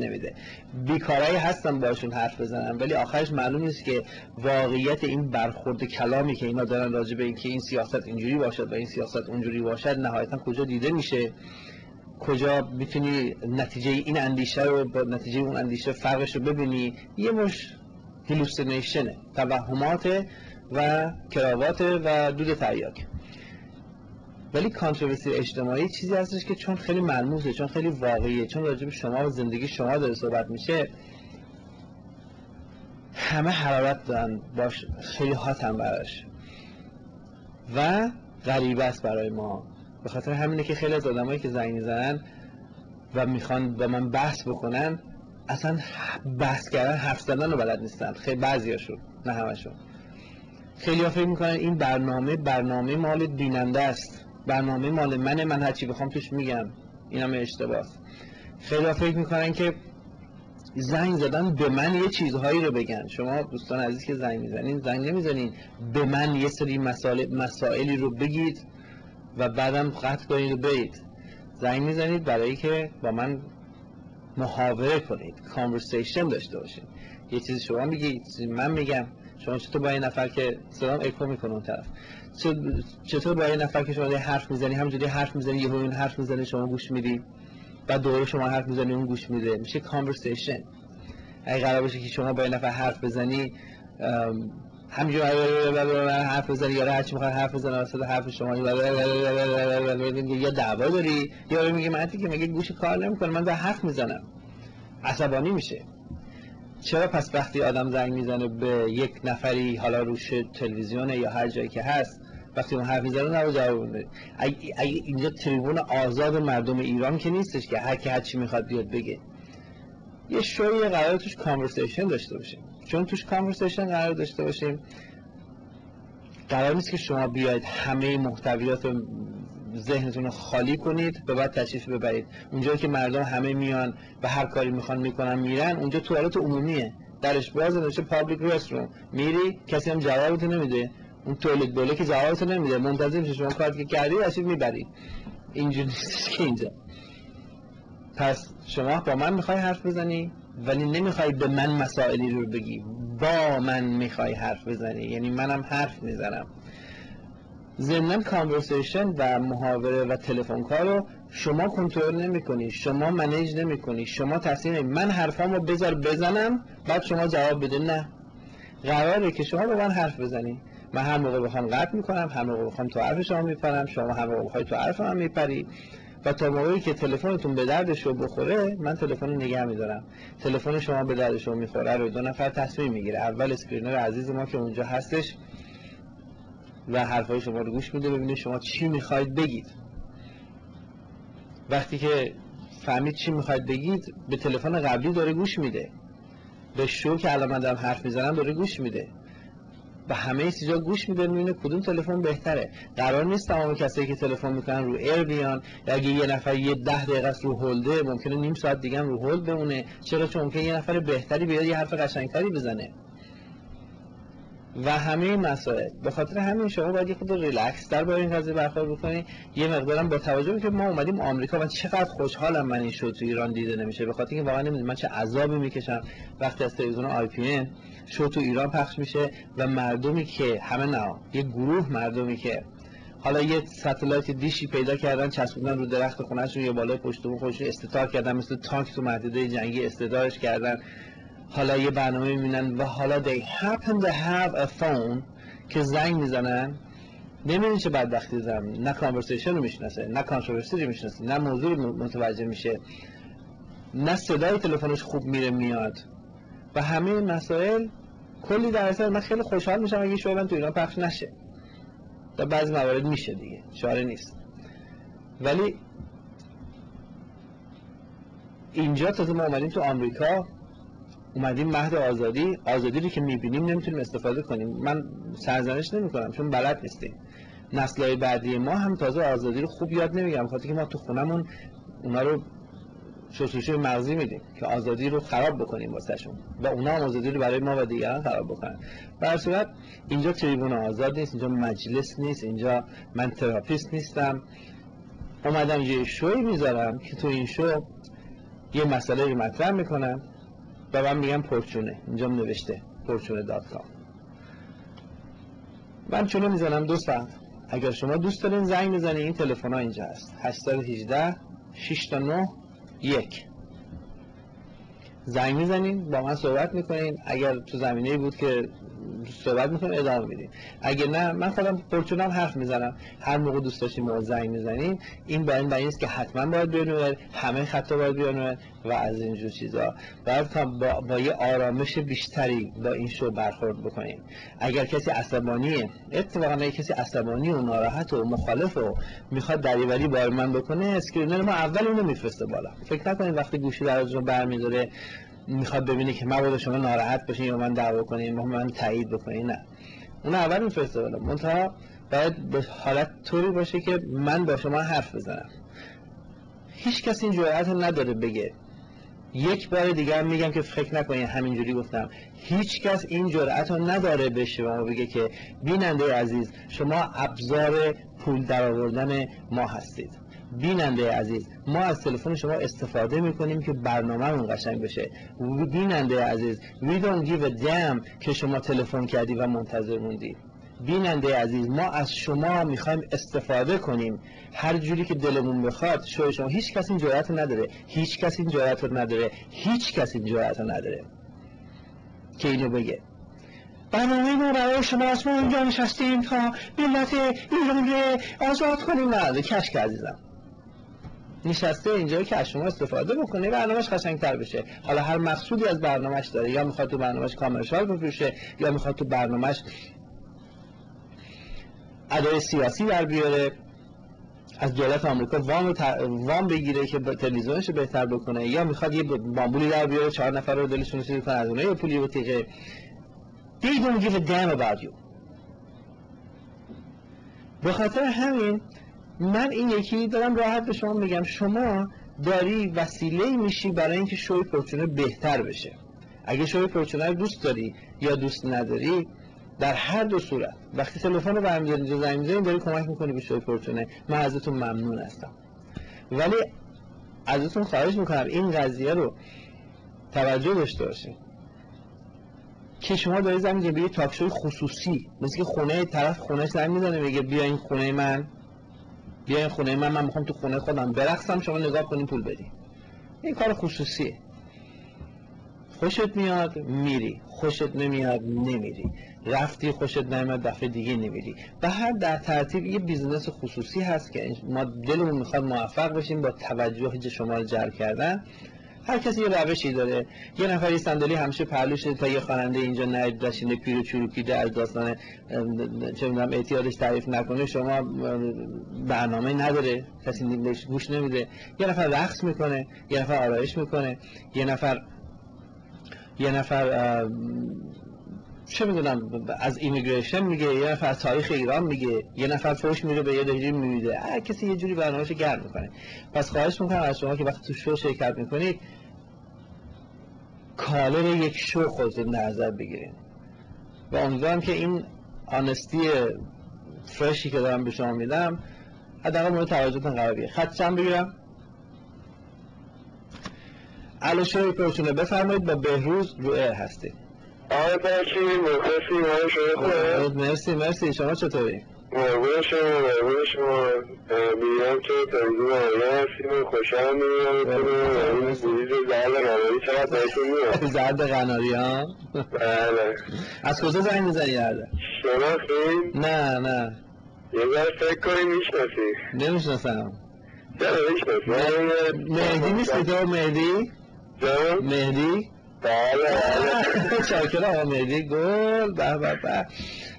نمیده. بیکارایی هستن باشون حرف بزنن ولی آخرش معلوم نیست که واقعیت این برخورد کلامی که اینا دارن راجع به اینکه این سیاست اینجوری باشد و این سیاست اونجوری باشد نهایتا کجا دیده میشه؟ کجا می‌تونی نتیجه این اندیشه رو با نتیجه اون اندیشه فرقش رو ببینی؟ یه مش هلوسینیشنه توهمات و کراوات و دود تریاک. ولی کانتروورسی اجتماعی چیزی هستش که چون خیلی ملموسه چون خیلی واقعیه چون راجع به شما و زندگی شما داره صحبت میشه همه حرارت دارن باش خیلی هاتن براش. و غریبه است برای ما. به خاطر همینه که خیلی از آدمایی که زنگ می‌زنن و می‌خوان با من بحث بکنن اصلا بحث کردن حرف زدن رو بلد نیستن. خیلی بعضیاشون نه همشون. خیلی ها فکر می‌کنن این برنامه برنامه مال بیننده است. برنامه مال منه من هرچی بخوام توش میگم. این همه اشتباه. خیلی فکر می‌کنن که زنگ زدن به من یه چیزهایی رو بگن. شما دوستان عزیز که زنگ می‌زنین زنگ نمی‌زنین. به من یه سری مسائل مسائلی رو بگید و بعدم قطع کنید و برید. زنگ می‌زنید برای که با من محاوره کنید کانورسیشن داشته باشید. یه چیزی شما میگید من میگم. شما چطور با یه نفر که سلام اکو می‌کنه اون طرف؟ چطور با یه نفر که شما حرف می‌زنی همونجوری حرف می‌زنی یهو این حرف می‌زنی شما گوش میدی بعد دوره شما حرف می‌زنی اون گوش میده میشه کانورسیشن اگه قرار باشه که شما با یه نفر حرف بزنی همینجور حرف بزنی یا هرچی می‌خواد حرف بزنه واسه حرف شما یا دعوا داری یا میگه من که مگه گوش کار نمی‌کنه من حرف می‌زنم عصبانی میشه چرا پس وقتی آدم زنگ می‌زنه به یک نفری حالا روش تلویزیون یا هر جایی که هست وقتی اون حرف می‌زنه نباید جواب بده. اگه اینجا تریبون آزاد مردم ایران که نیستش که هر کی هر چی می‌خواد بیاد بگه. یه شوی قرار توش conversation داشته باشیم. چون توش conversation قرار داشته باشیم قرار نیست که شما بیاید همه محتویات ذهنتون رو خالی کنید و بعد تشریف ببرید. اونجا که مردم همه میان و هر کاری می‌خوان می‌کنن میرن اونجا توالت عمومیه. درش باز نشه public restroom میری کسی هم جوابتو نمیده. اون تولید دوله که جوابتو نمیده. منتظر میشه شما کاری که کردی رسید می‌برید اینجوری نیست که اینجا. پس شما با من می‌خوای حرف بزنی ولی نمی‌خوای به من مسائلی رو بگی. با من می‌خوای حرف بزنی. یعنی منم حرف می‌زنم. ضمن کانورسیشن و محاوره و تلفن کار رو شما کنترل نمی‌کنی. شما منیج نمی‌کنی. شما تصمیم من حرفامو بذار بزنم بعد شما جواب بده. نه. قراره که شما به من حرف بزنی. من هر موقع بخوام قطع می‌کنم هر موقع بخوام تو حرف شما میپرم شما هر موقع بخوای تو حرف من میپری و تا موقعی که تلفنتون به درد شو بخوره من تلفن نگه میدارم. تلفن شما به درد شو می‌خوره رو دو نفر تصمیم می‌گیره. اول screener عزیز ما که اونجا هستش و حرفای شما رو گوش میده ببینه شما چی می‌خواید بگید. وقتی که فهمید چی می‌خواید بگید به تلفن قبلی داره گوش میده. به شو که الان من دارم حرف می‌زنم داره گوش میده. به همه چیزا گوش میده می‌بینه کدوم تلفن بهتره. قرار نیست تمام کسایی که تلفن می‌کنن رو air بیان. یا اگه یه نفر یه ده دقیقه رو hold ه ممکنه نیم ساعت دیگه هم رو hold بمونه. چرا؟ چون ممکنه یه نفر بهتری بیاد یه حرف قشنگتری بزنه. و همه مسائل. به خاطر همین شما باید خود ریلکس در با این قضیه برخورد بکنی. یه مقدارم با توجه که ما اومدیم آمریکا و چقدر خوشحالم من این شو تو ایران دیده نمیشه. به خاطر اینکه واقعا نمی‌دونم من چه عذابی می‌کشم وقتی از تلویزیون آی پی شو تو ایران پخش میشه و مردمی که همه نه یه گروه مردمی که حالا یه satellite dish ی پیدا کردن چسبوندن رو درخت خونهشون یا بالای پشت بوم خودشون استتار کردن مثل تانک تو محدوده جنگی استتارش کردن. حالا یه برنامه می‌بینن و حالا they happen to have a phone که زنگ می‌زنن. نمی‌دونی چه بدبختی زن نه conversation رو می‌شناسه نه controversy رو می‌شناسه نه موضوع رو متوجه میشه. نه صدای تلفنش خوب میره میاد. و همه مسائل کلی در اصل من خیلی خوشحال میشم اگه شغلم تو ایران پخش نشه. در بعضی موارد میشه دیگه. چاره نیست. ولی اینجا تازه ما اومدیم تو آمریکا اومدیم مهد آزادی. آزادی رو که می‌بینیم نمی‌تونیم استفاده کنیم. من سرزنش نمی کنم چون بلد نیستیم. نسلهای بعدی ما هم تازه آزادی رو خوب یاد نمیگم خاطر که ما تو خونمون اونا رو شستشوی مغزی میدیم که آزادی رو خراب بکنیم واسهشون. و اونا هم آزادی رو برای ما و دیگران خراب بکنن. در صورت اینجا تریبون آزاد نیست اینجا مجلس نیست اینجا من therapist نیستم. اومدم یه شوی می‌ذارم که تو این شو یه مسئله رو مطرح می‌کنم و من میگم پرچونه. اینجا نوشته پرچونه dot com. من چونه می‌زنم دو ساعت اگر شما دوست دارین زنگ بزنید این تلفن ها اینجا هست. 818 6 تا 9 یک. زنگ می‌زنین با من صحبت می‌کنین. اگر تو زمینه بود که صحبت می‌کنیم ادامه میدیم. اگه نه من خودم پرچونم حرف می‌زنم. هر موقع دوست داشتیم ما زنگ می‌زنیم این با این است که حتما باید بیان همه خطا باید بیان و از اینجور چیزا. باید با, با یه آرامش بیشتری با این شو برخورد بکنیم اگر کسی عصبانیه اتفاقا کسی عصبانی و ناراحت و مخالف و می‌خواد دریوری بار من بکنه screener ما اول اونو میفرسته بالا. فکر نکنید وقتی گوشی در رو برمیداره می‌خواد ببینه که مبادا شما ناراحت باشین یا من دعوا کنین من تایید بکنین نه. اون اول میفرسته بالا منتها باید به حالت طوری باشه که من با شما حرف بزنم. هیچ کسی این جرأت نداره بگه. یک بار دیگه میگم که فکر نکنین همینجوری گفتم. هیچ کس این جرأت رو نداره به شما بگه که بیننده عزیز شما ابزار پول درآوردن ما هستید. بیننده عزیز ما از تلفن شما استفاده می‌کنیم که برنامه قشنگ بشه. بیننده عزیز we don't give a damn که شما تلفن کردی و منتظر موندی. بیننده عزیز ما از شما می‌خوایم استفاده کنیم. هر جوری که دلمون بخواد شو شما هیچ کس این جرأت نداره. هیچ کس این جرأت نداره. هیچ کس این جرأت نداره. که اینو بگه. برنامه ما برای شما از ما اینجا نشستیم تا ملت ایران رو آزاد کنیم. نه کشک عزیزم. نشسته اینجا که از شما استفاده بکنه برنامهش قشنگتر بشه. حالا هر مقصودی از برنامهش داره. یا می‌خواد تو برنامهش کامرشال بفروشه یا می‌خواد تو برنامهش ادای سیاسی در بیاره از دولت آمریکا وام, وام بگیره که تلویزیونش بهتر بکنه یا می‌خواد یه بامبولی در بیاره چهار نفر رو دلشون رو کنه از اونها یه پولی بتیقه they don't give a damn about you. به خاطر همین من این یکی دارم راحت به شما میگم. شما داری وسیله میشی برای اینکه شوی پرچونه بهتر بشه. اگه شوی پرچونه دوست داری یا دوست نداری در هر دو صورت. وقتی تلفن رو برمی‌داری اینجا زنگ می‌زنی داری کمک می‌کنی به شوی پرچونه. من ازتون ممنون هستم. ولی ازتون خواهش می‌کنم این قضیه رو توجه داشته باشید که شما داری زمین به یه talk show ی خصوصی مثل که خونه طرف خونهش زنگ می‌زنه میگه بیا این خونه من. بیاین خونه من من می‌خوام تو خونه خودم برقصم شما نگاه کنین پول بدی این کار خصوصیه. خوشت میاد میری. خوشت نمیاد نمیری. رفتی خوشت نمیاد دفعه دیگه نمیری. و هر در ترتیب یه business خصوصی هست که ما دلمون می‌خواد موفق بشیم با توجه شما رو جلب کردن. هر کسی یه روشی داره. یه نفری صندلی همیشه پهلوش تا یه خواننده اینجا نرید داشتینه پیر و چروکیده از داستان چه می‌دونم اعتیادش تعریف نکنه شما برنامه نداره. کسی گوش نمیده. یه نفر رقص می‌کنه یه نفر آرایش می‌کنه یه نفر یه نفر چه می‌دونم از ایمیگریشن میگه یه نفر از تاریخ ایران میگه یه نفر فوش میره به یه رژیم میده. هر کسی یه جوری برنامه‌شو گرم می‌کنه. پس خواهش می‌کنم از شما که وقتی تو شو شرکت می‌کنید کالر یک شو خودتون نظر بگیرین و امیدوارم که این آنستی فرشی که دارم به شما میدم حداقل مورد توجهتون قرار بگیره. خط چند بگیرم؟ الو شوی بفرمایید. با بهروز رو هستید. آقای باشی مخلصی ما شما خوبه مرسی. مرسی شما چطوری؟ قربون شما قربون شما میگم که تنظیم آیا هستیم و خوشحال میگم این بریز زرد قناری چقدر بهتون میاد؟ زرد قناری ها؟ بله. از کجا زنگ می‌زنی یرده شناختین نه نه. یه ذره فکر کنی می‌شناسی. نمی‌شناسم. چرا می‌شناسی مهدی نیستی تو؟ مهدی؟ مهدی؟ بله بله. چاکر آقا مهدی. گل به به به.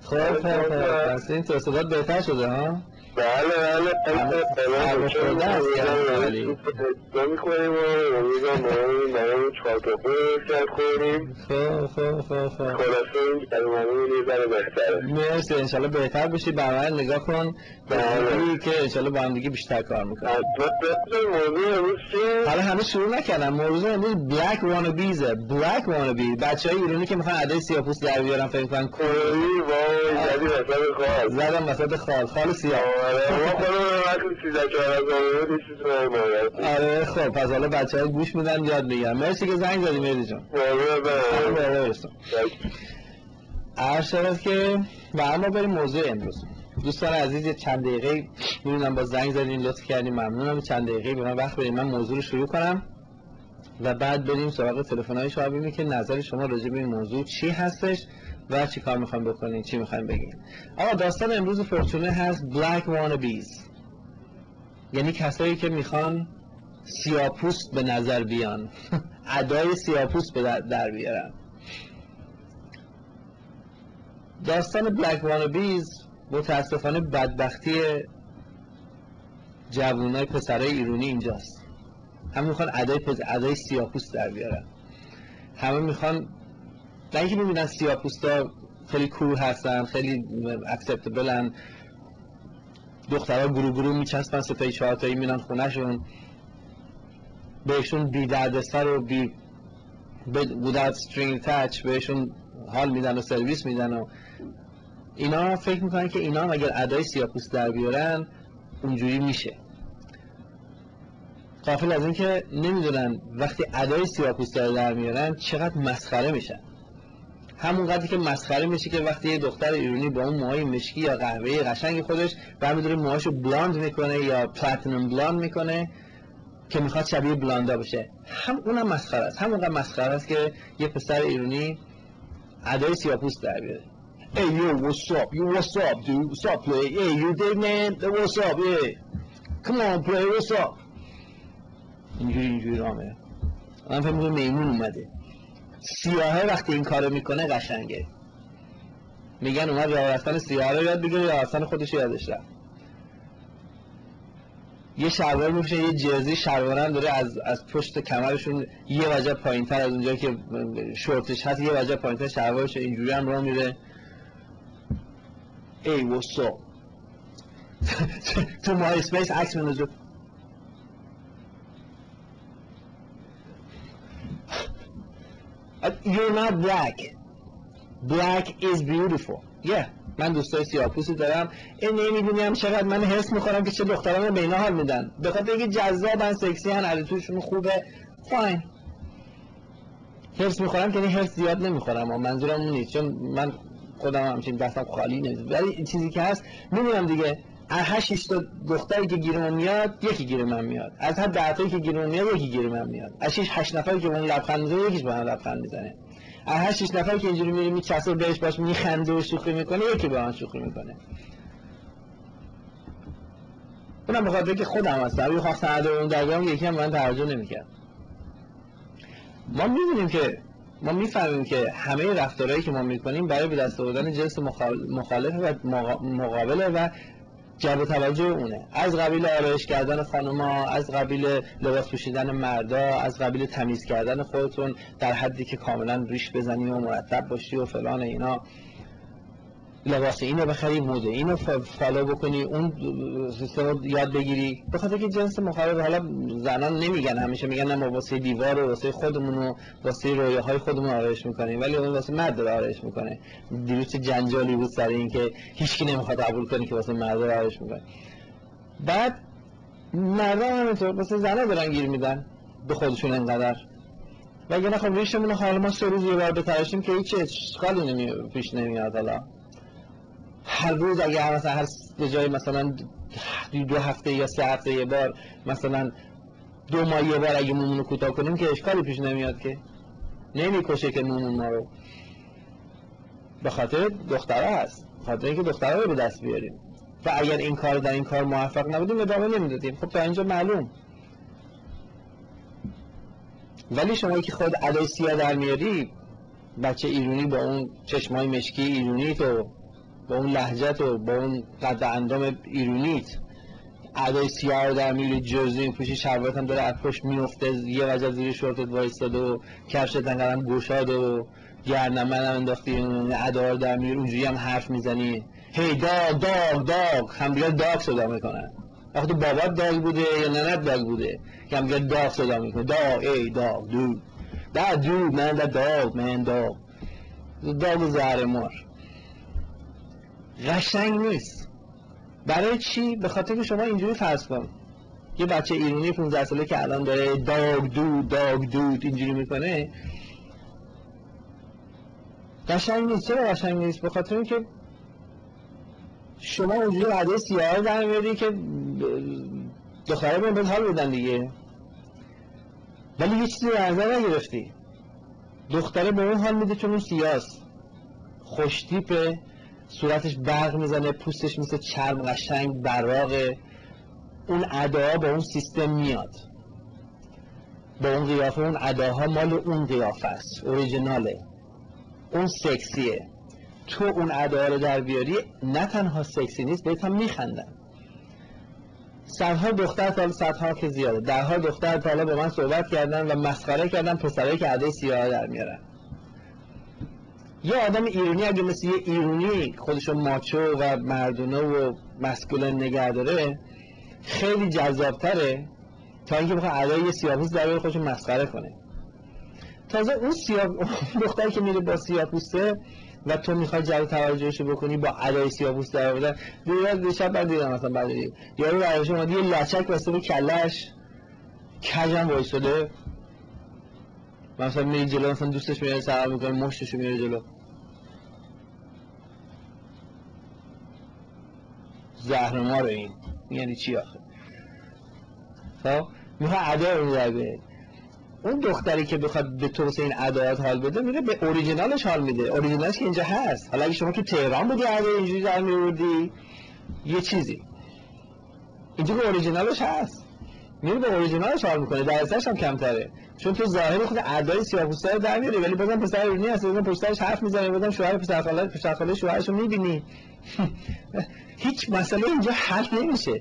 خب خب خب. پس این توسعات بهتر شده ها؟ بله بله نمی‌خوریم و امیدم برای برای چهار تا خود خوریم خلاصه این برنامه یه ذره بهتره مرسی انشالله بهتر بشی برنامه نگاه کن بله. که انشالله با هم دیگه بیشتر کار می‌کنیم موضوع امروز چیه؟ حالا هنوز شروع نکردم موضوع امروز بلک وانابیزه بلک وانابی بچه های ایرانی که می‌خوان عدای سیاپوس در بیارن فکر کنن کوری وای زدی وسط خال زدم وسط خال خال سیاه آره آره خب پس حالا بچه ها گوش میدن یاد میگن مرسی که زنگ زدی مهدی جان. عرض شود که و اما بریم موضوع امروز. دوستان عزیز یه چند دقیقه می‌دونم با زنگ زدین لطف کردین ممنونم. چند دقیقه به من وقت بدین من موضوع رو شروع کنم و بعد بریم سراغ تلفن های شما. ببینیم که نظر شما راجع به این موضوع چی هستش و چی کار می‌خوایم بکنین چی می‌خوایم بگیم. آقا داستان امروز فورتونه هست بلک وانابیز یعنی کسایی که می‌خوان سیاپوست به نظر بیان. ادای سیاپوست به در بیارن. داستان بلک وانابیز متاسفانه بدبختی جوانای پسرای ایرونی اینجاست. همه می‌خوان ادای پز... ادای سیاپوست در بیارن. همه می‌خوان نه اینکه می‌بینن سیاپوستا خیلی کور هستن خیلی acceptable ن دخترها گروه گروه میچسبن سه چهار تایی میرن خونهشون. بهشون بی دردسر و بی without string attached بهشون حال میدن و سرویس میدن و اینا فکر می‌کنن که اینا اگر ادای سیاپوست در بیارن اونجوری میشه. غافل از اینکه نمی‌دونن وقتی ادای سیاپوست در میارن چقدر مسخره میشن. همون قدری که مسخره میشه که وقتی یه دختر ایرانی با اون موهای مشکی یا قهوه‌ای قشنگ خودش برمیداره موهاشو بلاند می‌کنه یا پلاتینوم بلاند می‌کنه که می‌خواد شبیه بلاندا بشه هم اونم مسخره است همون قدر مسخره است که یه پسر ایرانی ادای سیاپوست در بیاره Hey yo, what's up? Yo, what's up, dude? What's up, play? Hey, you did, man? What's up? Yeah. Come on, play. What's up? اینجوری اینجوری رامه من فکر میمون اومده سیاهه وقتی این کارو می‌کنه قشنگه. میگن اومد راه سیاه رو یاد بگیره راه خودش یادش رفت. یه شلوار میپوشه یه جرزی شلوارن داره از از پشت کمرشون یه وجه پایینتر از اونجا که شورتش هست یه وجه پایینتر شلوارش اینجوری هم راه میره. ای وسو. تو مای اسپیس عکس بندازو You're not black. Black is beautiful. Yeah. من دوستای سیاپوسی دارم. این نمی‌دونیم چقدر من حس می‌خورم که چه دختران به اینا حال میدن. به خاطر اینکه جذابن سکسی هن علیتوشون خوبه. فاین حس می‌خورم که این حس زیاد نمی‌خورم. منظورم اون نیست. چون من خودم همچین دستم خالی نیست. ولی چیزی که هست می‌دونم دیگه. از هشت تا دختری که گیر من میاد یکی گیر من میاد. از هر ده که گیر من میاد یکی گیر من میاد. از شش هشت نفری که من لبخند می‌زنه یکیش با من لبخند می‌زنه. از هر شش نفری که اینجوری میره میچسبه بهش باش میخنده و شوخی می‌کنه یکی با من شوخی می‌کنه. اونم بخاطر که خودم هستم. یه خواست سعد اون درگاه یکی هم من توجه نمی‌کرد. ما می‌دونیم که ما می‌فهمیم که همه رفتارهایی که ما می‌کنیم برای به دست آوردن جنس مخالف و مقابله و جلب توجه اونه. از قبیل آرایش کردن خانوما از قبیل لباس پوشیدن مردا از قبیل تمیز کردن خودتون در حدی که کاملا ریش بزنی و مرتب باشی و فلان اینا. لباس اینو بخری موده اینو فالو بکنی اون سیستم رو یاد بگیری. به خاطر که جنس مخالف حالا زنان نمیگن همیشه میگن نه ما واسه دیوار و واسه خودمون و واسه رویاهای خودمون آرایش می‌کنیم. ولی اون واسه مرد داره آرایش می‌کنه. دیروز جنجالی بود سر این که هیچکی نمی‌خواد قبول کنه که واسه مرد آرایش می‌کنه. بعد مردا همینطور واسه زنا دارن گیر میدن به خودشون انقدر. و اگه نخوام ریشمون حالا ما سه روز یه بار بتراشیم که هیچ اشکالی نمی... پیش نمیاد حالا. هر روز اگر مثلا هر به جای مثلا دو هفته یا سه هفته یه بار مثلا دو ماه یه بار اگه مومون رو کوتاه کنیم که اشکالی پیش نمیاد که. نمی‌کشه که مومون ما رو. به خاطر دختره هست. خاطر اینکه دختره رو به دست بیاریم. و اگر این کار در این کار موفق نبودیم ادامه نمی‌دادیم. خب تا اینجا معلوم. ولی شما که خود ادای سیاه در میاری بچه ایرونی با اون چشمای مشکی ایرونی تو با اون لحجت و با اون قد اندام ایرونیت ادای سیاه رو در میری جرزی پوشی شلوارت هم داره پشت میفته یه وجه زیر شورتت وایستاده و کفشت انقدر گشاده و گرنمن هم انداختی. اون ادا رو در میری اونجوری هم حرف می‌زنی. هی داگ داگ داگ هم دیگه داگ صدا می‌کنن. وقتی بابات داگ بوده یا ننت داگ بوده که هم دیگه داگ صدا می‌کنه. داگ ای داگ دو that dude man that dog man dog داگ زهر مار. قشنگ نیست. برای چی؟ به خاطر شما اینجوری فرض کن. یه بچه ایرانی 15 ساله که الان داره داگ دود داگ دود اینجوری می‌کنه. قشنگ نیست. چرا قشنگ نیست؟ به خاطر اینکه شما اونجوری عده سیاه در میاری که دختره به حال بدن دیگه. ولی یه چیزی رو نظر نگرفتی. دختره به اون حال میده چون اون سیاست. خوشتیپه صورتش برق می‌زنه پوستش مثل چرم قشنگ براغه. اون اداها با اون سیستم میاد. با اون قیافه اون اداها مال اون قیافه است اوریجیناله. اون سکسیه. تو اون اداها رو در بیاری نه تنها سکسی نیست بهت هم میخندن. صدها دختر تا صدها که زیاده. درها دختر تا حالا با من صحبت کردن و مسخره کردن پسرایی که عده سیاه در میارن. یه آدم ایرانی اگه مثل یه ایرانی خودشو ماچو و مردونه و مسکولن نگه داره خیلی جذابتره تا اینکه بخواد ادای یه سیاه‌پوست در خودشو مسخره کنه. تازه اون سیاه دختری که میره با سیاه‌پوسته و تو می‌خوای جلب توجهش بکنی با ادای سیاه‌پوست در آوردن دیگه دیشب من دیدم مثلا بعد یارو برایش اومد یه لچک واسه به کلش کجم وایساده مثلا میری جلو مثلا دوستش میره سلام می‌کنه مشتشو میره جلو. زهر ما رو این. یعنی چی آخه؟ خب؟ می‌خواد ادا در اون دختری که بخواد به طور این ادایات حال بده میره به اوریجینالش حال میده. اوریجینالش که اینجا هست. حالا اگه شما تو تهران بودی ادای اینجوری در میوردی یه چیزی. اینجا به اوریجینالش هست. میره به اوریجینالش حال می‌کنه. درسش هم کمتره. چون تو ظاهر خود ادای سیاه‌پوستا رو در میاره ولی بازم پسر ایرانی هست بازم پشتش حرف می‌زنه بازم شوهر پسر خاله پسر خاله شوهرشو می‌بینی. هیچ مسئله اینجا حل نمیشه.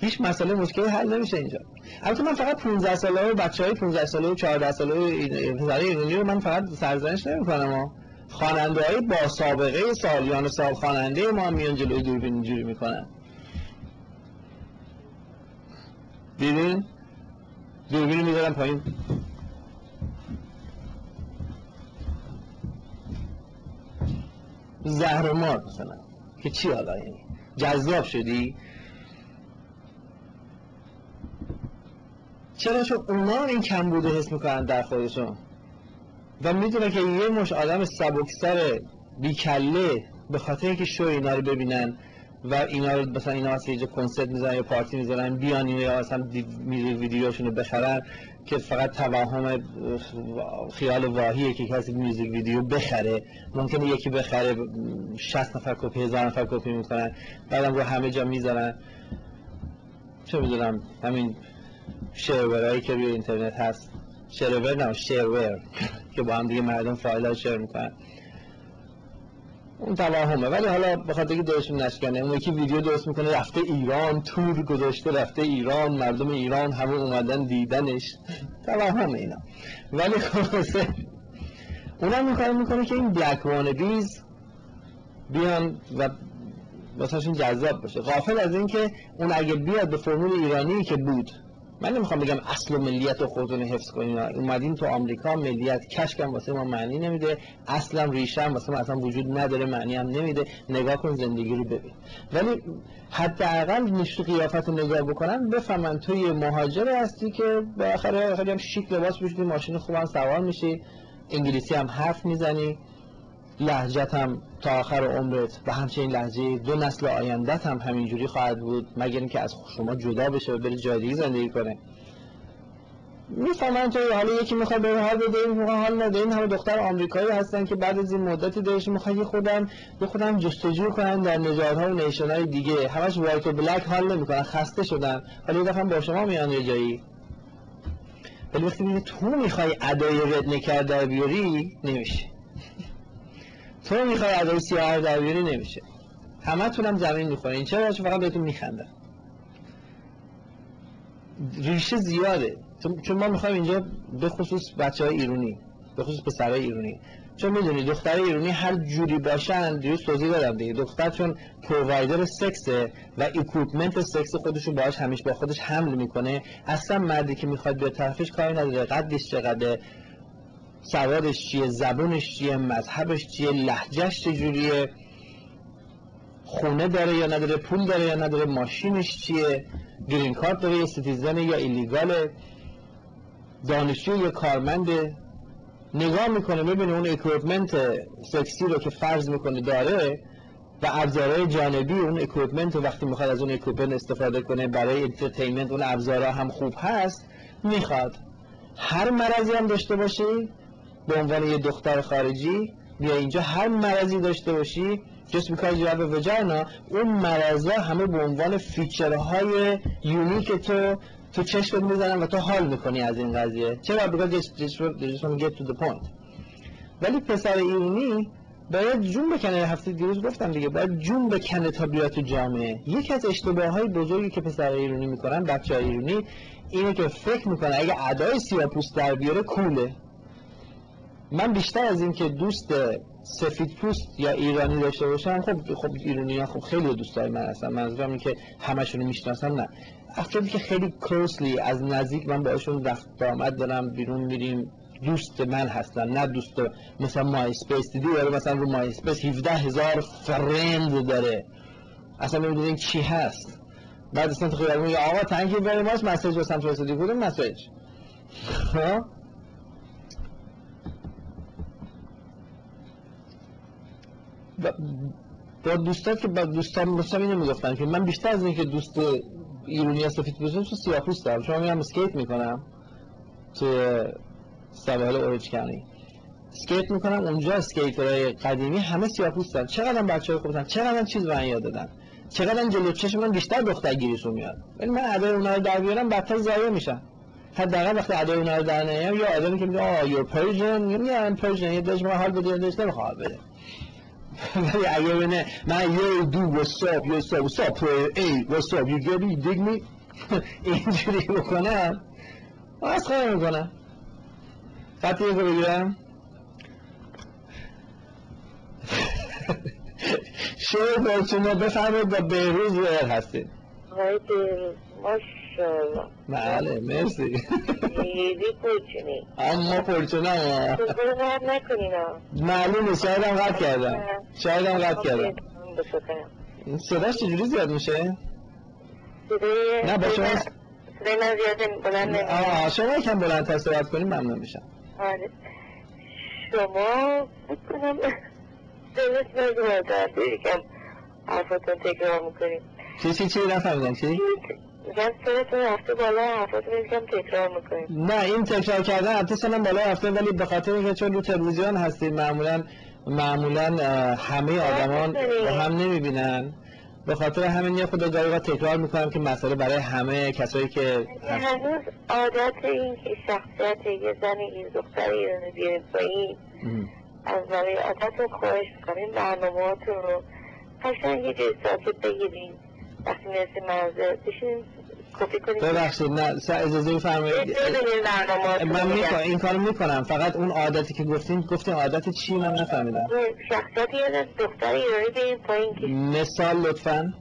هیچ مسئله مشکلی حل نمیشه اینجا. البته من فقط 15 ساله و بچهای 15 ساله و 14 ساله و پسرای ایرانی رو من فقط سرزنش نمی‌کنم خواننده های با سابقه سالیان سال خواننده ما میان جلوی دوربین اینجوری می‌کنن. دیدین دوربین می‌ذارم پایین. زهر مار مثلا. که چی حالا یعنی؟ جذاب شدی؟ چرا چون اونا این کم بوده حس می‌کنن در خودشون؟ و می‌دونه که یه مش آدم سبکسر بیکله به خاطر اینکه شو اینا رو ببینن و اینا رو مثلا اینا واسه یه کنسرت می‌زنن یا پارتی می‌زنن بیان یا مثلا ویدیوشون رو بخرن که فقط توهم خیال واهیه که کسی میوزیک ویدیو بخره. ممکنه یکی بخره 60 نفر کپی هزار نفر کپی می‌کنن. بعدم رو همه جا می‌ذارن. چه می‌دونم همین شیرورایی که روی اینترنت هست. شیرور نه شیرور که با هم دیگه مردم فایل ها شیر می‌کنن. اون توهمه. ولی حالا بخاطر اینکه دلشون نشکنه اون یکی ویدیو درست می‌کنه رفته ایران تور گذاشته رفته ایران مردم ایران همه اومدن دیدنش. توهم اینا. ولی خلاصه اونم می‌کنه می‌کنه که این بلک بیز بیان و واسهشون جذاب باشه غافل از اینکه اون اگه بیاد به فرمول ایرانی که بود من نمی‌خوام بگم اصل و ملیت رو خودتون حفظ کنین. اومدین تو آمریکا ملیت کشکم واسه ما معنی نمیده. اصلا ریشه واسه ما اصلا وجود نداره معنی هم نمیده. نگاه کن زندگی رو ببین. ولی حداقل نشو قیافت رو نگاه بکنن بفهمن تو مهاجر هستی که بالاخره خیلی هم شیک لباس پوشیدی ماشین خوبم سوار میشی. انگلیسی هم حرف می‌زنی. لحجت هم تا آخر عمرت و همچنین لحجه دو نسل آیندت هم همینجوری خواهد بود مگر اینکه از شما جدا بشه و بره جای دیگه زندگی کنه. می‌فهمن تو حالا یکی می‌خواد به حال بده این حال نده. این همه دختر آمریکایی هستن که بعد از این مدتی دلش می‌خواد یه خودم یه خودم جستجو کنن در نژادها و نیشن دیگه. همش وایت و بلک حال نمی‌کنن خسته شدن. ولی یه دفعه با شما میان یه جایی. ولی وقتی تو می‌خوای ادای رد نکرد در بیاری نمیشه. تو می‌خوای ادای سیاه در بیاری نمیشه. همه تونم زمین می‌خوره این چرا فقط بهتون میخنده ریشه زیاده. چون ما می‌خوایم اینجا به خصوص بچه های ایرانی به خصوص پسرهای ایرانی چون می‌دونی دختر ایرانی هر جوری باشن دیروز توضیح دادم دیگه. دختر چون پرووایدر سکسه و اکوپمنت سکس خودشو باهاش همیشه با خودش حمل می‌کنه اصلا مردی که می‌خواد به طرفش کاری نداره. قدش چقدر سوادش چیه زبونش چیه مذهبش چیه لهجه‌ش چجوریه خونه داره یا نداره پول داره یا نداره ماشینش چیه green card داره یا citizen یا illegal ه دانشجو یا کارمنده. نگاه می‌کنه ببینه اون equipment سکسی رو که فرض می‌کنه داره و ابزارهای جانبی اون equipment وقتی می‌خواد از اون equipment استفاده کنه برای entertainment اون ابزارها هم خوب هست می‌خواد. هر مرضی هم داشته باشی به عنوان یه دختر خارجی بیا اینجا هر مرضی داشته باشی because you have a vagina اون مرضا همه به عنوان feature های unique تو تو چشمت می‌زنن و تو حال می‌کنی از این قضیه. چرا؟ Because they just, just get to the point. ولی پسر ایرانی باید جون بکنه. هفته دیروز گفتم دیگه باید جون بکنه تا بیاد تو جامعه. یکی از اشتباه های بزرگی که پسر ایرانی می‌کنن بچه ایرانی اینه که فکر می‌کنه اگه ادای سیاپوست در بیاره cool ه. من بیشتر از این که دوست سفید پوست یا ایرانی داشته باشم خب خب ایرانی ها خب خیلی دوستای من هستن منظورم اینه که همشون رو می‌شناسم نه. افرادی که خیلی closely از نزدیک من باشون رفت آمد دارم بیرون میریم دوست من هستن نه دوست مثلا MySpace دیدی؟ داره مثلا رو MySpace 17 هزار friend داره. اصلا نمی‌دونین چی هست. بعد اصلا تو میگه آقا thank you very much message واسم فرستادی؟ کدوم message؟ با دوستان که با دوستان مثلا اینو که من بیشتر از اینکه دوست ایرانی سفید باشم تو سیاه‌پوست دارم. چون میرم اسکیت می‌کنم تو سواحل Orange County. اسکیت می‌کنم اونجا skater های قدیمی همه سیاه‌پوستن چقدر بچه‌ها خوبن چقدر چیز به یاد دادن. چقدر جلو چشم من بیشتر دختر گیریشون میاد. ولی من ادای اونها رو در بیارم بدتر ضایع میشم. حداقل وقتی ادای اونها رو در نیام یا آدمی که میگه آه یور پرژن یا ام پرژن یه دژ حال بده دژ نمی‌خواد بده ولی اگه بینه من یه دو وساب یه ساب وساب ای وساب یو گیت می دیگ می اینجوری بکنم از خواهی می‌کنم خطی رو بگیرم شعر بارچونا بفرمایید با بهروز رو هستید آقای بهروز بله مرسی. خیلی پرچونی اما پرچونه ها بزرگ قرد نکنین ها. معلومه شایدم قد کردم. شایدم قد کردم. صداش چجوری زیاد میشه؟ صدای نه، با شما- صدای من زیاد بلند آه شما یکم بلندتر صحبت کنیم ممنون میشم. آره. شما بکنم نگو کرده یکم حرفاتون تکرار می‌کنیم چی چی چی؟ نفهمیدم چی؟ میگم سرتون رفته بالا حرفاتون یکم تکرار می‌کنیم نه این تکرار کردن البته سنم بالا رفته ولی به خاطر اینکه چون رو تلویزیون هستیم معمولا معمولا همه آدمان هم نمی‌بینن به خاطر همین یه خود گاهی وقت تکرار می‌کنم که مسئله برای همه کسایی که هست. هنوز عادت این که شخصیت یه زن این دختر ایرانی بیاریم پایین. از برای عادتون خواهش می‌کنیم برنامهاتون رو قشنگ یه بگیریم می‌رسیم منزل بشینیم کپی کنیم. ببخشید نه اجازه بفرمایید. من می‌کنم. این کارو می‌کنم. فقط اون عادتی که گفتین گفتین عادت چی من نفهمیدم. شخصیت یه دختر ایرانی بیاریم پایین که مثال لطفا.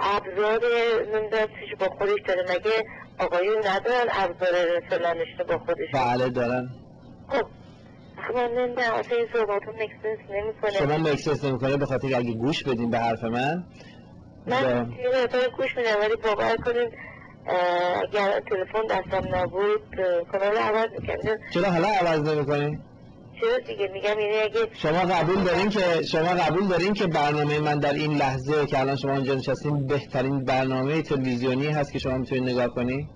ابزار نمی‌دونم چیش با خودش داره. مگه آقایون ندارن ابزار فلانش رو با خودش؟ بله دارن. خب من نمی‌دونم اصلا این صحباتون مکسنس نمی‌کنه. شما مکسس نمی‌کنه به خاطر اگه گوش بدین به حرف من. من یه مقدار گوش میدم ولی باور کنین اه، اگر تلفن دستم نبود کانال عوض می‌کردم. چرا حالا عوض نمی‌کنین؟ چرا دیگه؟ میگم یعنی اگه شما قبول دارین که شما قبول دارین که برنامه من در این لحظه که الان شما اینجا نشستین بهترین برنامه تلویزیونی هست که شما می‌تونید نگاه کنی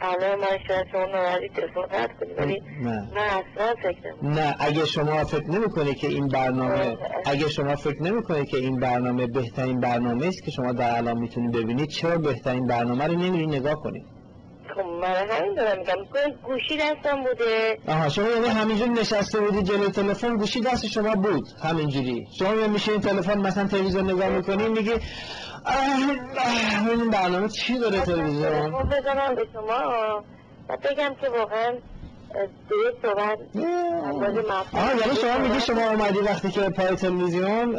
الان من شاید شما ناراحتی تلفن قطع کنی ولی نه. من اصلا فکر. نه اگه شما فکر نمی‌کنه که این برنامه اگه شما فکر نمی‌کنه که این برنامه بهترین برنامه است که شما در الان می‌تونید ببینید چرا بهترین برنامه رو نمیرید نگاه کنید خب همین دارم میگم گوشی دستم بوده. آها شما یعنی همینجوری نشسته بودی جلوی تلفن گوشی دست شما بود همینجوری. شما میشه این تلفن مثلا تلویزیون نگاه می‌کنی میگی آه، آه، این برنامه چی داره تلویزیون؟ بزنم به شما و بگم که واقعا آها یعنی شما میگی شما اومدی وقتی که پای تلویزیون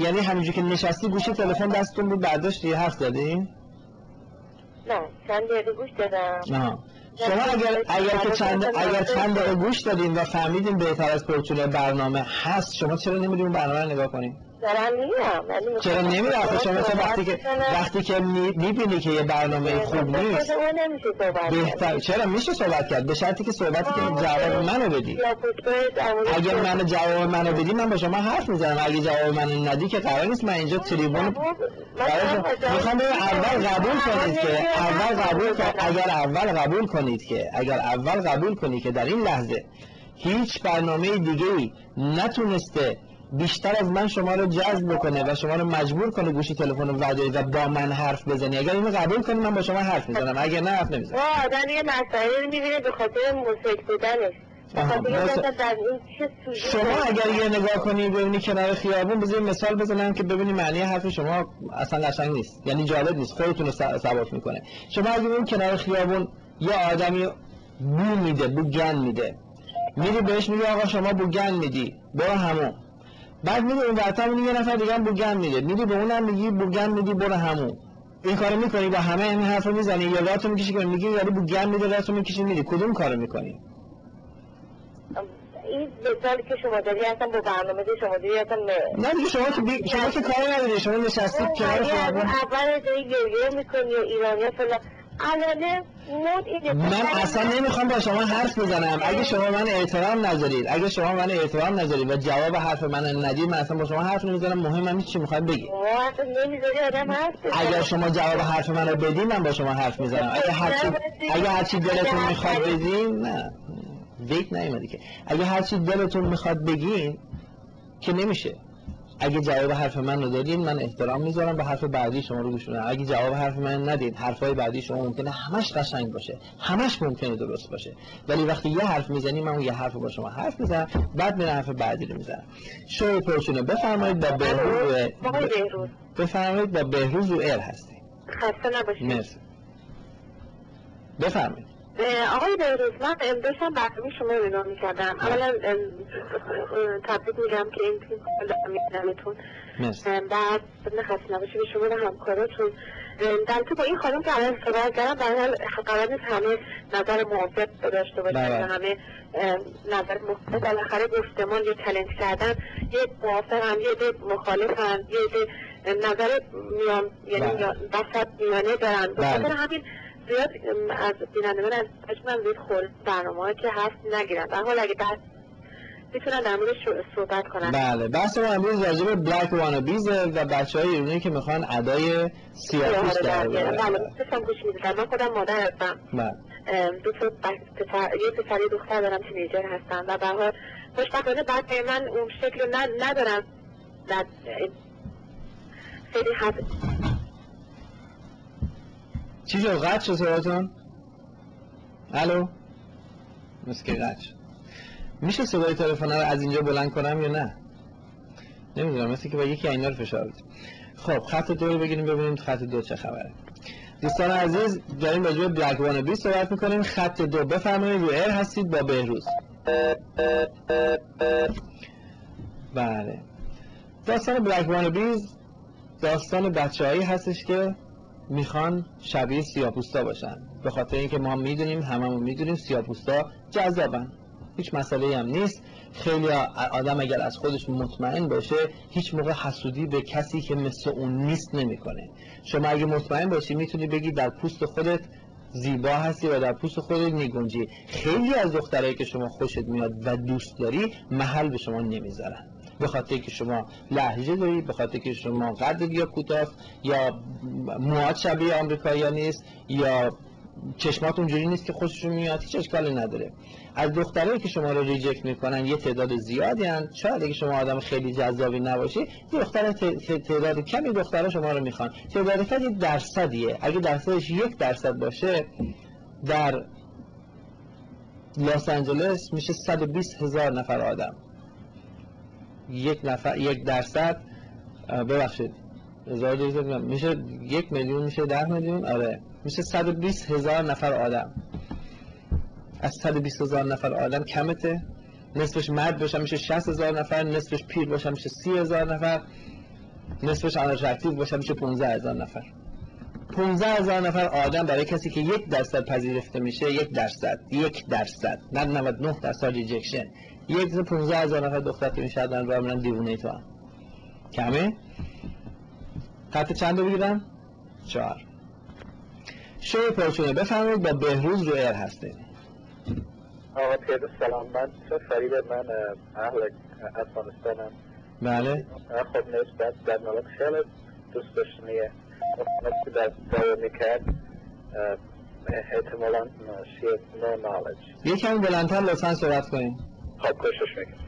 یعنی همینجوری که نشستی گوشی تلفن دستتون بود برداشتی حرف زدی؟ نه چند دقیقه گوش دادم. آها شما اگر اگر که چند اگر چند دقیقه گوش دادین و فهمیدین بهتر از پرچونه برنامه هست شما چرا نمیدین برنامه رو نگاه کنین؟ دارم میرم چرا نمیره آخه شما مثلا وقتی که وقتی که می‌بینی که یه برنامه خوب کنم. نیست بهتر. چرا میشه صحبت کرد؟ به شرطی که صحبتی که جواب منو بدی. اگه منو جواب منو بدی من با شما حرف می‌زنم. اگه جواب منو ندی که قرار نیست من اینجا تریبون من می‌خوام اول قبول کنید که اول قبول اگر اول قبول کنید که اگر اول قبول کنید که در این لحظه هیچ برنامه دیگه ای نتونسته بیشتر از من شما رو جذب بکنه و شما رو مجبور کنه گوشی تلفن رو ورداری و با من حرف بزنی. اگر اینو قبول کنی من با شما حرف می‌زنم. اگر نه حرف نمی‌زنم. آدم یه مسئله می‌بینه به خاطر موسیقی بودنش. شما. اگر یه نگاه کنی ببینی کنار خیابون بذار مثال بزنم که ببینی معنی حرف شما اصلا قشنگ نیست. یعنی جالب نیست. خودتون رو ثبات می‌کنه. شما اگه ببین کنار خیابون یه آدمی بو میده بو گن میده. میری بهش میگی آقا شما بو گن میدی. برو همون. بعد میری اون ورتر میگی یه نفر دیگه هم گن میده. میری به اونم میگی بو گن میدی برو همون. این کارو می‌کنی با همه این حرفو می‌زنی؟ یا راتو می‌کشی که میگی یارو بو گن میده راتو می‌کشی میری کدوم کارو می‌کنی؟ این مثالی که شما داری اصلا با برنامه شما داری اصلا نه. دیگه شما که بی... شما که کاری نداری شما نشستید کنار اول اول داری گریه می‌کنی و ایرانی فلان. الانه مود اینه. من اصلا نمی‌خوام با شما حرف بزنم. اگه شما من احترام نذارید اگه شما من احترام نذارید و جواب حرف من ندید من اصلا با شما حرف نمی‌زنم. مهم هم نیست چی حرف بزنه. اگر شما جواب حرف من رو بدید من با شما حرف می‌زنم. اگه هرچی اگه هرچی دلتون می‌خواد بگین نه. ویت نیومدی که. اگه هرچی دلتون می‌خواد بگین که نمیشه. اگه جواب حرف من رو دادین من احترام می‌ذارم به حرف بعدی شما رو گوش میدم. اگه جواب حرف من ندید حرفای بعدی شما ممکنه همش قشنگ باشه. همش ممکنه درست باشه. ولی وقتی یه حرف می‌زنی من اون یه حرف با شما حرف می‌زنم بعد میرم حرف بعدی رو می‌زنم. شو پرچونه بفرمایید با بهروز آقای بهروز. بفرمایید با بهروز رو ار هستی خسته نباشید. مرسی. بفرمایید. آقای بهروز من ام، داشتم برنامه شما رو نگاه می‌کردم. اولا ام، اه، تبریک میگم که این تیم میدمتون بعد بدون خسته نباشید به شما و همکاراتون. در تو با این خانم که الان صحبت کردم در حال قرار نیست همه نظر موافق داشته باشن بله. همه نظر مختلف بالاخره گفتمان یا چلنج کردن یه موافق هم یه ده مخالف هم یه ده نظر میان یعنی بله. یا- وسط میانه دارن. به بله. خاطر همین زیاد از بیننده من از من زیاد خورد برنامه که حرف نگیرن در حال اگه بعد می‌تونن در موردش صحبت کنن بله بحث ما امروز راجع به بلک وانابیز و بچه های ایرانی که می‌خوان ادای سیاپوس در بله بیارن. داشتم گوش می‌دادم من خودم مادر هستم. بله. دو تا پسر یه پسر یه دختر دارم تینیجر هستم و به حال خوشبختانه بعد من اون شکل ندارم در خیلی هست چی شد قطع شد صداتون الو؟ مثل که قطع شد. میشه صدای تلفن رو از اینجا بلند کنم یا نه؟ نمی‌دونم مثل که با یکی اینا رو فشار بدیم. خب خط دو رو بگیریم ببینیم خط دو چه خبره. دوستان عزیز داریم راجع بلک وان بی صحبت می‌کنیم. خط دو بفرمایید رو ایر هستید با بهروز. بله. داستان بلک وان بیز داستان بچه هایی هستش که می‌خوان شبیه سیاپوستا باشن. به خاطر اینکه ما می‌دونیم هممون می‌دونیم سیاپوستا جذابن. هیچ مسئله هم نیست. خیلی آدم اگر از خودش مطمئن باشه هیچ موقع حسودی به کسی که مثل اون نیست نمی‌کنه. شما اگه مطمئن باشی می‌تونی بگی در پوست خودت زیبا هستی و در پوست خودت میگنجی. خیلی از دخترایی که شما خوشت میاد و دوست داری محل به شما نمی‌ذارن. به خاطر که شما لحجه داری به خاطر که شما قدت یا کوتاه یا موهات شبیه آمریکایی نیست یا چشمات اونجوری نیست که خوششون میاد هیچ اشکالی نداره. از دخترایی که شما رو ریجکت می‌کنن یه تعداد زیادی هن. شاید اگه شما آدم خیلی جذابی نباشی دختر تعداد کمی دخترها شما رو می‌خوان. تعداد کمی درصدیه. اگه درصدش یک درصد باشه در لس آنجلس میشه 120 هزار نفر آدم. یک نفر یک درصد ببخشید. هزار دویست میشه یک میلیون میشه ده میلیون؟ آره. میشه 120 هزار نفر آدم. از 120 هزار نفر آدم کمته. نصفش مرد باشن میشه 60 هزار نفر نصفش پیر باشن میشه 30 هزار نفر نصفش unattractive باشن میشه 15 هزار نفر. 15 هزار نفر آدم برای کسی که یک درصد پذیرفته میشه یک درصد یک درصد نه 99 درصد rejection یک 15 هزار نفر دختر که میشه دارن راه میرن دیوونه تو هم کمه؟ خط چند رو بگیرم؟ چهار. شوی پرچونه بفرمایید با بهروز رو ایر هسته آقا پیدا سلام. من فرید من اهل افغانستانم. بله. خب نسبت در مورد خیلی دوست داشتنیه که در داره می‌کرد احتمالا شیه نو نالج یکم بلندتر لطفا صحبت کنیم خب کوشش می‌کنم.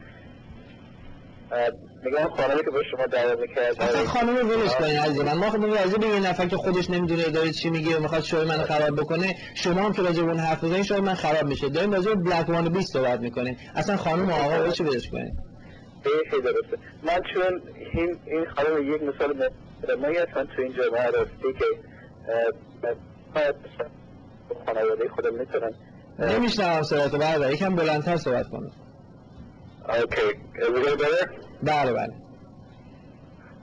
میگم خانمی که به شما دعوت می‌کرد اصلا خانم ولش کنین عزیز من ما خودمون راضی به یه نفر که خودش نمی‌دونه داره چی میگه و می‌خواد شوی منو خراب بکنه شما هم که راجع به اون حرف بزنین شوی من خراب میشه. داریم راجع به بلک وان بیست صحبت می‌کنین. اصلا خانم و آقا چی بدش کنین؟ درسته. من چون این این خانم یک مثال مهمی هستن تو این جامعه راستی که خانواده خودم میتونن نمیشنوم صحبت برادر یکم بلندتر صحبت کنه Okay, is it any better? بله بله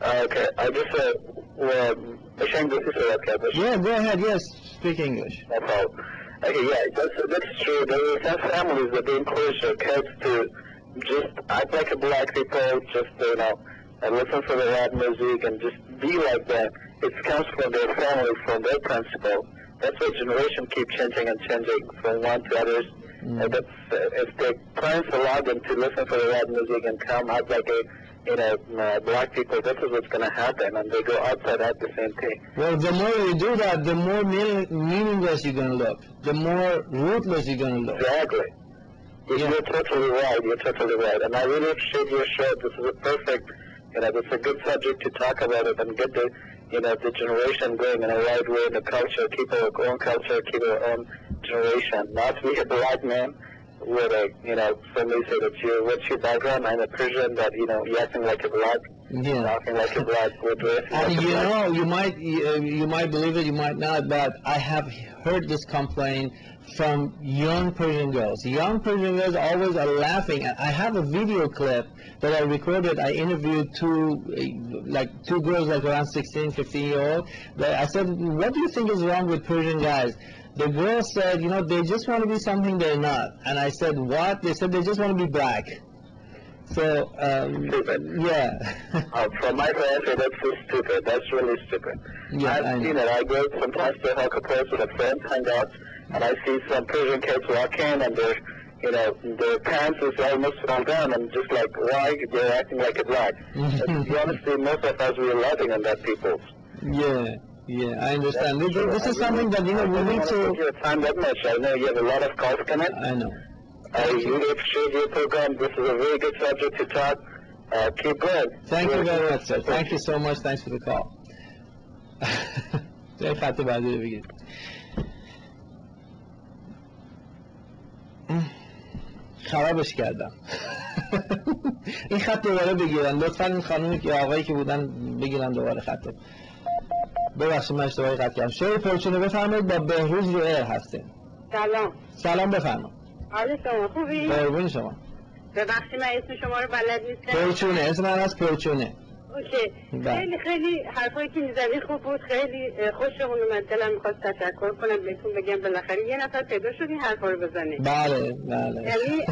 Okay, I just uh, well, ashamed to say that, Captain. Yeah, go ahead, yes, speak English. No problem. Okay, yeah, that's that's true. There are some families that they encourage their kids to just act like a black people, just you know, and listen for the rap music and just be like that. It comes from their family, from their principle. That's why generation keep changing and changing from one to others. Mm. And that's uh, if the parents allow them to listen for the rap music and come out like a you know uh, black people, this is what's going to happen, and they go outside at the same thing. Well, the more you do that, the more meaning, meaningless you're gonna look. The more rootless you're gonna look. Exactly. Yeah. You're totally right. You're totally right. And I really appreciate your show. This is a perfect, you know, is a good subject to talk about it and get the, you know, the generation going in a right way, the culture, keep our own culture, keep our own generation. Not be a black man with a, you know, somebody say that you, what's your background? I'm a Persian, that, you know, you're acting like a black, Yeah. talking like a black, dressing like you know, you might you, you might believe it, you might not, but I have heard this complaint from young Persian girls. Young Persian girls always are laughing. I have a video clip that I recorded. I interviewed two, uh, like two girls, like around 16, 15 year old. That I said, "What do you think is wrong with Persian guys?" The girl said, "You know, they just want to be something they're not." And I said, "What?" They said, "They just want to be black." So, um, yeah. Uh, from my answer, that's so stupid. That's really stupid. Yeah, I I've know. seen it. I go sometimes to Hoka Place with a friend, hang out, and I see some Persian kids walk in, and their, you know, their pants is almost fall down, and just like, why they're acting like a black? To be honest, most of us we're laughing at that people. Yeah, yeah, I understand. This, this is something that, you know, we need to your time that much. I know you have a lot of calls coming. I know. I really appreciate your program. This is a very good subject to talk. Uh, keep going. Thank you Really- very much, sir. Thank you so much. Thanks for the call. خرابش کردم. این خط دوباره بگیرن. لطفا این خانومی که آقایی که بودن بگیرن دوباره خط. ببخشید من اشتباهی خط کردم. شعر پرچونه بفرمایید. با بهروز رو ایر هسته سلام. سلام بفرمایید. حال شما خوبی؟ قربون شما. ببخشید من اسم شما رو بلد نیستم. پرچونه. اسم من از پرچونه. اوکی. بله. خیلی خیلی حرفایی که می‌زنی خوب بود. خیلی خوشمون اومد. دلم می‌خواست تشکر کنم. بهتون بگم بالاخره یه نفر پیدا شد این حرفا رو بزنه. بله بله. یعنی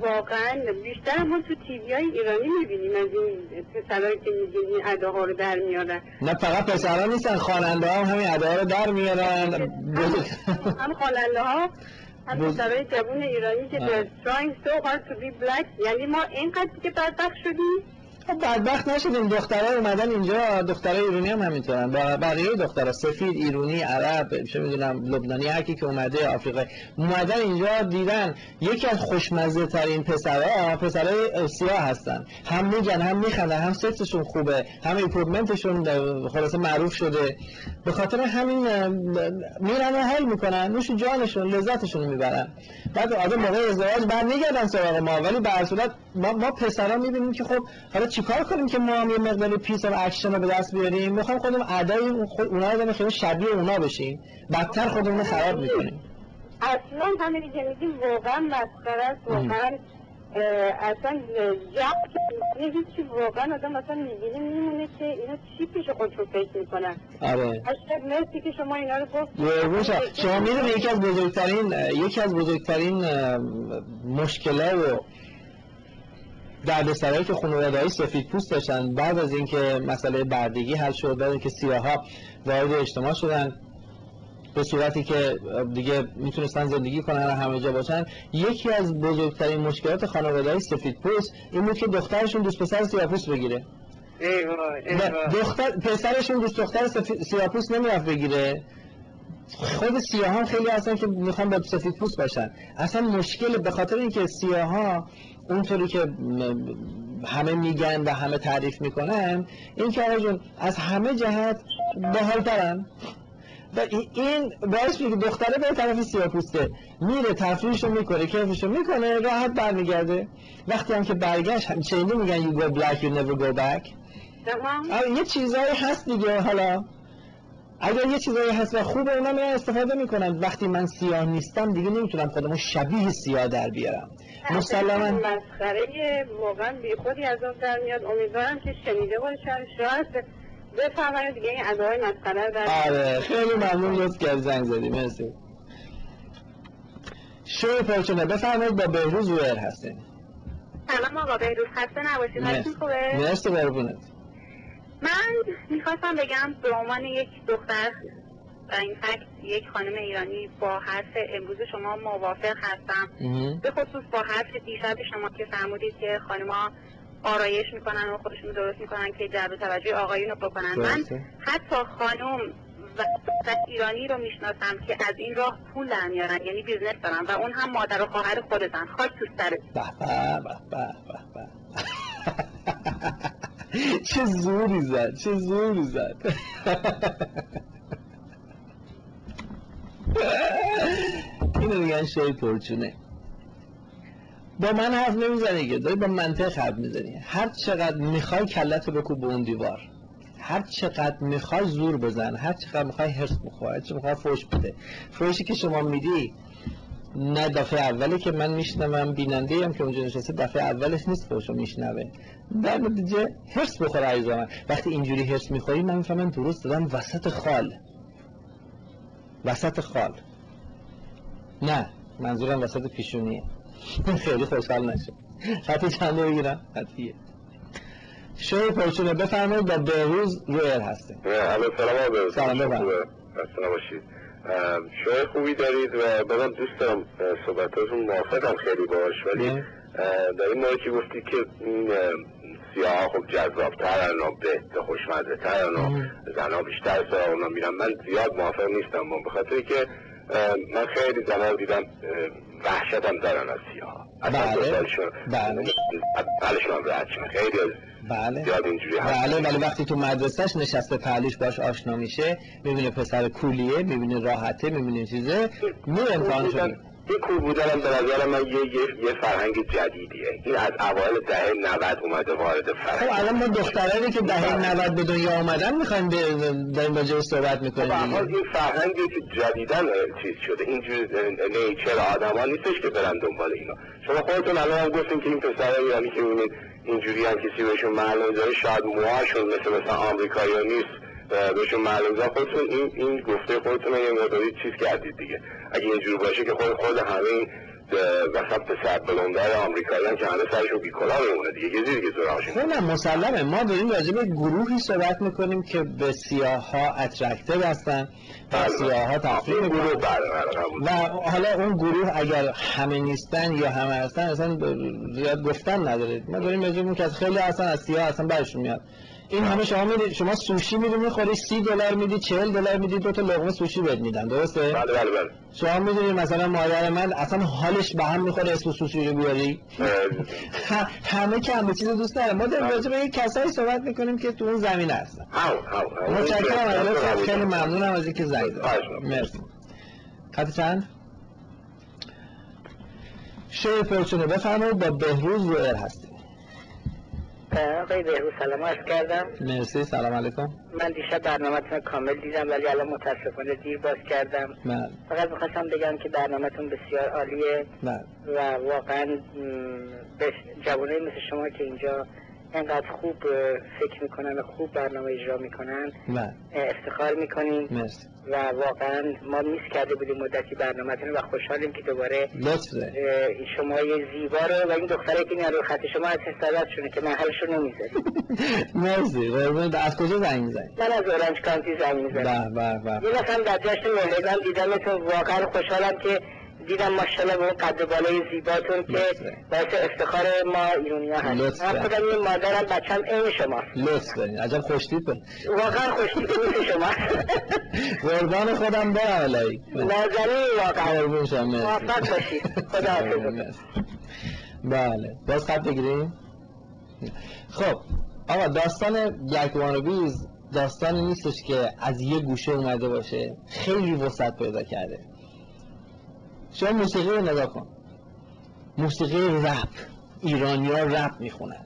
واقعا بیشتر ما تو تیوی های ایرانی می‌بینیم از این پسرهایی که میگین این اداها رو در میارن. نه فقط پسران نیستن. خواننده هم همین ادعا رو در میارن. بزرگ- هم خواننده ها هم پسرهای جوون ایرانی که they're trying so hard to be black. یعنی ما اینقدر که بدبخت شدیم بدبخت نشدیم. دخترها اومدن اینجا دخترای ایرانی هم همینطورن. با بقیه دخترها سفید ایرانی عرب چه می‌دونم لبنانی هر کی که اومده آفریقا اومدن اینجا دیدن یکی از خوشمزه ترین پسرها پسرای سیاه هستن. هم میگن هم میخندن هم سکسشون خوبه هم ایمپروومنتشون خلاصه معروف شده. به خاطر همین میرن حل می‌کنن نوش جانشون لذتشون می‌برن. بعد آدم موقع ازدواج برمیگردن سراغ ما ولی به صورت ما, ما پسرا می‌بینیم که خب حالا چیکار کنیم که ما هم یه مقدار piece of action رو به دست بیاریم؟ می‌خوام خودمون ادای خود اونا رو خیلی شبیه اونا بشیم. بدتر خودمون رو خراب می‌کنیم. اصلا همینی که میگیم واقعا مسخره است. واقعا اصلا یه هیچی واقعا آدم اصلا می‌بینه میمونه که اینا چی پیش خودشون فکر می‌کنن. آره. اشتر مرسی که شما اینا رو گفت. شما. می‌دونی یکی از بزرگترین یکی از بزرگترین اه، مشکلات و دردسرایی که خانواده‌های سفید پوست داشتن بعد از اینکه مسئله بردگی حل شد بعد اینکه سیاها وارد اجتماع شدن به صورتی که دیگه می‌تونستن زندگی کنن و همه جا باشن یکی از بزرگترین مشکلات خانواده های سفید پوست این بود که دخترشون دوست پسر بگیره. ای و وای. دختر پسرشون دوست دختر سفید- سیاه‌پوست نمی‌رفت بگیره. خود سیاه هم خیلی هستن که می‌خوان با سفید پوست باشن. اصلا مشکل به خاطر اینکه سیاه ها اونطوری که همه میگن و همه تعریف می‌کنن این که از همه جهت باحالترن. و ای- این باعث میشه که دختره به طرف سیاه پوسته میره تفریحشو می‌کنه کیفشو می‌کنه راحت برمیگرده. وقتی هم که برگشت هم چه میگن you go black you never go back. یه چیزایی هست دیگه حالا. اگر یه چیزایی هست و خوبه اونا استفاده می‌کنن. وقتی من سیاه نیستم دیگه نمی‌تونم خودمو شبیه سیاه در بیارم. مسلما. مسخره واقعا بی خودی از آن در میاد. امیدوارم که شنیده باشن شاید بفهمن دیگه این ادای مسخره در آره خیلی ممنون. لطف کرد زنگ زدی. مرسی. شو پرچونه بفرمایید با بهروز رویر هستیم سلام آقا. بهروز خسته نباشید. حالتون خوبه؟ مرسی قربونت. من می‌خواستم بگم به عنوان یک دختر و این فکت یک خانم ایرانی با حرف امروز شما موافق هستم. به خصوص با حرف دیشب شما که فرمودید که خانمها آرایش می‌کنن و خودشون درست می‌کنن که جلب توجه آقایون رو بکنن. من. حتی خانم و ایرانی رو می‌شناسم که از این راه پول در میارن یعنی بیزنس دارن و اون هم مادر و خواهر خودتن. خاک تو سرت. چه زوری زد چه زوری زد. اینو میگن شوی پرچونه. با من حرف نمی‌زنی که داری با منطق حرف می‌زنی. هر چقدر می‌خوای کلتو بکوب به اون دیوار. هر چقدر می‌خوای زور بزن. هر چقدر می‌خوای هرس بخور. هر چقدر می‌خوای فوش بده. فوشی که شما میدی نه دفعه اولی که من میشنوم بیننده هم که اونجا نشسته دفعه اولش نیست فوشو میشنوه. در نتیجه هرس بخوره عزیزا من وقتی اینجوری هرس می‌خوری من می‌فهمم درست دادم وسط خال. وسط خال. نه منظورم وسط پیشونیه. خیلی خوشحال نشه خطی چنده بگیرم؟ خطیه. شوی پرچونه بفرمایید با بهروز رو ایر هستیم الو سلام آقا سلام، بفرمایید. اه، شما خوبی دارید و بازم دوست دارم صحبتاتون موافقم خیلی باش ولی در این مورد که گفتی که این سیاه خب جذابترن و به خوشمزه ترن و. زنها بیشتر سراغ اونا میرن من زیاد موافق نیستم با به خاطر که من خیلی زنها رو دیدم وحشتم دارن از سیاه بله. بله. بلشون رد شدن. خیلی بله بله ولی وقتی تو مدرسهش نشسته پهلوش باش آشنا میشه می‌بینه پسر کولیه می‌بینه راحته می‌بینه چیزه میره امتحانشو میده. این کول بودن هم به نظر من یه, یه, یه فرهنگ جدیدیه. این از اوایل دهه 90 اومده وارد خب فرهنگ الان ما دخترانی که دهه 90 به دنیا آمدن می‌خوایم داریم راجع صحبت می‌کنیم هر حال این فرهنگی که جدیدن چیز شده. اینجور نیچر آدم ها نیستش که برن دنبال اینا. شما خودتون الان هم گفتین که این پسر ایرانی که می‌بینید اینجوری هم کسی بهشون معلوم داره شاید موهاشون مثل مثلا آمریکایی نیست بهشون معلوم داره. خودتون این این گفته خودتون یه مقداری چیز کردید دیگه. اگه اینجوری باشه که خود خود اه، مثلا پسر بلندار آمریکایی هم که همه سرشون بیکلا میمونه دیگه. یه دیگه زوراشون خب نه مسلمه. ما داریم راجع به گروهی صحبت می‌کنیم که به سیاه ها attractive هستن و سیاه ها می‌کنن. و حالا اون گروه اگر همه نیستن یا همه هستن اصلا زیاد گفتن نداره ما داریم راجع به که از خیلی هستن از سیاه اصلا برشون میاد. این همه شما می‌دید شما سوشی می‌دید می‌خوری سی دلار میدی چهل دلار میدی دو تا لقمه سوشی بهت میدن درسته؟ بله بله بله. شما می‌دونی مثلا مادر من اصلا حالش به هم می‌خوره اسم سوشی رو بیاری؟ همه که همه چیز دوست دارن. ما داریم راجع به یک کسایی صحبت می‌کنیم که تو اون زمین هستن. متشکرم خیلی. ممنونم از اینکه زنگ. مرسی. خط چند؟ شوی پرچونه بفرمایید با بهروز رو ایر هستیم. آقای بهروز سلام عرض کردم. مرسی سلام علیکم. من دیشب برنامهتون کامل دیدم ولی الان متاسفانه دیر باز کردم. من فقط می‌خواستم بگم که برنامهتون بسیار عالیه من و واقعا به جوانه مثل شما که اینجا انقدر خوب فکر می‌کنن و خوب برنامه اجرا می‌کنن بله افتخار می‌کنیم. مرسی. و واقعا ما میس کرده بودیم مدتی برنامهتون و خوشحالیم که دوباره شما یه زیبا رو و این دختره که میان رو خط شما از شونه که محلشون نمی‌ذاریم مرسی. قربونت. از کجا زنگ می‌زنی؟ من از اورنج کانتی زنگ می‌زنم. به به به یه مثلا در جشن مهرگان دیدمتون. واقعا خوشحالم که دیدم ماشاءالله به قد بالای زیباتون که. باعث افتخار ما ایرانی ها هست. من خودم این مادرم بچم عین شماست لطف دارین عجب خوشتیپه واقعا خوشتیپ شما. قربان خودم برم الهی نازنین واقعا. قربون شما. موفق باشید. خدا حافظ. بله. باز خط بگیریم. خب. آقا داستان بلک وانوبیز داستانی نیستش که از یه گوشه اومده باشه. خیلی وسعت پیدا کرده. شما موسیقی رو نگاه کن. موسیقی رپ. ایرانی ها رپ می‌خونن.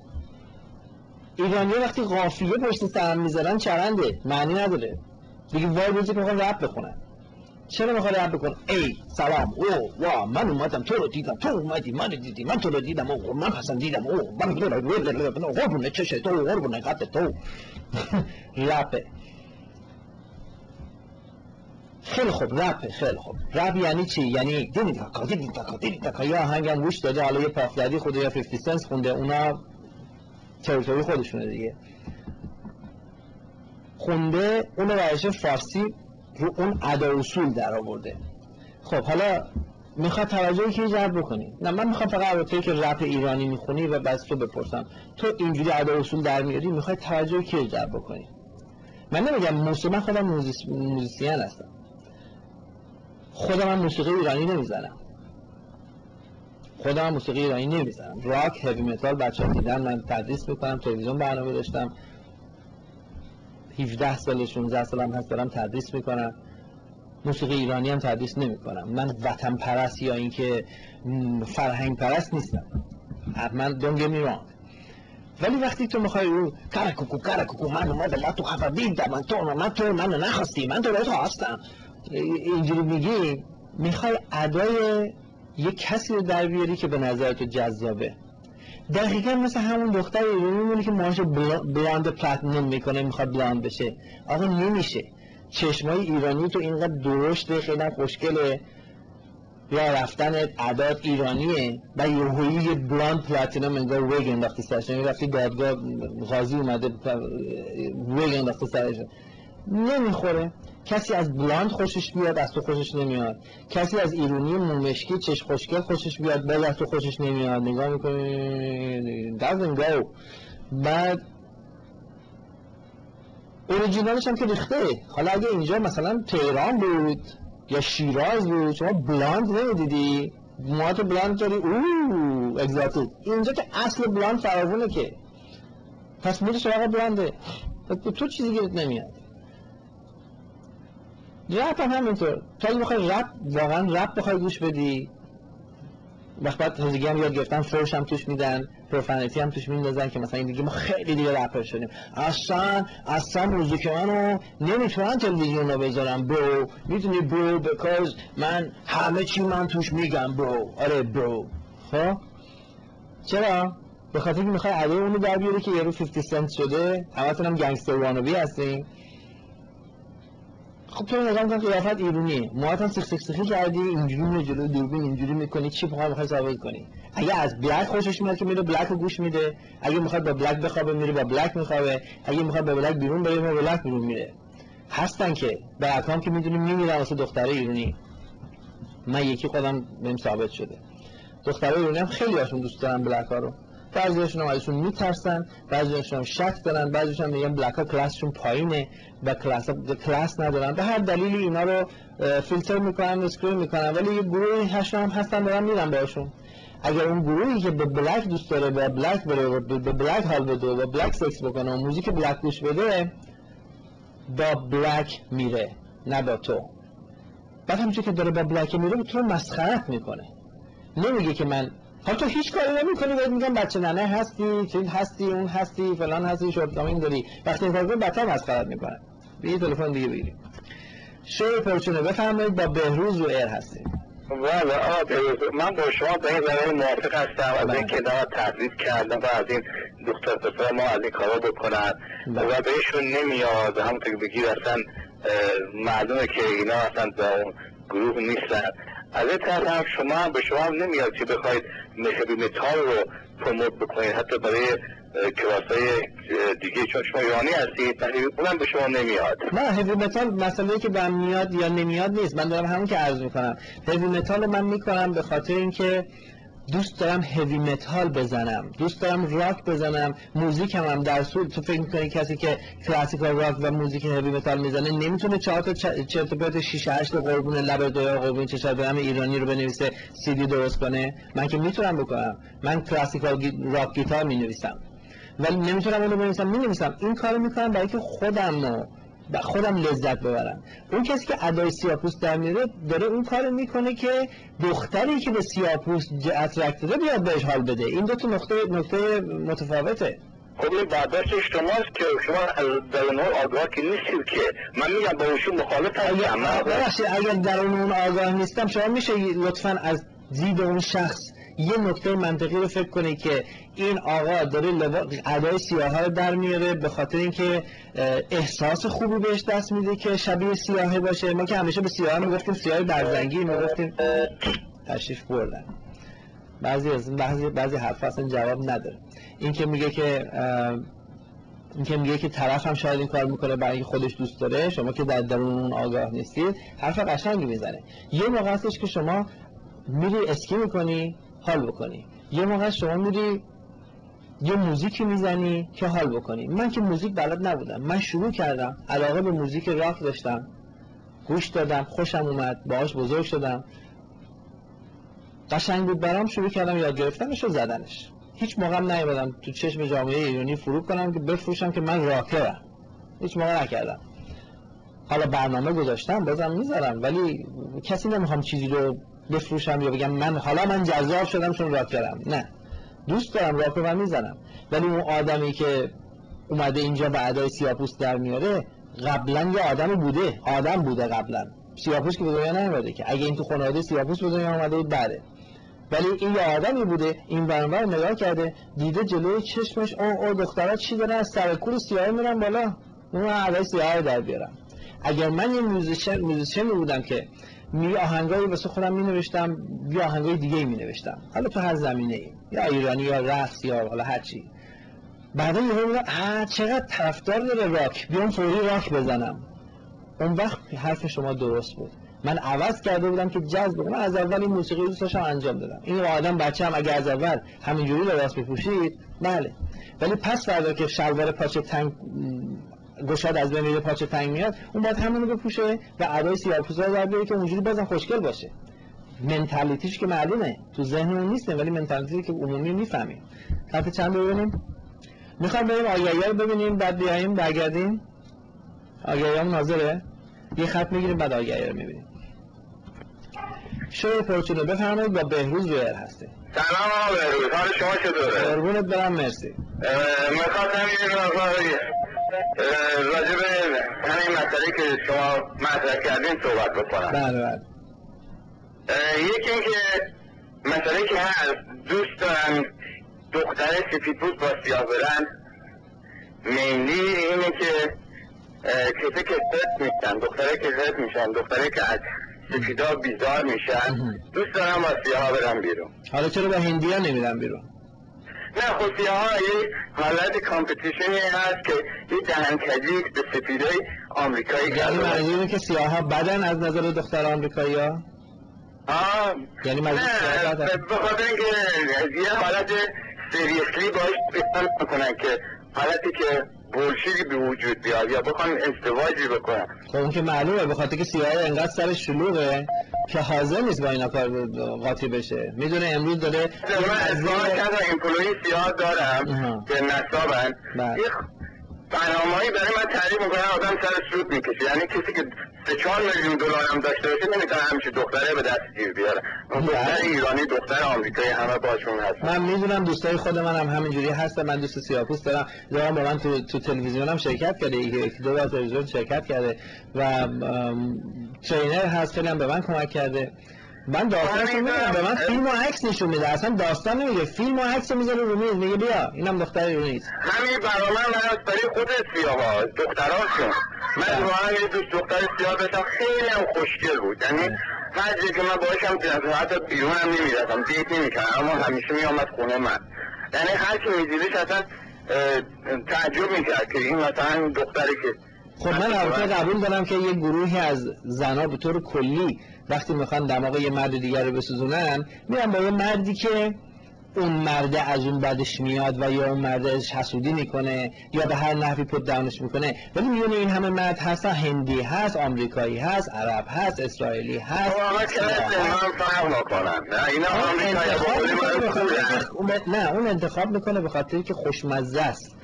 ایرانی ها وقتی قافیه پشت سرم می‌ذارن چرنده. معنی نداره. دیگه وای روزی که می‌خوان رپ بخونن. چرا می‌خواد رپ بکن ای سلام. او وا. من اومدم تو رو دیدم. تو اومدی من دیدی. من تو رو دیدم. او من پسندیدم. او من تو رو قربونه چش تو قربونه قد تو رپه خیلی خوب رپه خیلی خوب. رپ یعنی چی؟ یعنی دیدی تاکا دیدی تاکا دیدی تاکا یا آهنگم گوش داده حالا یه پافدادی خود یا 50 سنس خونده اونا تریتوری خودشونه دیگه. خونده اون روش فارسی رو اون ادا اصول در آورده. خب حالا می‌خواد توجهی که جلب بکنی؟ نه من می‌خوام فقط البته که رپ ایرانی می‌خونی و بس تو بپرسم. تو اینجوری ادا اصول در میاری می‌خوای توجهی که جلب بکنی؟ من نمیگم موسیقی من خودم موزیس- موزیسین هستم. خودم هم موسیقی ایرانی نمی‌زنم. خودم هم موسیقی ایرانی نمی‌زنم. rock heavy metal بچه ها دیدن من تدریس می‌کنم تلویزیون برنامه داشتم. 17 سال 16 سالم هست دارم تدریس می‌کنم. موسیقی ایرانی هم تدریس نمی‌کنم. من وطن پرست یا اینکه فرهنگ پرست نیستم. من me wrong ولی وقتی تو می‌خوای رو کرکوکو کرکوکو من من تو دیدم من تو من تو من نخواستی من تو خواستم اینجوری میگی می‌خوای ادای یه کسی رو در بیاری که به نظر تو جذابه. دقیقا مثل همون دختر ایرانی میمونی که موهاشو بلا- بلاند پلاتینوم می‌کنه می‌خواد بلاند بشه. آقا نمیشه. چشمای ایرانی تو اینقدر درشته خیلی خوشگله. یا رفتن عداد ایرانیه. و یهویی یه بلاند پلاتینوم انگار ویگ انداختی سرش. یعنی رفتی دادگاه قاضی اومده wig انداخته سرش. نمی‌خوره. کسی از بلاند خوشش بیاد از تو خوشش نمیاد. کسی از ایرونی مومشکی چش خوشگل خوشش بیاد باز از تو خوشش نمیاد. نگاه می‌کنی doesn't go. بعد اوریجینالش هم که ریخته. حالا اگه اینجا مثلا تهران بود یا شیراز بود شما بلاند نمی‌دیدی. موهاتو بلاند داری. اوه exotic اینجا که اصل بلاند فراوونه که. پس بلانده پس به تو چیزی گیرت نمیاد. رپ هم همینطور. تو اگه بخوای رپ واقعا رپ بخوای گوش بدی وقت بعد تازگی هم یاد گرفتن فوش هم توش میدن پروفانیتی هم توش میندازن که مثلا این دیگه ما خیلی دیگه رپر شدیم. اصلا اصلا موزیک منو نمی‌تونن تلویزیون رو بذارم برو. می‌دونی برو بکاز من همه چی من توش میگم برو. آره برو. خب؟ چرا؟ به خاطر که می‌خوای ادای اونو در بیاری که یارو 50 سنت شده همتون هم گنگستر وانوبی هستین. خب تو نگاه کن قیافت ایرونیه موهات هم سیخ سیخ کردی اینجوری میره جلو دوربین اینجوری می‌کنی چی بخواه می‌خوای ثابت کنی؟ اگه از بلک خوشش میاد که میره بلک رو گوش میده. اگه می‌خواد با بلک بخوابه میره با بلک میخوابه. اگه می‌خواد با بلک بیرون بره با بلک بیرون میره. هستن که بلک هم که می‌دونیم میمیرن واسه دختره ایرونی. من یکی خودم بهم ثابت شده. دختره ایرانی هم خیلی هاشون دوست دارن black ها رو. بعضیشون هم ازشون میترسن بعضیشون شک دارن بعضیشون میگن black ها کلاسشون پایینه و کلاس کلاس ندارن. به هر دلیلی اینا رو فیلتر می‌کنن screen می‌کنن ولی یه گروهی هشت هم هستن دارن میرن باشون. اگر اون گروهی که به black دوست داره با black بره و به به black حال بده و black سکس بکنه و موزیک black گوش بده با بلک میره نه با تو. بعد همچون که داره با بلک میره تو مسخرت می‌کنه. نمیگه که من حالا تو هیچ کاری نمی‌کنی بهت میگم بچه ننه هستی چیز هستی اون هستی فلان هستی شورتامین داری وقتی این کار کنی بدتر مسخرت می‌کنن به یه تلفن دیگه بگیریم. شوی پرچونه بفرمایید با بهروز رو ایر هستیم. بله آقا من با شما به این موافق هستم. از بله. اینکه اینا تحریف کردن و از این دختر پسر ما از این کارا بکنن بله. و بهشون نمیاد. همونطور که بگید اصلا معلومه که اینا اصلا در اون گروه نیستن. از این طرف هم شما به شما نمیاد که بخواید heavy metal رو promote بکنید. حتی برای کلاس های دیگه چون شما ایرانی هستید اونم به شما نمیاد. نه heavy metal مسئله که به میاد یا نمیاد نیست. من دارم همون که عرض می‌کنم. heavy metal من می‌کنم به خاطر اینکه دوست دارم heavy metal بزنم. دوست دارم راک بزنم. موزیک هم, هم در صورت تو فکر می‌کنی کسی که classical rock و موزیک heavy metal می‌زنه نمی‌تونه چهار تا چرت و پرت 6 8 قربون لب دو قربون چشات برم ایرانی رو بنویسه سی دی درست کنه. من که می‌تونم بکنم. من classical rock گیتار می‌نویسم. ولی نمی‌تونم اونو بنویسم می‌نویسم. این کارو می‌کنم برای که خودم رو خودم لذت ببرم. اون کسی که ادای سیاپوست در میاره داره اون کارو می‌کنه که دختری که به سیاپوست اترکت داره بیاد بهش حال بده. این دو تا نقطه نقطه متفاوته. خب این برداشت شماست که شما از درون اون آگاه که نیستید که من میگم با ایشون مخالف هستم. اگر در اون آگاه نیستم شما میشه لطفا از دید اون شخص یه نکته منطقی رو فکر کنی که این آقا داره. ادای سیاه رو در میاره به خاطر اینکه احساس خوبی بهش دست میده که شبیه سیاهه باشه. ما که همیشه به سیاه می‌گفتیم سیاه برزنگی می‌گفتیم. تشریف بردن. بعضی از بعضی بعضی حرف اصلا جواب نداره. این که میگه که این که میگه که طرف هم شاید این کار می‌کنه برای اینکه خودش دوست داره. شما که در درون اون آگاه نیستید حرف قشنگی می‌زنه. یه موقع هستش که شما میری اسکی می‌کنی حال بکنی. یه موقع شما میری یه موزیکی می‌زنی که حال بکنی. من که موزیک بلد نبودم. من شروع کردم. علاقه به موزیک راک داشتم. گوش دادم. خوشم اومد. باهاش بزرگ شدم. قشنگ بود برام. شروع کردم یاد گرفتنش و زدنش. هیچ موقع نیومدم تو چشم جامعه ایرانی فرو کنم که بفروشم که من راکرم. هیچ موقع نکردم. حالا برنامه گذاشتم. بازم می‌ذارم. ولی کسی نمی‌خوام چیزی رو بفروشم یا بگم من حالا من جذاب شدم چون راکرم نه. دوست دارم راک رو می‌زنم. ولی اون آدمی که اومده اینجا به ادای سیاپوست در میاره قبلا یه آدمی بوده. آدم بوده قبلا. سیاپوست که به دنیا نیومده که. اگه این تو خانواده سیاپوست به دنیا اومده بله. ولی این یه آدمی بوده این برنامه نگاه کرده دیده جلوی چشمش او او دخترها چی دارن؟ از سر کول سیاه میرن بالا. اون ادای سیاه در بیارم اگر من یه موزیشن بودم که می آهنگایی واسه خودم می نوشتم یا آهنگای دیگه می نوشتم حالا تو هر زمینه ای یا ایرانی یا رقص یا حالا هر چی. بعدا میگم آ چقدر طرفدار داره راک بیام فوری راک بزنم. اون وقت حرف شما درست بود. من عوض کرده بودم که جذب من از اول این موسیقی رو داشتم انجام دادم. این آدم بچه هم اگر از اول همینجوری لباس بپوشید بله. ولی پس فردا که شلوار پاچه تنگ گشاد از بین میره پاچه تنگ میاد اون باید همونو بپوشه و ادای سیاه‌پوستا رو در بیاره که اونجوری بازم خوشگل باشه. منتالیتیش که معلومه تو ذهن اون نیست ولی منتالیتی که عمومی می‌فهمیم. خط چند ببینیم؟ می‌خوام بریم آگهی رو ببینیم بعد بیایم برگردیم. آگهی هم ناظره. یه خط می‌گیریم بعد آگهی رو می‌بینیم. شوی پرچونو بفرمایید با بهروز روی ار هسته سلام آقا بهروز حال شما چطوره؟ قربونت برم مرسی. می‌خواستم یه مقدار راجع به همین مسئله که شما مطرح کردین صحبت بکنم. بله بله. یکی اینکه مسئله که هست دوست دارن دختر سفیدپوست با سیاه برن مینلی اینه که کسی که زد میشن دختره که زد میشن دختره که از سفیدا بیزار میشن. دوست دارن با سیاه برن بیرون. حالا چرا به هندی ها نمیرن بیرون؟ نه خب سیاه ها یه حالت کامپتیشنی هست که یه دهنکجی به سفیدای آمریکایی یعنی منظور اینه که سیاه بدن از نظر دختر آمریکایی ها آه. یعنی بدن؟ به خاطر اینکه یه حالت سریسلی باش بسن می‌کنن که حالتی که بولشیری به وجود بیاد یا بخوان ازدواجی بکنن خب اون که معلومه به خاطر که سیاه انقدر سر شلوغه که حاضر نیست با اینا کار قاطی بشه می‌دونه امروز داره من ازدواج چند تا امپلوی سیاه دارم. که نصابن بله. برنامه‌ای برای من تعریف می‌کنن آدم سر سود می‌کشه. یعنی کسی که سه چهار میلیون دلار هم داشته باشه نمی‌تونه همیشه دختره به دست گیر بیاره. اون بله. دختر ایرانی دختر آمریکایی همه باشون هست. من می‌دونم دوستای خود من هم همینجوری هستم من دوست سیاپوست دارم. دارم با من تو, تو تلویزیون هم شرکت کرده. یکی دو بار تلویزیون شرکت کرده. و ترینر هست. خیلی هم به من کمک کرده. من داستانش من میگم به من. فیلم و عکس نشون میده. اصلا داستان نمیگه. فیلم و عکس رو می‌ذاره رو میز میگه بیا اینم دختر ایرانی است. همین برنامه من از برای خود سیاه ها دختراشون من واقعا یه دوست دختر سیاه داشتم. خیلی هم خوشگل بود. یعنی هر جایی که من دیدم حتی بیرون هم نمی‌رفتم. دیت نمی‌کردم اما همیشه میامد خونه من. یعنی هر کی میدیدش اصلا تعجب می‌کرد که این مثلا دختری که خب من البته قبول دارم که یه گروهی از زنها به طور کلی وقتی می‌خوان دماغ یه مرد دیگر رو بسوزونن میرن با یه مردی که اون مرد از اون بدش میاد و یا اون مرد ازش حسودی می‌کنه یا به هر نحوی پت داونش می‌کنه. ولی میونه این همه مرد هستن. هندی هست آمریکایی هست عرب هست اسرائیلی هست. هست. نکنن؟ نه اینا اون انتخاب می‌کنه به خاطر. که- اون- نه اون انتخاب می‌کنه به خاطر که خوشمزه است.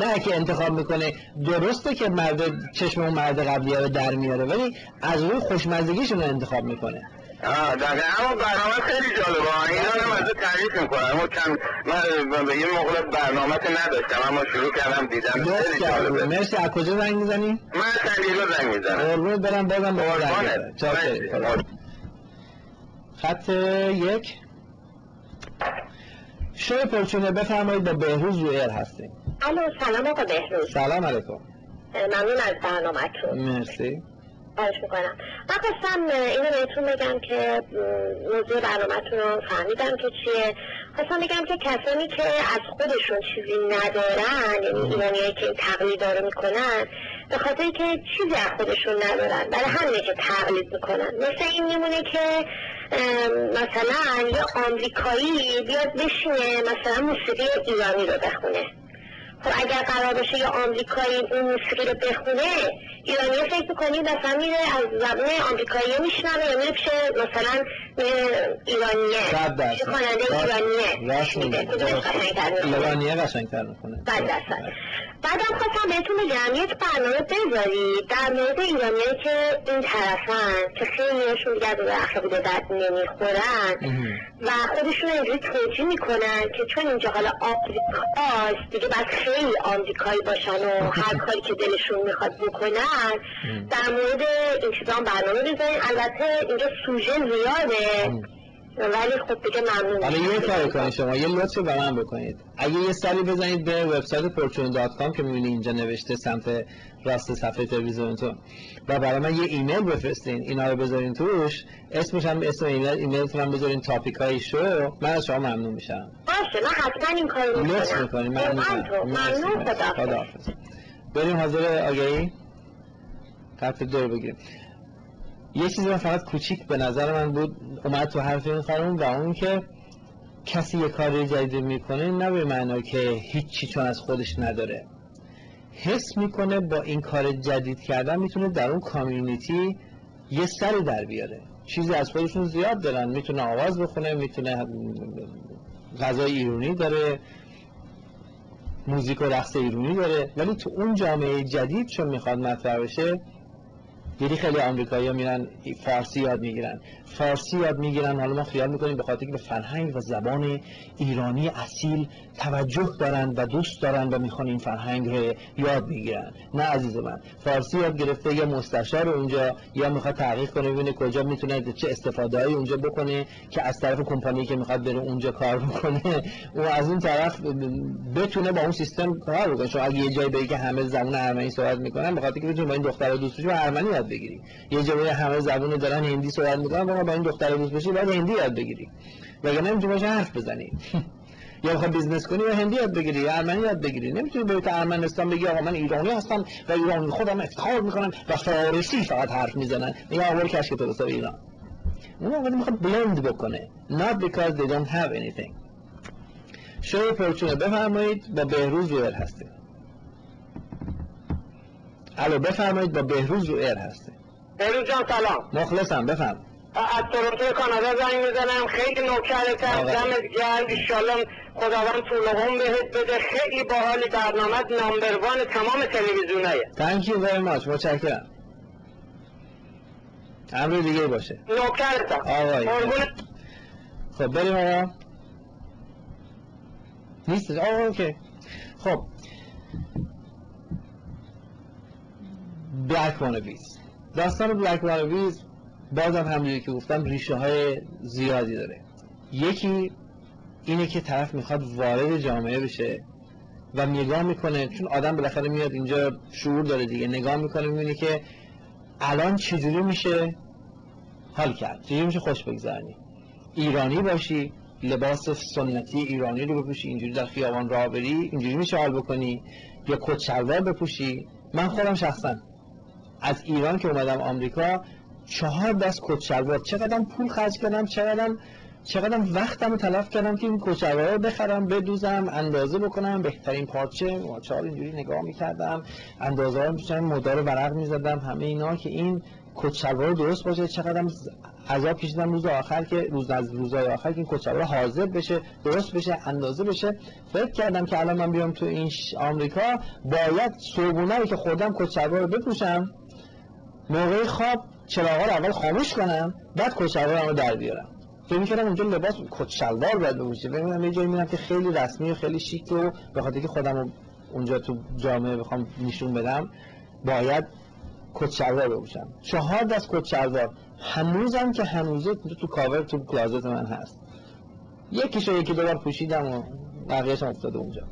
نه که انتخاب می‌کنه. درسته که مرد چشم اون مرد قبلی رو در میاره ولی از روی خوشمزگیشون رو انتخاب می‌کنه. دقیقا. اما برنامه خیلی جالبه. ها. اینا رو از تعریف می‌کنم. اما چند من به یه موقع برنامه که نداشتم اما شروع کردم دیدم. خیلی جالبه. مرسی. از کجا زنگ می‌زنی؟ من سنگیلا زنگ می‌زنم. قربونت برم بازم به زنگ. خط یک. شوی پرچونه بفرمایید با بهروز روی ایر هستیم. الو سلام آقا بهروز. سلام علیکم. ممنون از برنامهتون. مرسی. خواهش می‌کنم. من خواستم اینو بهتون بگم که موضوع برنامهتون رو فهمیدم که چیه. خواستم بگم که کسانی که از خودشون چیزی ندارن یعنی ایرانیایی که این تقلید رو می‌کنن به خاطر که چیزی از خودشون ندارن. برای همینه که تقلید می‌کنن. مثل این میمونه که مثلا یه آمریکایی بیاد بشینه مثلا موسیقی ایرانی رو بخونه. خب اگر قرار باشه یه آمریکایی اون موسیقی رو بخونه ایرانی فکر می‌کنی مثلا میره از زبان آمریکایی میشنوه یا میره پیش مثلا ایرانیه؟ خواننده ایرانیه؟ ایرانیه قشنگتر می‌کنه. درصد. بعدم خواستم بهتون بگم یک برنامه بذارید. در مورد ایرانیایی که این طرفن که خیلیشون دیگه از اون اخلاق به درد نمی‌خورن و خودشون اینجوری توجیه می‌کنن که چون اینجا حالا آمریکاست دیگه باید خیلی آمریکایی باشن و هر کاری که دلشون می‌خواد بکنن در مورد این چیزا برنامه بذارین البته اینجا سوژه زیاده. ولی خب دیگه ممنون حالا یه. کاری کنید شما یه لطف به من بکنید. اگه یه سری بزنید به وبسایت com که می‌بینی اینجا نوشته سمت راست صفحه تلویزیونتون. و برای من یه ایمیل بفرستین اینا رو بذارین توش. اسمش هم اسم ایمیل ایمیلتون هم بذارین topic های شو. من از شما ممنون میشم. باشه من حتما این کارو لطف می‌کنم می‌کنی ممنون. قربان تو. مرسی، ممنون مرسی. خدا خداحافظ. بریم حاضر آگهی؟ خط دور بگیریم. یه چیزی فقط کوچیک به نظر من بود اومد تو حرف این خانم و اون که کسی یه کاری جدید می‌کنه نه به معنی که هیچی چون از خودش نداره. حس می‌کنه با این کار جدید کردن می‌تونه در اون کامیونیتی یه سری در بیاره. چیزی از خودشون زیاد دارن می‌تونه آواز بخونه می‌تونه غذای ایرانی داره موزیک و رقص ایرانی داره. ولی تو اون جامعه جدید چون می‌خواد مطرح بشه دیدی خیلی آمریکایی ها میرن فارسی یاد می‌گیرن. فارسی یاد می‌گیرن حالا ما خیال می‌کنیم به خاطر به فرهنگ و زبان ایرانی اصیل توجه دارن و دوست دارن و می‌خوان این فرهنگ رو یاد بگیرن. نه عزیز من فارسی یاد گرفته یا مستشار اونجا یا می‌خواد تحقیق کنه ببینه کجا می‌تونه چه استفاده اونجا بکنه که از طرف کمپانی که می‌خواد بره اونجا کار بکنه. و از اون طرف بتونه با اون سیستم کار بکنه. شما اگه یه جایی بگی که همه زبان ارمنی صحبت می‌کنن به خاطر که بتونی با این دختر دوست بشی و ارمنی یاد بگیری. یه جایی همه زبون دارن هندی صحبت می‌کنن با با این دختر دوست بشی باید هندی یاد بگیری. وگرنه نمی‌تونی باشه حرف بزنی. یا بخوای بیزنس کنی یا هندی یاد بگیری یا ارمنی یاد بگیری. نمی‌تونی بری تو ارمنستان بگی آقا من ایرانی هستم و ایرانی خودم افتخار می‌کنم و فارسی فقط حرف می‌زنن. میگه برو کشکتو بساب ایران. اون آقا می‌خواد بلند بکنه. Not because they don't have anything. show ی پرچونه بفرمایید با بهروز رو air هستیم. الو بفرمایید با بهروز رو air هستیم. بهروز جان سلام. مخلصم بفرم از تورنتو کانادا زنگ می‌زنم. خیلی نوکرتم آقا. دمت گرم. ایشالله خداوند طول عمر بهت بده. خیلی باحالی برنامه number one تمام تلویزیونایه thank you very much. متشکرم. امر دیگه باشه. نوکرتم آقای. خب بریم آقا. نیست آقا okay. خب black wannabes داستان black wannabes بازم همونجوری که گفتم ریشه های زیادی داره. یکی اینه که طرف می‌خواد وارد جامعه بشه و نگاه می‌کنه چون آدم بالاخره میاد اینجا شعور داره دیگه نگاه می‌کنه می‌بینه که الان چجوری میشه حال کرد چجوری میشه خوش بگذرنی. ایرانی باشی لباس سنتی ایرانی رو بپوشی اینجوری در خیابان راه بری اینجوری میشه حال بکنی. یا کت بپوشی. من خودم شخصا از ایران که اومدم آمریکا چهار دست کت شلوار. پول خرج کردم چقدر چقدر وقتم رو تلف کردم که این کت شلوار رو بخرم بدوزم اندازه بکنم. بهترین پارچه چهار اینجوری نگاه می‌کردم. اندازه ها میشم مدار ورق می‌زدم همه اینا که این کت شلوار درست باشه. چقدر عذاب کشیدم روز آخر که روز از روزهای آخر که این کت شلوار حاضر بشه درست بشه اندازه بشه. فکر کردم که الان من بیام تو این آمریکا باید صبحونه رو که خودم کت شلوار رو بپوشم. موقع خواب چراغا رو اول خاموش کنم بعد شلوار رو در بیارم. فکر می‌کردم اونجا لباس کت شلوار باید بپوشه. ببینم یه جایی میرم که خیلی رسمی و خیلی شیک و به خاطر که خودم رو اونجا تو جامعه بخوام نشون بدم باید کت شلوار بپوشم. چهار دست کت شلوار. هنوزم که هنوزه تو کاور تو کلازت من هست. یکیشو یکی دو بار پوشیدم و بقیه‌اش افتاده اونجا.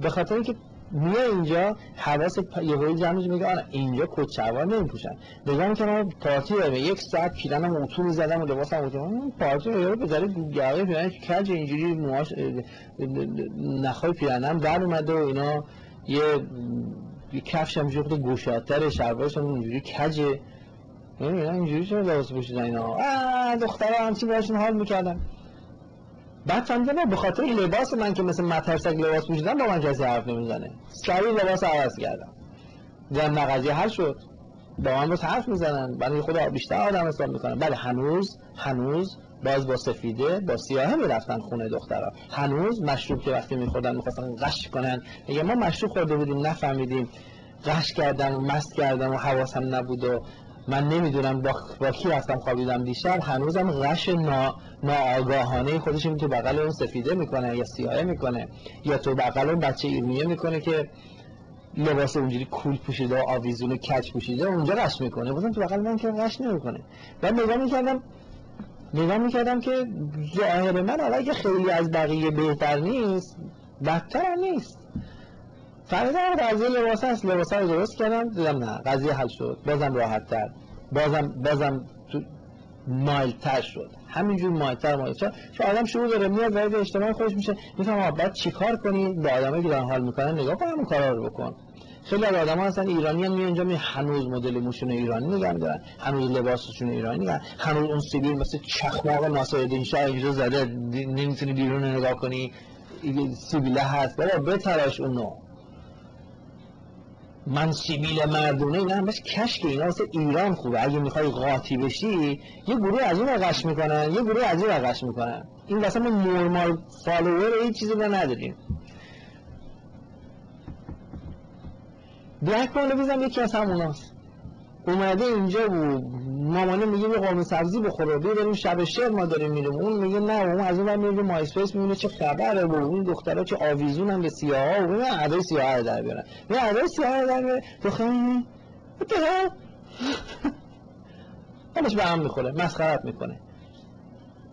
به خاطر اینکه میاد اینجا حواس یهویی جمع میشه میگه آره اینجا کت شلوار نمیپوشن. نگاه می‌کنم پارتی دارم یک ساعت پیرنم اتو می‌زدم و لباسم اتو پارتی رو یارو بذاره گرده پیرنش کج اینجوری موهاش نخای پیرنم در اومده و اینا یه یه کفش هم جفت گوشاتر شلوارش هم اینجوری کجه اینا اینجوری چرا لباس پوشیدن اینا؟ آه دخترها همچین باشون حال می‌کردن. بعد فهمیدم به خاطر لباس من که مثل مترسک لباس پوشیدم با من کسی حرف نمی‌زنه. سریع لباس عوض کردم. دیدم قضیه حل شد. با من باز حرف می‌زنن. بعد خود بیشتر آدم حساب می‌کنن. بله هنوز هنوز باز با سفیده با سیاهه می‌رفتن خونه دخترها. هنوز مشروب که وقتی میخوردن می‌خواستن قش کنن. میگه ما مشروب خورده بودیم نفهمیدیم. قش کردم و مست کردم و حواسم نبود و من نمی‌دونم با, با کی رفتم خوابیدم دیشب هنوزم غش نا... ناآگاهانه خودش تو بغل اون سفیده می‌کنه یا سیاهه می‌کنه یا تو بغل اون بچه ایرمیه می‌کنه که لباس اونجوری کول پوشیده و آویزون و کچ پوشیده اونجا قش می‌کنه. بازم تو بغل من که قش نمی‌کنه. بعد نگاه می‌کردم نگاه می‌کردم که ظاهر من حالا که خیلی از بقیه بهتر نیست بدتر نیست. فهمیدم قضیه لباس هست لباس رو درست کردم دیدم نه قضیه حل شد. بازم راحت تر. بازم بازم تو مایل تر شد. همینجور مایل تر مایل تر چون آدم شروع داره میاد وارد اجتماع خودش میشه. میفهم بعد چیکار کنی؟ به آدمایی که دارن حال می‌کنن نگاه کن همون کارا رو بکن. خیلی از آدم ها هستن ایرانی هم میان اینجا می هنوز مدل موشون ایرانی نگه دارن. هنوز لباسشون ایرانی نگه هنوز اون سیبیل مثل چخماق ناصرالدین شاه اینجا زده نمی‌تونی بیرون نگاه کنی. سیبیله هست. بابا بتراش اونو. من سیبیل مردونه اینا همش کشک اینا ایران خوبه. اگه می‌خوای قاطی بشی یه گروه از این غش می‌کنن یه گروه از این غش می‌کنن. این واسه ما normal follower هیچ چیزی رو نداریم. black wannabes م یکی از هموناست. اومده اینجا بود مامانه میگه یه قرمه سبزی بخوره بیا بریم شب شعر ما داریم میریم. اون میگه نه اون از اون میره MySpace می‌بینه چه خبره و اون دخترا چه آویزونن به سیاها و اون ادای سیاها در بیارن یه ادای سیاها در بیاره تو خیلی حالش به هم می‌خوره مسخرت می‌کنه.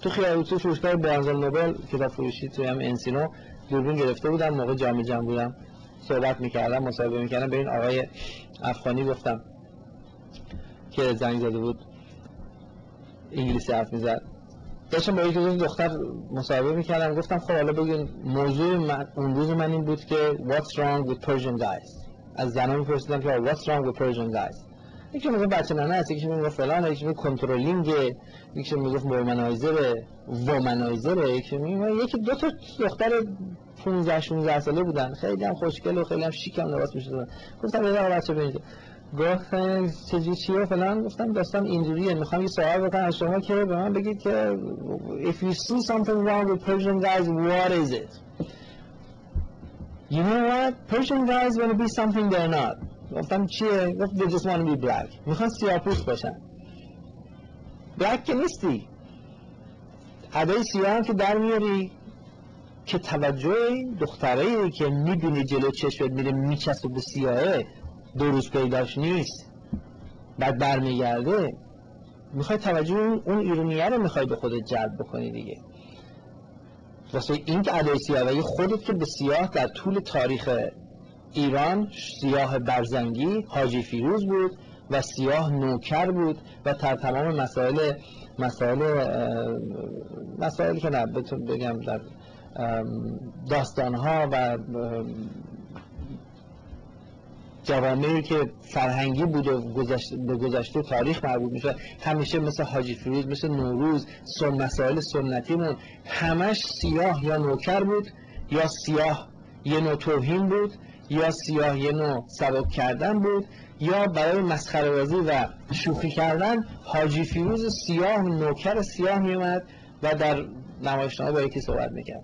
تو خیلی تو فروشگاه برانزل نوبل کتاب فروشی توی هم انسینو دوربین گرفته بودم موقع جامع جمع بودم صحبت می‌کردم مصاحبه می‌کردم. به این آقای افغانی گفتم که زنگ زده بود. انگلیسی حرف می‌زد. داشتم با یکی دختر مصاحبه می‌کردم. گفتم خب حالا بگین موضوع من اون روز من این بود که what's wrong with Persian guys? از زنان میپرسیدم که what's wrong with Persian guys? یکی میگه بچه ننه است. یکی میگه فلان یکی میگه controlling یکی میگه womanizer womanizer یکی میگه یکی دو تا دختر 15 16 ساله بودن. خیلی هم خوشگل و خیلی هم شیک هم لباس می‌شدن گفتم یه بچه ببینید گفتن چجوری چیه فلان. گفتم داستان اینجوریه. می‌خوام یه سوال بکنم. از شما که به من بگید که if you see something wrong with Persian guys what is it? You know what? Persian guys want to be something they're not. گفتم چیه؟ گفت they just want to be black. می‌خوان سیاپوست باشن. Black که نیستی. ادای سیاه هم که در میاری که توجه دختره که می‌بینی جلو چشمت میره میچسب به سیاهه. روز پیداش نیست. بعد برمیگرده می‌خوای توجه اون ایرونیه رو می‌خوای به خودت جلب بکنی دیگه. واسه این که ادای سیاه خودت که به سیاه در طول تاریخ ایران سیاه برزنگی حاجی فیروز بود و سیاه نوکر بود و در تمام مسائل مسائل مسائلی که نه بگم در داستانها و جوامعی که فرهنگی بود و به گذشته تاریخ مربوط میشه همیشه مثل حاجی فیروز مثل نوروز سن مسائل سنتیمون همش سیاه یا نوکر بود یا سیاه یه نوع توهین بود یا سیاه یه نوع سبک کردن بود یا برای مسخره بازی و شوخی کردن حاجی فیروز سیاه نوکر سیاه میومد و در نمایشنامه با یکی صحبت می‌کرد.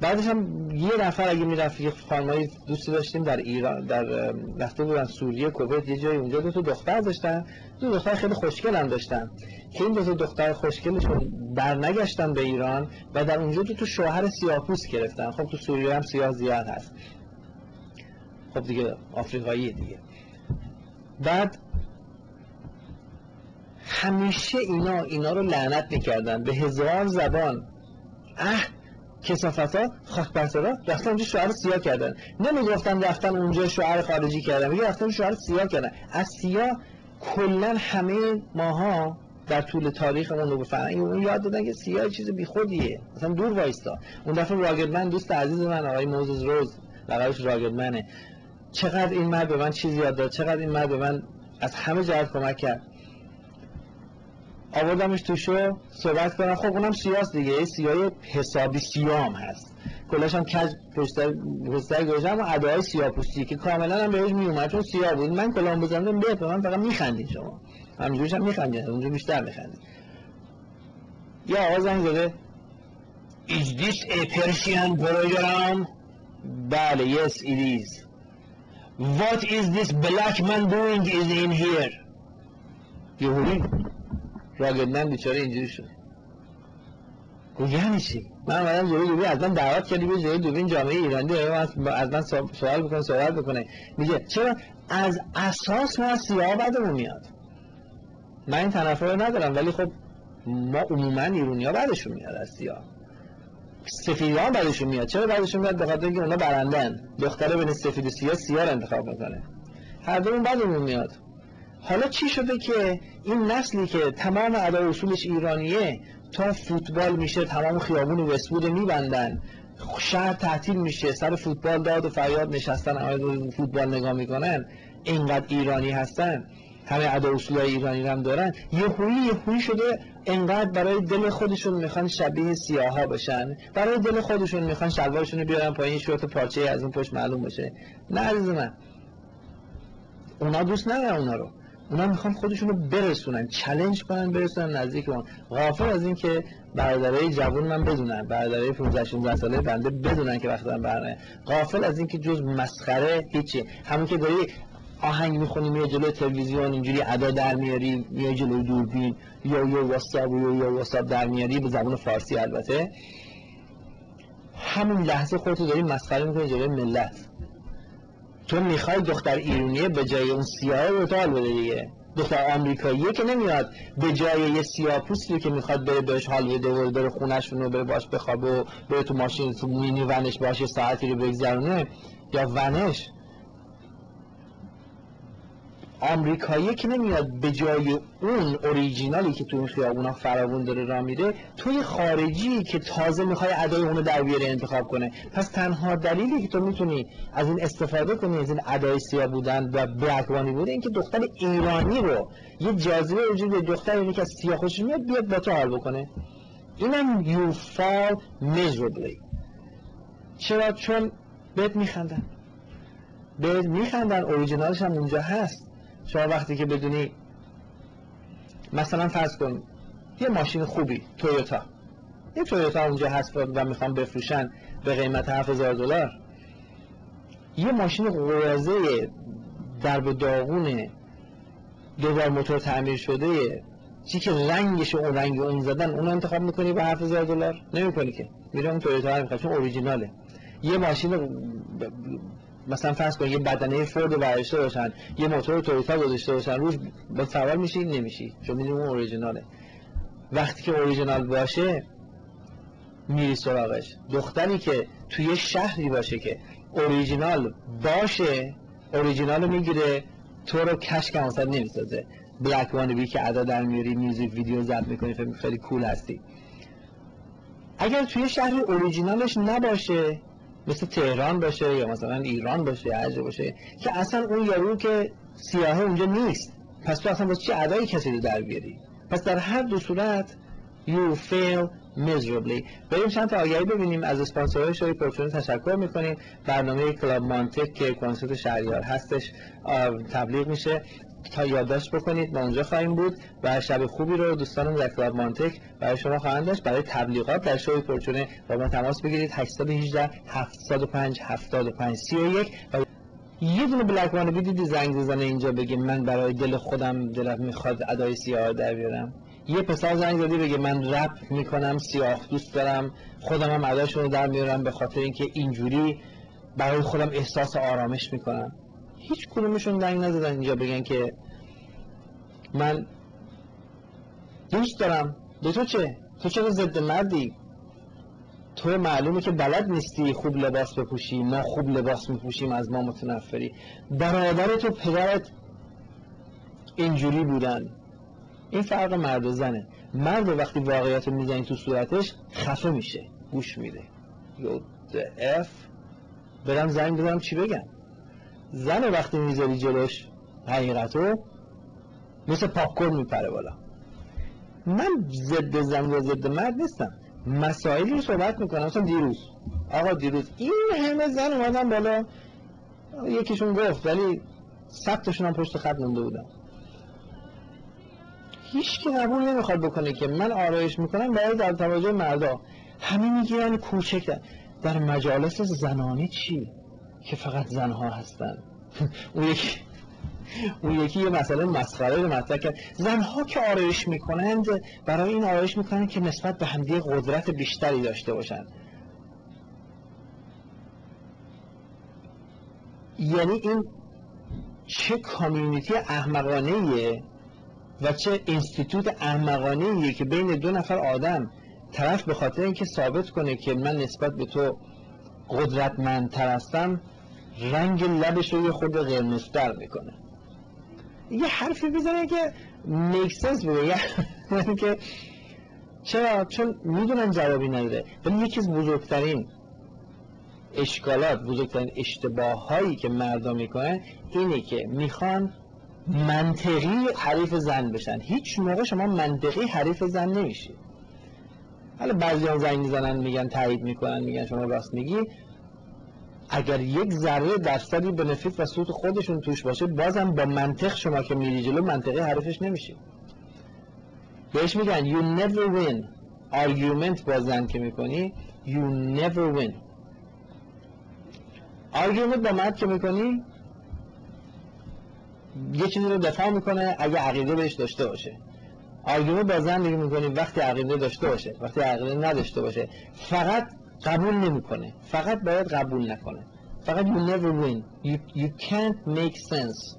بعدش هم یه نفر اگه می‌رفت یه خانمایی دوستی داشتیم در ایران در رفته بودن سوریه کویت یه جای اونجا دو تا دختر داشتن. دو دختر خیلی خوشگل هم داشتن. که این دو تا دختر خوشگلشون بر نگشتن به ایران و در اونجا دو تا شوهر سیاه‌پوست گرفتن. خب تو سوریه هم سیاه زیاد هست. خب دیگه آفریقایی دیگه. بعد همیشه اینا اینا رو لعنت می‌کردن. به هزار زبان. اه کسافت ها خاک برسرا رفتن اونجا شوهر سیاه کردن. نمی‌گفتن رفتن اونجا شوهر خارجی کردن میگه رفتن شوهر سیاه کردن. از سیاه کلا همه ماها در طول تاریخمون رو به فرهنگ اون یاد دادن که سیاه چیز بیخودیه. مثلا دور وایستا. اون دفعه راگدمن دوست عزیز من آقای موزز روز لقبش راگدمنه چقدر این مرد به من چیزی یاد داد چقدر این مرد به من از همه جهت کمک کرد. آوردمش تو شو صحبت کنم. خب اونم سیاست دیگه یه سیاه حسابی سیام هست. کلاش هم کج پشتر پشتر گذاشتم و ادای سیاه پوستی که کاملا هم بهش میومد چون سیاه بود. من کلام بزنم به من فقط میخندید شما. همینجوریش هم میخندید اونجا بیشتر میخندید. یا آقا زنگ زده. Is this a Persian program? بله yes it is. What is this black man doing is in here? یهودی. راگدمن بیچاره اینجوری شد. گفت یعنی چی من اومدم جلوی دوربین از من دعوت کردی به جلوی دوربین جامعه ایرانی داره از از من سوا- سوال بکنه سوال بکنه میگه چرا؟ از اساس ما از سیاه بدمون میاد. من این تنفر رو ندارم ولی خب ما عموما ایرونی ها بعدشون میاد از سیاه. سفیدی ها بعدشون میاد. چرا بعدشون میاد؟ به خاطر اینکه اونا برندن دختره بین سفید و سیاه سیاه انتخاب می‌کنه. هر دومون بعدمون میاد. حالا چی شده که این نسلی که تمام ادای اصولش ایرانیه تا فوتبال میشه تمام خیابون وستوود میبندن شهر تعطیل میشه سر فوتبال داد و فریاد نشستن رو فوتبال نگاه می‌کنن اینقدر ایرانی هستن همه ادا اصول ایرانی هم دارن. یهویی یهویی شده انقدر برای دل خودشون می‌خوان شبیه سیاها بشن برای دل خودشون می‌خوان شلوارشون رو بیارن پایین شورت پارچه از اون پشت معلوم باشه. نه عزیز من. اونا دوست ندارن اونا رو. اونا می‌خوان خودشون رو برسونن چلنج کنن برسونن نزدیک اون غافل از این که برادرای جوون من بدونن برادرای 15 16 ساله بنده بدونن که وقت دارن برنامه. غافل از این که جز مسخره هیچی. همون که داری آهنگ می‌خونی میای جلوی تلویزیون اینجوری ادا در میاری میای جلوی دوربین یا یا واتساپ یا یا واتساپ در میاری به زبان فارسی البته. همون لحظه خودتو داری مسخره می‌کنی جلوی ملت. تو می‌خوای دختر ایرونیه به جای اون سیاه رو حال بده دیگه. دختر آمریکاییه که نمیاد. به جای یه سیاه پوستی که می‌خواد بره بهش حال بده و بره خونه‌شون رو بره باش بخوابه و بره تو ماشین تو مینی ونش باشه ساعتی رو بگذرونه. یا ونش. آمریکایی که نمیاد به جای اون اوریجینالی که تو این خیابونا فراوون داره را میره توی خارجی که تازه می‌خوای ادای اونو در بیاره انتخاب کنه. پس تنها دلیلی که تو می‌تونی از این استفاده کنی از این ادای سیاه بودن و بلکوانی بوده این که دختر ایرانی رو یه جاذبه وجود دختر اینی که از سیاه خوشش میاد بیاد با تو حال بکنه. اینم you fall miserably. چرا؟ چون بهت میخندن. بهت میخندن اوریجینالش هم اونجا هست. شما وقتی که بدونی مثلا فرض کن یه ماشین خوبی تویوتا. یه تویوتا اونجا هست و می‌خوام بفروشن به قیمت 7000 دلار. یه ماشین قرازه و داغونه دوبار موتور تعمیر شده چی که رنگش اون رنگ اون زدن اون انتخاب می‌کنی به 7000 دلار؟ نمی‌کنی که. میره اون تویوتا رو می‌خواد چون اوریجیناله. یه ماشین مثلا فرض کن یه بدنه فورد ورشته باشن یه موتور تویوتا گذاشته باشن روش با سوار میشی نمیشی. چون می‌دونی اون اوریجیناله وقتی که اوریجینال باشه میری سراغش. دختری که توی شهری باشه که اوریجینال باشه اوریجینال می‌گیره تو رو کشک هم نمی‌سازه. black wannabe که ادا در میاری music video ضبط می‌کنی فکر خیلی cool هستی. اگر توی شهر اوریجینالش نباشه مثل تهران باشه یا مثلا ایران باشه یا هر باشه که اصلا اون یارو که سیاهه اونجا نیست. پس تو اصلا واسه چی ادای کسی رو در بیاری؟ پس در هر دو صورت you fail miserably. بریم چند تا آگهی ببینیم از اسپانسرهای شوی پرچون تشکر می‌کنیم. برنامه کلاب مانتک که کنسرت شهریار هستش تبلیغ میشه. تا یادداشت بکنید ما اونجا خواهیم بود و شب خوبی رو دوستانم در کلاب مانتک برای شما خواهند داشت. برای تبلیغات در شوی پرچونه با ما تماس بگیرید. 818 705 75 31 و یه دونه بلک وان دیدی زنگ بزنه اینجا بگه من برای دل خودم دلم می‌خواد ادای سیاه در بیارم. یه پسر زنگ زدی بگه من رپ می‌کنم سیاه دوست دارم خودم هم اداشون رو در میارم به خاطر اینکه اینجوری برای خودم احساس آرامش می‌کنم. هیچ کدومشون زنگ نزدن اینجا بگن که من دوست دارم. به تو چه؟ تو چرا ضد مردی؟ تو معلومه که بلد نیستی خوب لباس بپوشی ما خوب لباس میپوشیم از ما متنفری. برادر تو پدرت اینجوری بودن. این فرق مرد و زنه. مرد وقتی واقعیت می‌زنی تو صورتش خفه میشه. گوش میده. یو اف. برم زنگ بزنم چی بگم؟ زن وقتی می‌ذاری جلوش حقیقتو مثل پاپکورن میپره بالا. من ضد زن و ضد مرد نیستم. مسائلی رو صحبت می‌کنم. مثلا دیروز. آقا دیروز این همه زن اومدن بالا. یکیشون گفت ولی سبتشون هم پشت خط مونده بودن. هیچ که قبول نمی‌خواد بکنه که من آرایش می‌کنم برای در توجه مردا. همه می‌گیرن کوچک در مجالس زنانه چی؟ که فقط زنها هستن. اون یکی اون یکی یه مسئله مسخره رو مطرح کرد. زنها که آرایش می‌کنند برای این آرایش می‌کنند که نسبت به همدیگه قدرت بیشتری داشته باشن. یعنی این چه کامیونیتی احمقانه و چه اینستیتوت احمقانه که بین دو نفر آدم طرف به خاطر اینکه ثابت کنه که من نسبت به تو قدرتمندتر هستم رنگ لبش رو یه خود قرمزتر می‌کنه. یه حرفی بزنه که میکسنس بگه یعنی که چرا؟ چون می‌دونن جوابی نداره. ولی یکی از بزرگترین اشکالات بزرگترین اشتباه هایی که مردم می‌کنن اینه که می‌خوان منطقی حریف زن بشن. هیچ موقع شما منطقی حریف زن نمیشی. حالا بعضی هم زنگ می‌زنن میگن تایید می‌کنن میگن شما راست میگی. اگر یک ذره درصدی بنفیت و سود خودشون توش باشه بازم با منطق شما که میری جلو منطقی حریفش نمیشی بهش میگن you never win argument با زن که می‌کنی. You never win. Argument با مرد که می‌کنی یه چیزی رو دفاع می‌کنه اگه عقیده بهش داشته باشه. آرگومنت با زن دیگه می‌کنی وقتی عقیده داشته باشه وقتی عقیده نداشته باشه. فقط قبول نمی‌کنه. فقط باید قبول نکنه. فقط you never win. You, you can't make sense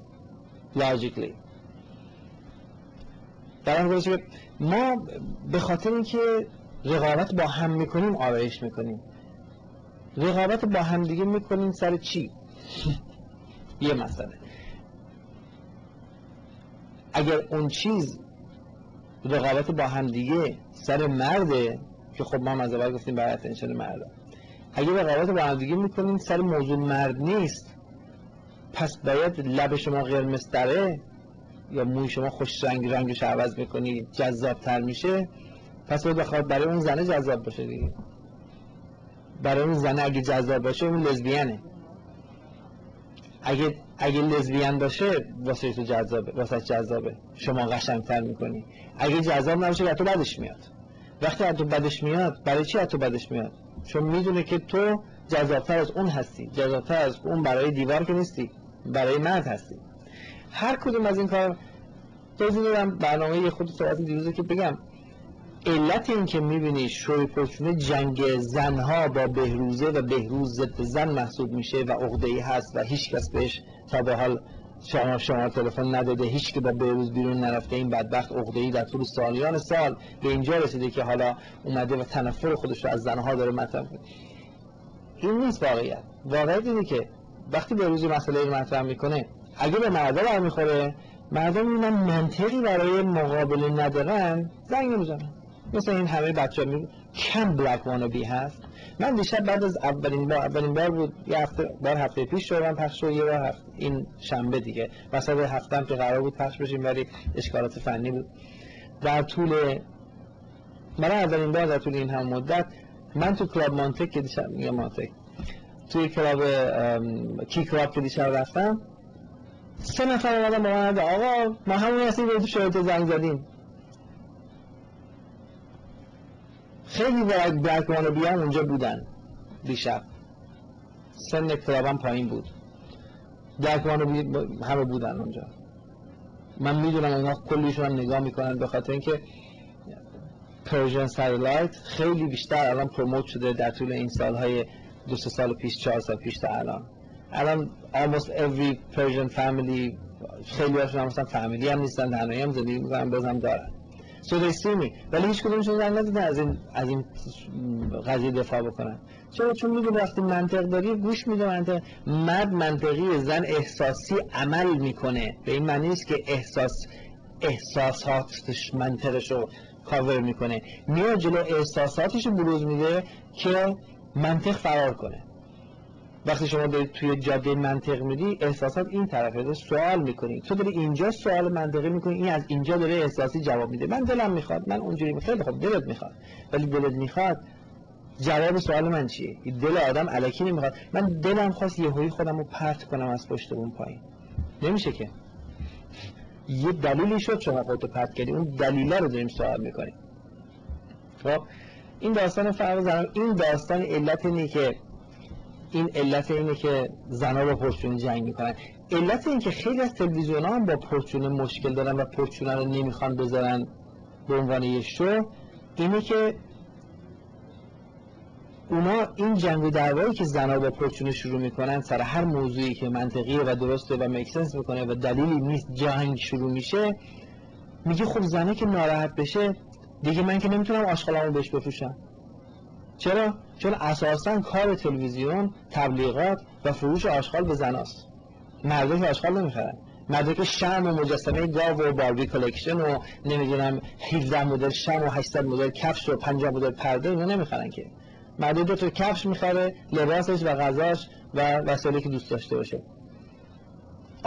logically. در ما به خاطر اینکه رقابت با هم می‌کنیم آرایش می‌کنیم. رقابت با هم دیگه می‌کنیم سر چی؟ یه مسئله. اگر اون چیز رقابت با هم دیگه سر مرده که خب ما هم از اول گفتیم برای اتنشن مرده اگر رقابت با هم دیگه می‌کنیم سر موضوع مرد نیست. پس باید لب شما قرمز تره یا موی شما خوش رنگ رنگش عوض می‌کنی جذاب تر میشه. پس باید بخواد برای اون زنه جذاب باشه دیگه. برای اون زنه اگه جذاب باشه اون لزبیانه اگه اگه لزبیان باشه واسه تو جذابه واسه جذابه. شما قشنگتر می‌کنی. اگه جذاب نباشه تو بدش میاد. وقتی تو بدش میاد برای چی تو بدش میاد؟ چون می‌دونه که تو جذابتر از اون هستی جذابتر از اون برای دیوار که نیستی برای مرد هستی. هر کدوم از این کار توضیح دادم برنامه خود صحبت دیروزه که بگم. علت این که می‌بینی شوی پرچونه جنگ زنها با بهروزه و بهروز ضد زن محسوب میشه و عقده هست و هیچ کس بهش تا به حال شما شما تلفن نداده هیچ که با بهروز بیرون نرفته این بدبخت عقده ای در طول سالیان سال به اینجا رسیده که حالا اومده و تنفر خودش رو از زنها داره مطرح این نیست واقعیت. واقعیت اینه که وقتی بهروز مسئله رو مطرح می‌کنه اگه به مردا برمیخوره مردم می‌بینن منطقی برای مقابله ندارن زنگ نمی‌زنن. مثل این همه بچه می کم بلک وانابی هست. من دیشب بعد از اولین بار اولین بار بود یه هفته بار هفته پیش شدم پخش شد یه بار هفته این شنبه دیگه. وسط هفتم که قرار بود پخش بشیم ولی اشکالات فنی بود. در طول برای اولین بار در طول این هم مدت من تو کلاب مانتک که دیشب میگم مانتک توی کلاب کی کلاب که دیشب رفتم سه نفر اومدن با من آقا ما همون هستیم که تو شرایط زنگ زدیم. خیلی black wannabe هم اونجا بودن. دیشب. سن club م پایین بود. wannabe همه بودن اونجا. من می‌دونم اونا کلیشون هم نگاه می‌کنن به خاطر اینکه Persian satellite خیلی بیشتر الان promote شده در طول این سالهای دو سال پیش چهار سال پیش تا الان. الان almost every Persian family خیلی هاشون هم مثلا فامیلی هم نیستن تنهایی هم زندگی می‌کنن بازم دارن. See me ولی هیچ کدومشون زنگ نزدن از این از این قضیه دفاع بکنن. چرا؟ چون می‌دونه وقتی منطق داری گوش میده منطق. مرد منطقی زن احساسی عمل می‌کنه. به این معنی نیست که احساس احساساتش منطقش رو کاور می‌کنه. میاد جلو احساساتش رو بروز میده که منطق فرار کنه. وقتی شما دارید توی جاده منطق میدی احساسات این طرفه داره سوال می‌کنی. تو داری اینجا سوال منطقی می‌کنی این از اینجا داره احساسی جواب میده. من دلم می‌خواد من اونجوری می‌خواد خب دلت می‌خواد. ولی دلت می‌خواد جواب سوال من چیه دل آدم الکی نمی‌خواد. من دلم خواست یهویی خودم رو پرت کنم از پشت اون پایین. نمیشه که. یه دلیلی شد شما خودتو پرت کردی. اون دلیله رو داریم سوال می‌کنیم. خب؟ این داستان فرق زنان این داستان علت اینه که این علت اینه که زنها با پرچونه جنگ می‌کنن علت این که خیلی از تلویزیون هم با پرچونه مشکل دارن و پرچونه رو نمی‌خوان بذارن به عنوان یه شو اینه که اونا این جنگ و دعوایی که زنها با پرچونه شروع می‌کنن سر هر موضوعی که منطقیه و درسته و مکسنس می‌کنه و دلیلی نیست جنگ شروع میشه میگه خب زنه که ناراحت بشه دیگه من که نمی‌تونم آشغالمو بهش بفروشم چرا؟ چون اساسا کار تلویزیون تبلیغات و فروش آشغال به زناست مردم آشغال نمی‌خرن. مردم که شم و مجسمه گاو و باربی collection و نمی‌دونم 17 مدل شم و 800 مدل کفش و 50 مدل پرده اینا نمی‌خرن که. مردم دو تا کفش می‌خره لباسش و غذاش و وسایلی که دوست داشته باشه.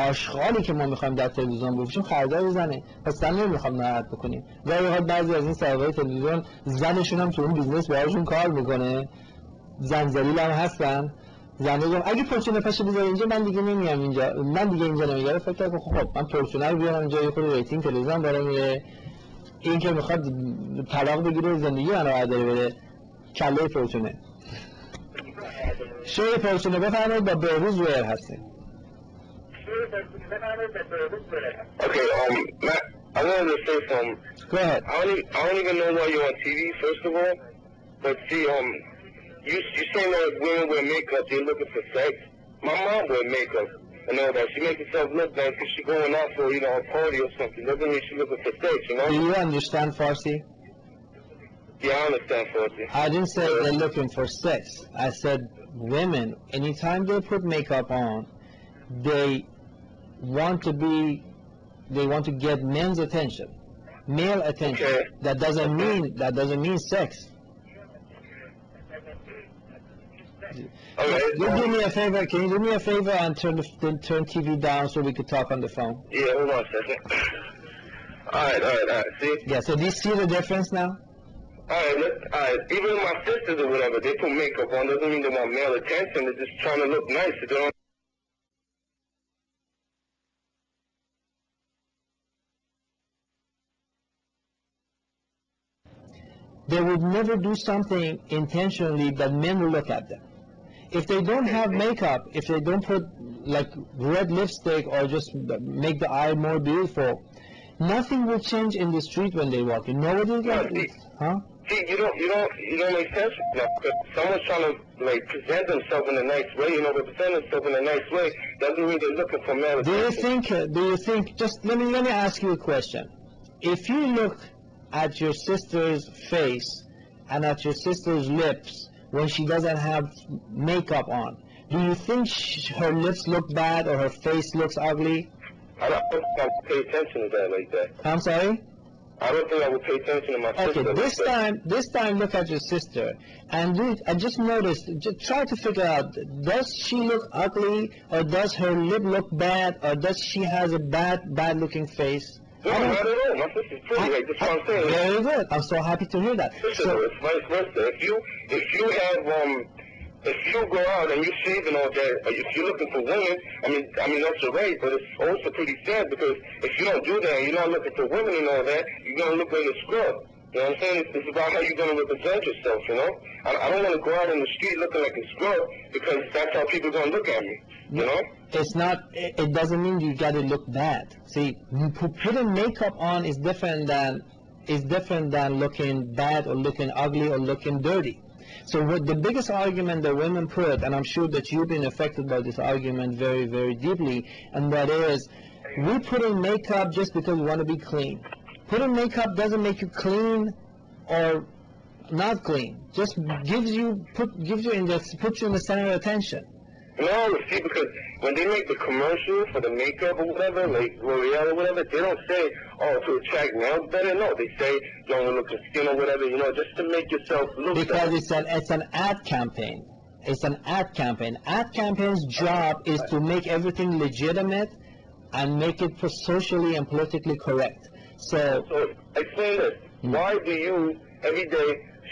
آشغالی که ما می‌خوایم در تلویزیون بفروشیم خریدار زنه پس زن نمی‌خوام ناراحت بکنیم. گاهی اوقات بعضی از این صاحبای تلویزیون زنشون هم تو اون business باهاشون کار می‌کنه. زن ذلیل هم هستن. زنه گفت اگه پرچونه پشه بذار اینجا من دیگه نمیام اینجا. من دیگه اینجا نمیگم فکر کردم خب من پرچونه رو بیارم اینجا یه خورده rating تلویزیون داره میره این که می‌خواد طلاق بگیره زندگی منو برداره بره. کله پرچونه. شوی پرچونه بفرمایید با بهروز رو air هستیم Okay, um, Matt, I wanted to say something. Go ahead. I don't, e- I don't even know why you're on TV, first of all. But see, um, you you saying that women wear makeup, they're looking for sex. My mom wear makeup and all that. She makes herself look nice because she's going out for, you know, a party or something. Doesn't mean she's looking for sex, you Do know? you understand Farsi? Yeah, I understand, Forty. I didn't say they're looking for sex. I said women, anytime they put makeup on, they want to be, they want to get men's attention, male attention. Okay. That doesn't mean, that doesn't mean sex. Okay. You do me a favor, can you do me a favor and turn the, turn TV down so we could talk on the phone? Yeah, hold on a second. All right, all right, all right. See? Yeah, so do you see the difference now? All right, look, all right. Even my sisters or whatever, they put makeup on. Doesn't mean they want male attention. They're just trying to look nice. They don't they would never do something intentionally that men will look at them. If they don't have makeup, if they don't put like red lipstick or just make the eye more beautiful, Nothing will change in the street when they walk in. Nobody Right. huh? See, you don't, you don't, you don't make sense now. Someone's trying to like present themselves in a nice way, you know, represent themselves in a nice way, doesn't mean they're looking for male Do you think, uh, do you think, just let me, let me ask you a question. If you look at your sister's face and at your sister's lips when she doesn't have makeup on, do you think sh- her lips look bad or her face looks ugly? I don't think I would pay attention to that like that. I'm sorry? I don't think I would pay attention to my Okay, sister this like time, this time look at your sister and do, I just noticed, just try to figure out, does she look ugly or does her lip look bad or does she has a bad, bad looking face? No, I don't- at all. My sister's pretty. Like, that's what I'm saying. Very good. I'm so happy to hear that. Listen, So, it's vice versa. If you if you have um if you go out and you're shaving all day, or if you're looking for women, I mean I mean that's your right, but it's also pretty sad because if you don't do that, and you're not looking for women and all that, you're gonna look like a scrub. You know what I'm saying? It's, it's about how you're gonna represent yourself. You know, I, I don't want to go out in the street looking like a scrub because that's how people are gonna look at me. You know? it's not, it doesn't mean you gotta look bad. See, putting makeup on is different than, is different than looking bad or looking ugly or looking dirty. So what the biggest argument that women put, and I'm sure that you've been affected by this argument very, very deeply, and that is, we put in makeup just because we want to be clean. Putting makeup doesn't make you clean or not clean. Just gives you put gives you in the puts you in the center of attention. No, see, because when they make the commercial for the makeup or whatever, like L'Oreal or whatever, they don't say, oh, to attract males better. No, they say, don't look at skin or whatever, you know, just to make yourself look because better. it's an it's an ad campaign. It's an ad campaign. Ad campaign's job is to make everything legitimate and make it socially and politically correct. So So explain this. Hmm. Why do you every day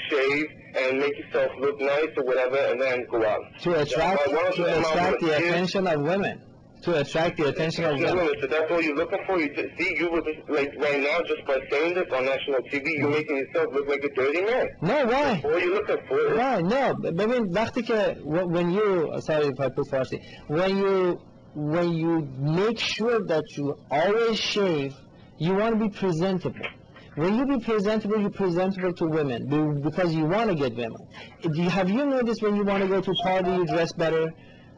shave and make yourself look nice or whatever and then go out? to attract Why don't you to come out attract with the a kid? attention of women, to attract the attention of No, women. no, so that's all you're looking for. You just, see, you were just like right now, just by saying this on national TV, you're making yourself look like a dirty man. No, why? All you're looking for is Why? No, ببین وقتی که wh- when you sorry if I put Farsi when you when you make sure that you always shave you want to be presentable when you be presentable you're presentable to women because you want to get women you, have you noticed when you want to go to a party you dress better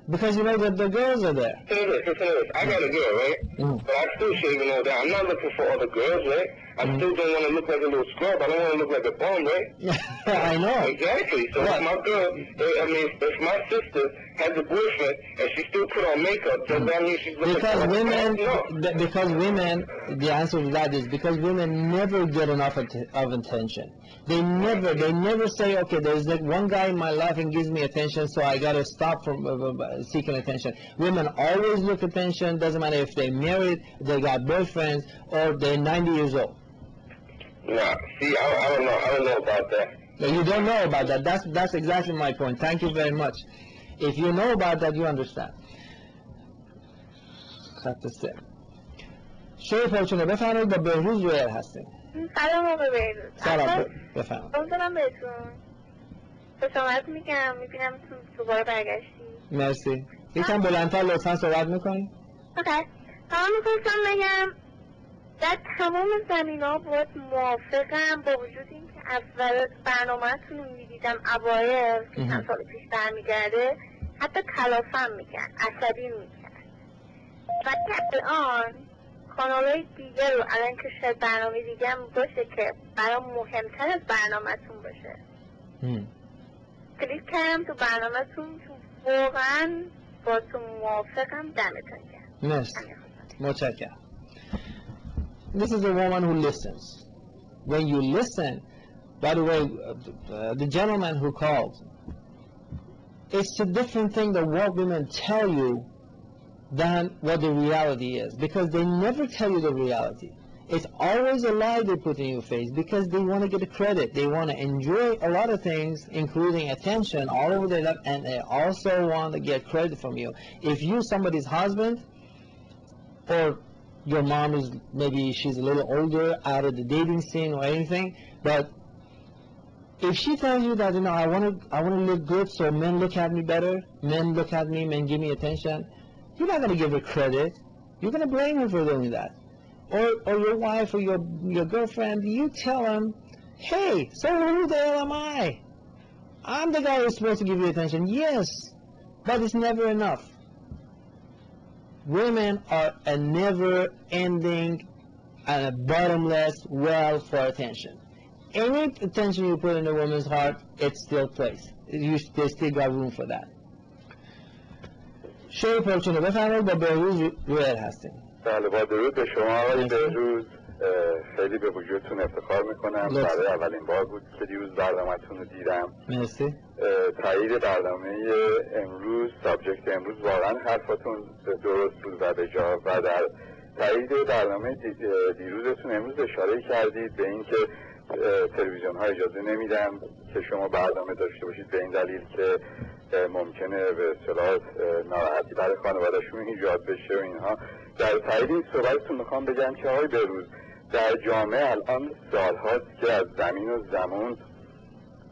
because you know that the girls are there Listen to this, listen to this. I got a girl, right? Mm. But I'm still shaving all that. I'm not looking for other girls, right? I Mm. still don't want to look like a little scrub. I don't want to look like a bum, right? I know Exactly. So Right. my girl, I mean, if my sister has a boyfriend and she still put on makeup, does that mean she's looking because a women No. because women the answer to that is because women never get enough of attention they never they never say okay there's like one guy in my life and gives me attention so i gotta stop from uh, uh, seeking attention women always look attention doesn't matter if they're married they got boyfriends or they're 90 years old Nah. See, I, I don't know. I don't know about that. You don't know about that. That's that's exactly my point. Thank you very much. If you know about that you understand. خط سه شوی پرچونه بفرمایید با بهروز رویر هستیم. سلام آقای بهروز. سلام بفرمایید. دارم بهتون. خوشامد میگم می‌بینم تو دوباره برگشتی. مرسی. یکم بلندتر لطفا صحبت می‌کنید اوکی. فقط می‌خواستم بگم در تمام زمین ها باید موافقم با وجود اینکه اول برنامهتون رو می‌دیدم اوایل که. چند سال پیش برمیگرده حتی کلافم می‌کرد عصبی می‌کرد ولی الان کانال های دیگه رو الان که شاید برنامه دیگه هم باشه که برام مهمتر از برنامهتون باشه. کلیک کردم تو برنامهتون تو واقعا با تو موافقم دمتون گرم مرسی متشکرم This is a woman who listens. When you listen, by the way, uh, the gentleman who called, it's a different thing that what women tell you than what the reality is because they never tell you the reality. It's always a lie they put in your face because they want to get the credit. They want to enjoy a lot of things, including attention all over their life, and they also want to get credit from you. If you somebody's husband, or your mom is maybe she's a little older out of the dating scene or anything, but if she tells you that you know I want to I want to look good so men look at me better, men look at me, men give me attention, you're not going to give her credit. You're going to blame her for doing that. or, or your wife or your, your girlfriend, you tell them, hey, so who the hell am I? I'm the guy who's supposed to give you attention. Yes, but it's never enough. Women are a never-ending and a bottomless well for attention. Any attention you put in a woman's heart, it still plays. You, they still got room for that. شیر پرچونه بفرمایید با بهروز رو- رویل هستیم بله با درود به شما آقای بهروز اه، خیلی به وجودتون افتخار می‌کنم. برای اولین بار بود که دیروز برنامهتون رو دیدم. مرسی. تایید برنامه امروز سابجکت امروز واقعا حرفاتون درست بود و به جا و در تایید برنامه دیروزتون امروز اشاره کردید به اینکه تلویزیون ها اجازه نمیدن که شما برنامه داشته باشید به این دلیل که ممکنه به اصطلاح ناراحتی برای خانوادهشون ایجاد بشه و اینها. در تایید این صحبتتون می‌خوام بگم که آقای بروز در جامعه الان سالهاست که از زمین و زمان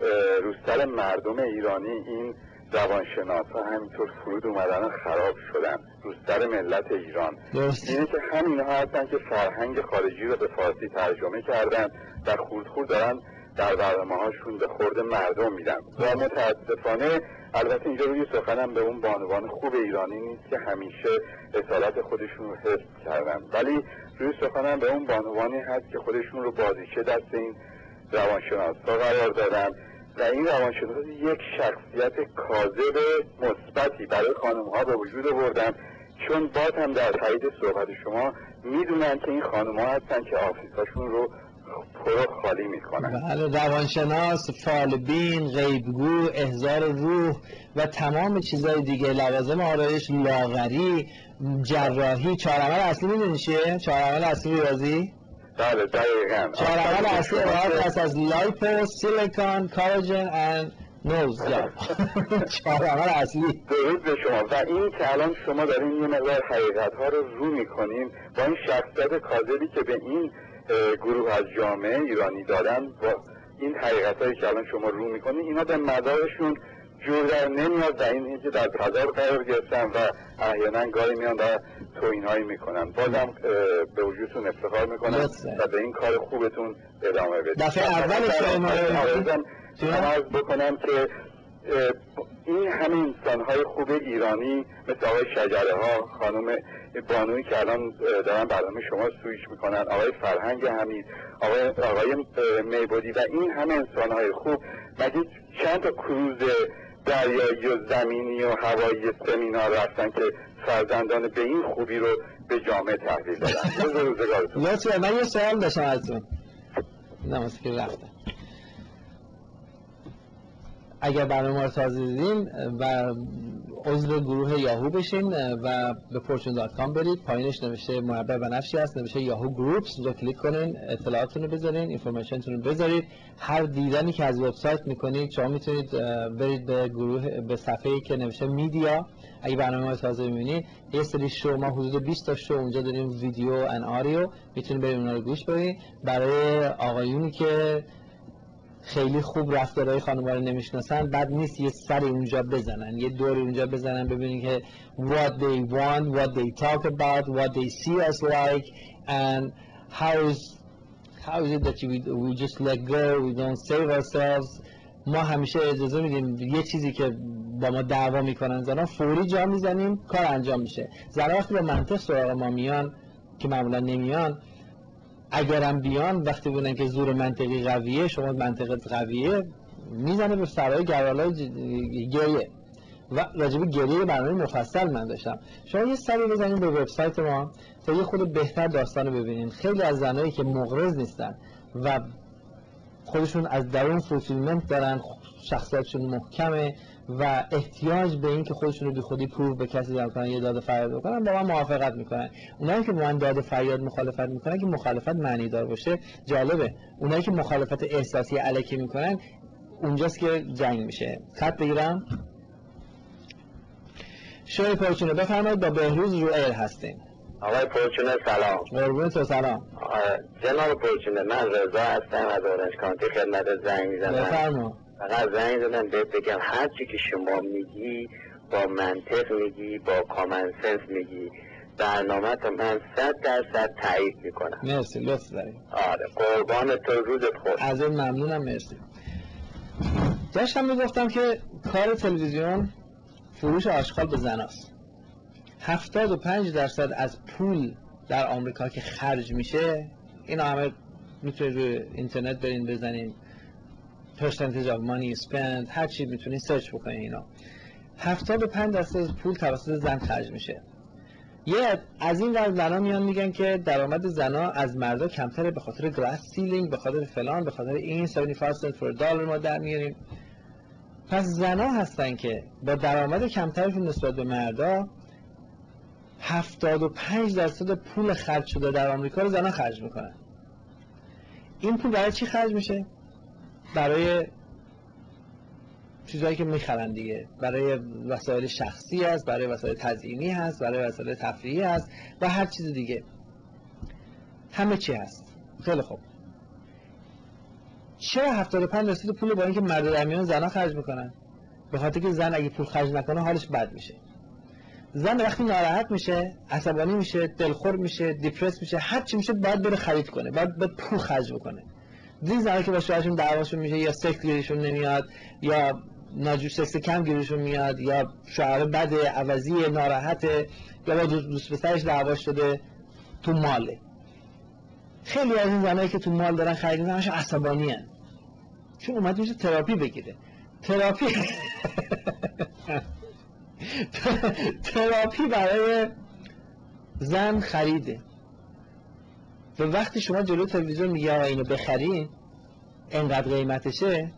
اه، رو سر مردم ایرانی این روانشناس ها همینطور فرود اومدن و خراب شدن. رو سر ملت ایران. درست. اینه که همین ها هستن که فرهنگ خارجی رو به فارسی ترجمه کردن و خورد خورد دارن در برنامه هاشون به خورد مردم میدن. و متاسفانه البته اینجا روی سخنم به اون بانوان خوب ایرانی نیست که همیشه اصالت خودشون رو حفظ کردن. ولی روی سخنم به اون بانوانی هست که خودشون رو بازیچه دست این روانشناس ها قرار دادن و این روانشناس یک شخصیت کاذب مثبتی برای خانم ها به وجود آوردن. چون باز هم در تایید صحبت شما می‌دونن که این خانم ها هستن که آفیساشون رو پرو خالی می‌کنن. بله روانشناس، فالبین، غیبگو، احضار روح و تمام چیزهای دیگه لوازم آرایش لاغری جراحی چهار عمل اصلی می‌دونی چیه؟ چهار عمل اصلی ریاضی؟ بله دقیقا. چهار عمل اصلی عبارت است از لایپو، سیلیکون، کاراجن and نوز. چهار عمل اصلی. درود به شما. و این که الان شما دارین یه مقدار حقیقت ها رو رو می‌کنین با این شخصیت کاذبی که به این گروه از جامعه ایرانی دارن با این حقیقت هایی که الان شما رو می‌کنین اینا به مدارشون جور در نمیاد و این که در تضاد قرار گرفتن و احیانا گاهی میان و توهین هایی می‌کنن بازم به وجودتون افتخار می‌کنم لطفاً. و به این کار خوبتون ادامه بدید دفعه اولش که ما رو- آرزوم چون؟ عرض بکنم که این همه انسان های خوب ایرانی مثل آقای شجره ها خانم بانوی که الان دارن برنامه شما سویش می‌کنن آقای فرهنگ حمید آقای, آقای میبودی و این همه انسان های خوب مگه چند تا کروز دریایی و زمینی و هوایی سمینار رفتن که فرزندان به این خوبی رو به جامعه تحویل دادن. روز روزگارتون. من یه سوال داشتم ازتون. که رفتم. اگر برنامه رو تازه دیدین و عضو گروه یاهو بشین و به porchooneh dot com برید. پایینش نوشته مربع بنفشی هست. نوشته Yahoo Groups. رو کلیک کنین اطلاعاتتون رو بذارین information تون رو بذارید. هر دیدنی که از وبسایت می‌کنید شما می‌تونید برید به گروه به صفحه که نوشته میدیا. اگه برنامه رو تازه می‌بینید یه سری شو ما حدود 20 تا شو اونجا داریم ویدیو ان آریو می‌تونید برید اونا رو گوش بدید برای آقایونی که خیلی خوب رفتارهای خانواده رو نمی‌شناسن. بد نیست یه سری اونجا بزنن یه دوری اونجا بزنن ببینید که what they want what they talk about what they see us like and how is how is it that we, we just let go we don't save ourselves. ما همیشه اجازه میدیم یه چیزی که با ما دعوا می‌کنن. زنان فوری جا می‌زنیم کار انجام میشه. زنان وقتی به منطق سراغ ما میان که معمولا نمیان. اگرم بیان وقتی بودن که زور منطقی قویه شما منطقت قویه می‌زنه به سرای گرالای گریه. و راجب گریه برنامه مفصل من داشتم. شما یه سری بزنید به وبسایت ما تا یه خود بهتر داستان رو ببینید. خیلی از زنایی که مغرض نیستن و خودشون از درون فولفیلمنت دارن شخصیتشون محکمه و احتیاج به این که خودشون رو بی خودی پروف به کسی جمع کنن یه داد فریاد بکنن با من موافقت می‌کنن. اونایی که با من داد فریاد مخالفت می‌کنن که مخالفت معنی دار باشه جالبه. اونایی که مخالفت احساسی علکی می‌کنن اونجاست که جنگ میشه. خط بگیرم. شوی پرچونه بفرمایید با بهروز رو ایر هستیم. آقای پرچونه سلام. قربون تو سلام. جناب پرچونه من رضا هستم از اورنج کانتی خدمت زنگ می‌زنم. بفرما. فقط زنگ زدم بهت بگم هر چی که شما میگی با منطق میگی با کامن سنس میگی برنامه من صد درصد تایید می‌کنم. مرسی لطف داریم آره قربان تو روزت خوش. از این ممنونم مرسی. داشتم می‌گفتم که کار تلویزیون فروش آشغال به زناست 75 درصد از پول در آمریکا که خرج میشه اینا همه می‌تونید روی اینترنت برین بزنین. Percentage of money spent هر چی می‌تونین search بکنین اینا. 75 درصد پول توسط زن خرج میشه. یه از این ور زنا میان میگن که درآمد زنا از مردا کمتره به خاطر glass ceiling به خاطر فلان به خاطر این 75 cent for dollar ما در میاریم. پس زنا هستن که با درآمد کمترشون نسبت به مردا 75 درصد پول خرج شده در آمریکا رو زنا خرج می‌کنن. این پول برای چی خرج میشه؟ برای چیزهایی که می‌خرن دیگه. برای وسایل شخصی هست برای وسایل تزیینی هست برای وسایل تفریحی هست و هر چیز دیگه. همه چی هست. خیلی خوب. چرا 75 درصد پول با اینکه مرد در میان زنا خرج می‌کنن؟ به خاطر که زن اگه پول خرج نکنه حالش بد میشه. زن وقتی ناراحت میشه عصبانی میشه دلخور میشه دیپرس میشه هر چی میشه باید بره خرید کنه. باید, باید پول خرج بکنه. دیدی زنها که با شوهرشون دعواشون میشه یا سکس گیرشون نمیاد یا ناجور سکس کم گیرشون میاد یا شوهر بد عوضی ناراحته یا با دوست پسرش دعوا شده تو ماله. خیلی از این زنایی که تو مال دارن خرید می‌کنن همش عصبانی هن. چون اومد میشه تراپی بگیره. تراپی تراپی برای زن خریده. و وقتی شما جلو تلویزیون میگه آقا اینو بخرین انقدر قیمتشه؟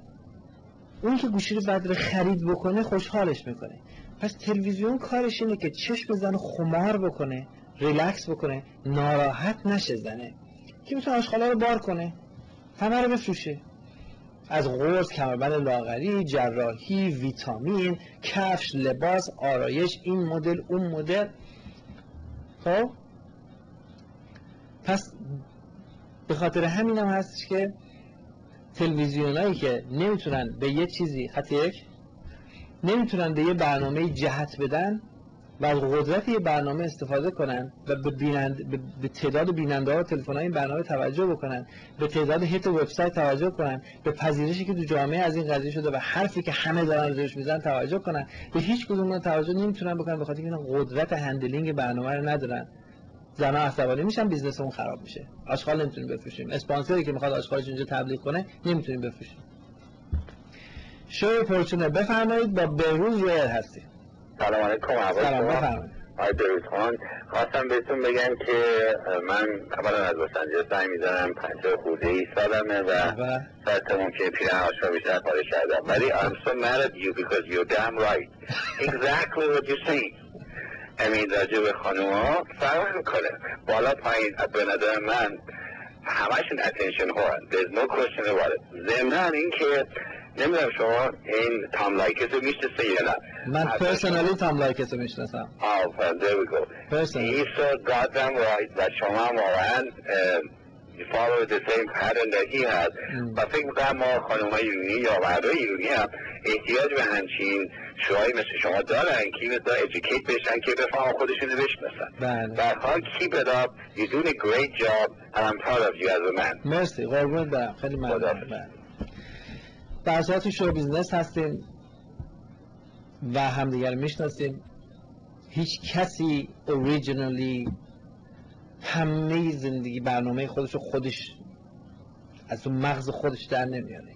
اون که گوشی رو بعد خرید بکنه خوشحالش می‌کنه. پس تلویزیون کارش اینه که چشم زن خمار بکنه ریلکس بکنه ناراحت نشه زنه. که می‌تونه آشغالا رو بار کنه؟ همه رو بفروشه. از قرص کمربند لاغری جراحی ویتامین کفش لباس آرایش این مدل اون مدل. خب؟ پس به خاطر همین هم هستش که تلویزیونایی که نمی‌تونن به یه چیزی خط یک نمی‌تونن به یه برنامه جهت بدن و از قدرت یه برنامه استفاده کنن و به, بینند، به تعداد بیننده ها تلفن های این برنامه توجه بکنن به تعداد hit وبسایت توجه کنن به پذیرشی که تو جامعه از این قضیه شده و حرفی که همه دارن روش می‌زنن توجه کنن. به هیچ کدوم توجه نمی‌تونن بکنن به خاطر اینکه قدرت handling برنامه رو ندارن. زنا عصبانی میشن business مون خراب میشه. آشغال نمی‌تونیم بفروشیم. اسپانسری که می‌خواد آشغالش اینجا تبلیغ کنه نمی‌تونیم بفروشیم. شو پرچونه بفرمایید با بهروز رویر هستیم. سلام علیکم سلام بفرمایید. آقای بروز خان خواستم بهتون بگم که من اولا از لس آنجلس زنگ می‌زنم پنجاه خورده ای سالمه و شاید ممکنه پیرن آشنا بیشتر پاره کردم. ولی I'm so mad at you because you're damn right. Exactly what you're saying همین راجع به خانوم ها فرق می‌کنه. بالا پایین به نظر من همشون اتنشن ها there's no question about it. ضمنان این که نمی‌دونم شما این تام لایکس رو میشنسه یا نه. من personally تام لایکس رو می‌شناسم. آه there we go. personally He's so goddamn right و شما هم واقعا you follow the same pattern that he has. و فکر می‌کنم ما خانوم های ایرانی یا مردای ایرانی هم احتیاج به همچین شوهایی مثل شما دارن که مثلا educate بشن که بفهم خودشون رو بشناسن در حال keep it up you're doing a great job and I'm proud of you as a man. مرسی. قربونت برم. خیلی ممنون. بله. در صورت show business هستیم و همدیگر می‌شناسیم. هیچ کسی originally همه زندگی برنامه خودش خودش از تو مغز خودش در نمیاره.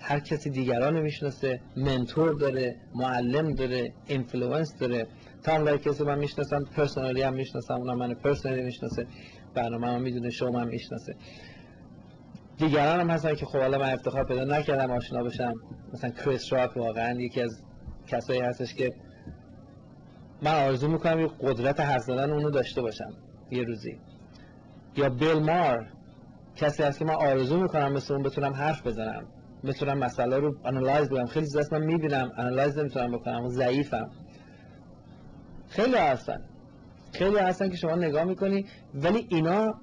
هر کسی دیگران رو می‌شناسه mentor داره معلم داره influence داره. تام لایکس رو من می‌شناسم personally هم می‌شناسم اونم من personally می‌شناسه. برنامه هم می‌دونه شما هم می‌شناسه. دیگران هم هستن که خب حالا من افتخار پیدا نکردم آشنا بشم. مثلا کریس راک واقعا یکی از کسایی هستش که من آرزو می‌کنم یه قدرت حرف زدن اونو داشته باشم. یه روزی. یا بیل مار کسی هست که من آرزو می‌کنم مثل اون بتونم حرف بزنم. بتونم مسئله رو analyze بکنم خیلی چیزا من می‌بینم analyze نمی‌تونم بکنم. ضعیفم. خیلی هستن. خیلی هستن که شما نگاه می‌کنی ولی اینا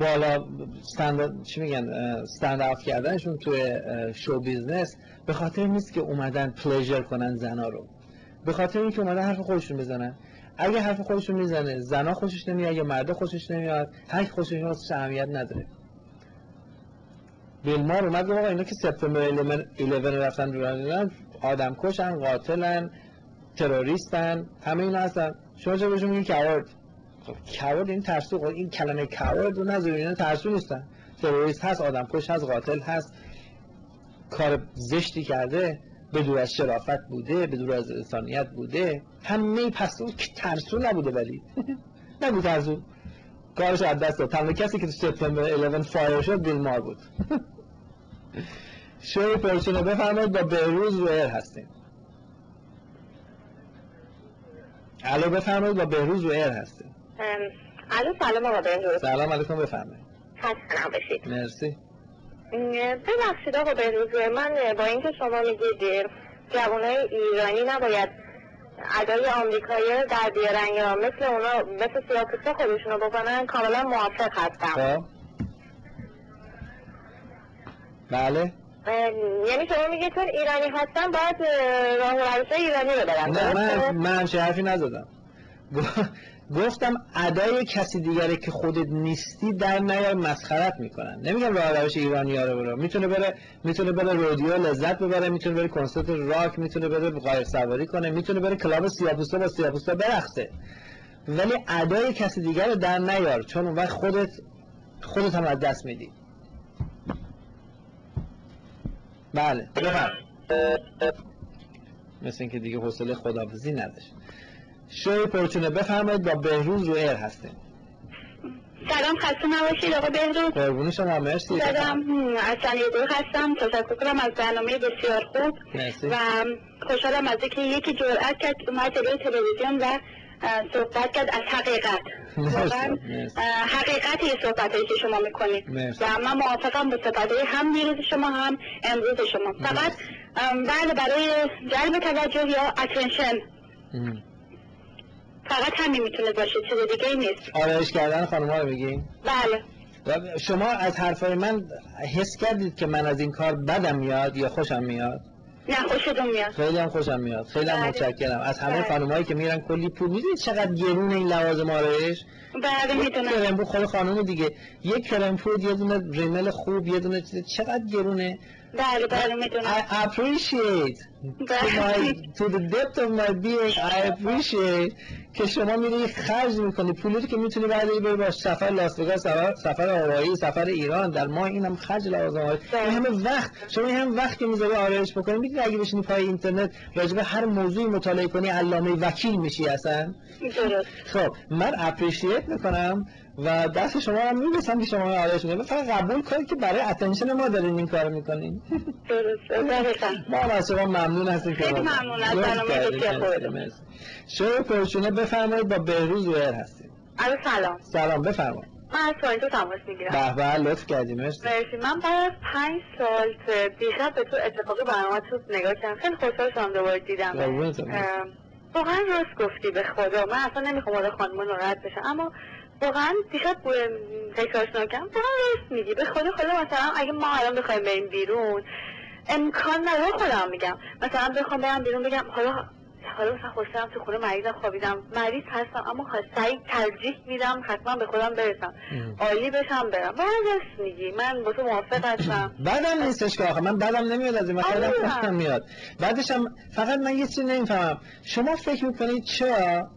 بالا stand چی میگن stand up کردنشون توی show business به خاطر نیست که اومدن pleasure کنن زنا رو. به خاطر اینکه اومدن حرف خودشون بزنن اگه حرف خودشون می‌زنه زنا خوشش نمیاد یا مردا خوشش نمیاد هر کی خوشش نمیاد اهمیت نداره. بیل مار اومد گفت اینا که سپتامبر 11 رفتن دوران آدم کشن قاتلن تروریستن همه اینا هستن. شما چرا بهشون میگین coward خب coward این ترسو این کلمه coward رو نذارین اینا ترسو نیستن. تروریست هست آدم کش هست قاتل هست. کار زشتی کرده. به دور از شرافت بوده به دور از انسانیت بوده. همه پس اون که ترسو نبوده ولی. نبود ترسو کارش از دست داد. تنها کسی که تو سپتامبر 11 fire شد بیل مار بود. شوی پرچونه بفرمایید با بهروز رو ایر هستیم. الو بفرمایید با بهروز رو ایر هستیم الو سلام آقا بهروز. سلام علیکم بفرمایید. خسته باشید مرسی. ببخشید آقا بهروز من با اینکه شما میگید جوانای ایرانی نباید ادای آمریکایی رو در بیارن یا مثل اونا مثل سیاپوستا خودشونو بکنن کاملا موافق هستم. خب. بله. یعنی شما میگید چون ایرانی هستن باید راه و ایرانی رو برن نه من؟ من همچین حرفی نزدم. گفتم ادای کسی دیگری که خودت نیستی در نیار مسخرت می‌کنن. نمیگم راه روش ایرانی ها رو برو. می‌تونه بره می‌تونه بره رودیو لذت ببره می‌تونه بره کنسرت راک می‌تونه بره قایق سواری کنه می‌تونه بره کلاب سیاپوستا با سیاپوستا برقصه. ولی ادای کسی دیگر رو در نیار چون اون وقت خودت خودت هم از دست میدی. بله. بفرم مثل اینکه دیگه حوصله خداحافظی نداشت. شوی پرچونه بفرمایید با بهروز رو ایر هستیم. سلام خسته نباشید آقا بهروز. قربون شما مرسی. سلام از سنیدو هستم. تشکر کنم از برنامه بسیار خوب. مرسی. و خوشحالم از اینکه یکی جرأت کرد اومد جلوی تلویزیون و صحبت کرد از حقیقت. واقعا حقیقت این صحبت که شما می‌کنید. و من موافقم با صحبت هم دیروز شما هم امروز شما. فقط بله برای جلب توجه یا اتنشن. فقط همین می‌تونه باشه چیز دیگه ای نیست. آرایش کردن خانم ها رو میگیم بله. و شما از حرفای من حس کردید که من از این کار بدم میاد یا خوشم میاد؟ نه خوشتون میاد. خیلی هم خوشم میاد. خیلی هم بله. متشکرم. از همه بله. خانمایی که میرن کلی پول می‌دونید چقدر گرون این لوازم آرایش؟ بله می‌دونم. کرم خود خانم دیگه یک کرم پود یه دونه ریمل خوب یه دونه چقدر گرونه؟ بله بله می‌دونم. I appreciate to, my, to the depth of my being I appreciate که شما میری خرج می‌کنی. پولی رو که می‌تونی برداری بری با سفر لاس وگاس سفر سفر هوایی سفر ایران در ماه اینم خرج آرایش بله. این همه وقت شما این همه وقت که می‌ذاری آرایش بکنی می‌دونی اگه بشینی پای اینترنت راجع به هر موضوعی مطالعه کنی علامه وکیل میشی اصلا. درست. خب من appreciate می‌کنم و دست شما هم می‌بوسم که شما آرایش می‌کنید فقط قبول کنید که برای attention ما دارین این کار می‌کنین. درسته دقیقا. ما از شما ممنون هستیم که خیلی ممنون از برنامه. شوی پرچونه بفرمایید با بهروز رو air هستیم. الو سلام. سلام بفرمایید. من از تورنتو تماس می‌گیرم. به به لطف کردی مرسی. مرسی. من بعد از پنج سال دیشب به تو اتفاقی برنامه تو نگاه کردم خیلی خوشحال شدم دوباره دیدم. واقعا راست گفتی به خدا. من اصلا نمی‌خوام حالا خانم ناراحت بشن اما واقعا دیشب تکرارش نکردم. واقعا راست میگی. به خدا حالا مثلا اگه ما الان بخوایم بریم بیرون امکان نداره. خودم میگم. مثلا بخوام برم بیرون بگم حالا حالا مثلا خوشحالم تو خونه مریضم خوابیدم. مریض هستم اما سعی ترجیح میدم حتما به خودم برسم. عالی بشم برم. واقعا راست میگی. من با تو موافق هستم. بدم نیستش که آخه. من بدم نمیاد از این خیلی آره. خوشم میاد. بعدش هم فقط من یه چیزی نمی‌فهمم. شما فکر می‌کنید چرا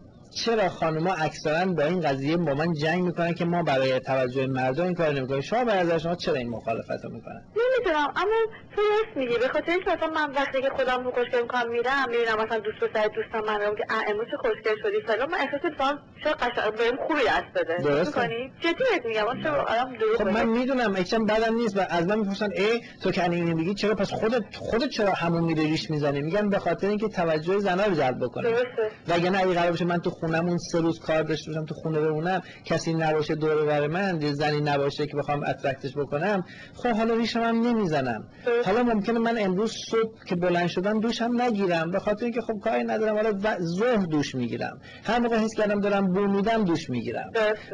چرا خانم‌ها اکثرا با این قضیه با من جنگ می‌کنن که ما برای توجه مردم این کار نمی‌کنیم؟ شما به نظر شما چرا این مخالفت رو می‌کنن؟ نمی‌دونم اما تو راست میگی. به خاطر اینکه مثلا من وقتی که خودم رو خوشگل می‌کنم میرم می‌بینم مثلا دوست پسر دوستم من رو که امروز چه خوشگل شدی فلان. من احساس می‌کنم شاید قشنگ بهم خوبی دست بده. می‌کنی؟ جدی میگم چرا آدم دروغ خب من. می‌دونم اکشن بدم نیست و از من می‌پرسن ای تو که اینو میگی چرا؟ پس خودت خودت چرا همون میره ریش می‌زنی؟ میگم به خاطر اینکه توجه زنا رو جلب بکنه. درسته. وگرنه اگه قرار باشه من تو خونمون سه روز کار داشته باشم تو خونه بمونم کسی نباشه دور بر من زنی نباشه که بخوام attract ش بکنم خب حالا ریشم هم نمی‌زنم. حالا ممکنه من امروز صبح که بلند شدم دوشم نگیرم به خاطر اینکه خب کاری ندارم. حالا ظهر دوش می‌گیرم. هر موقع حس کردم دارم بو میدم دوش می‌گیرم.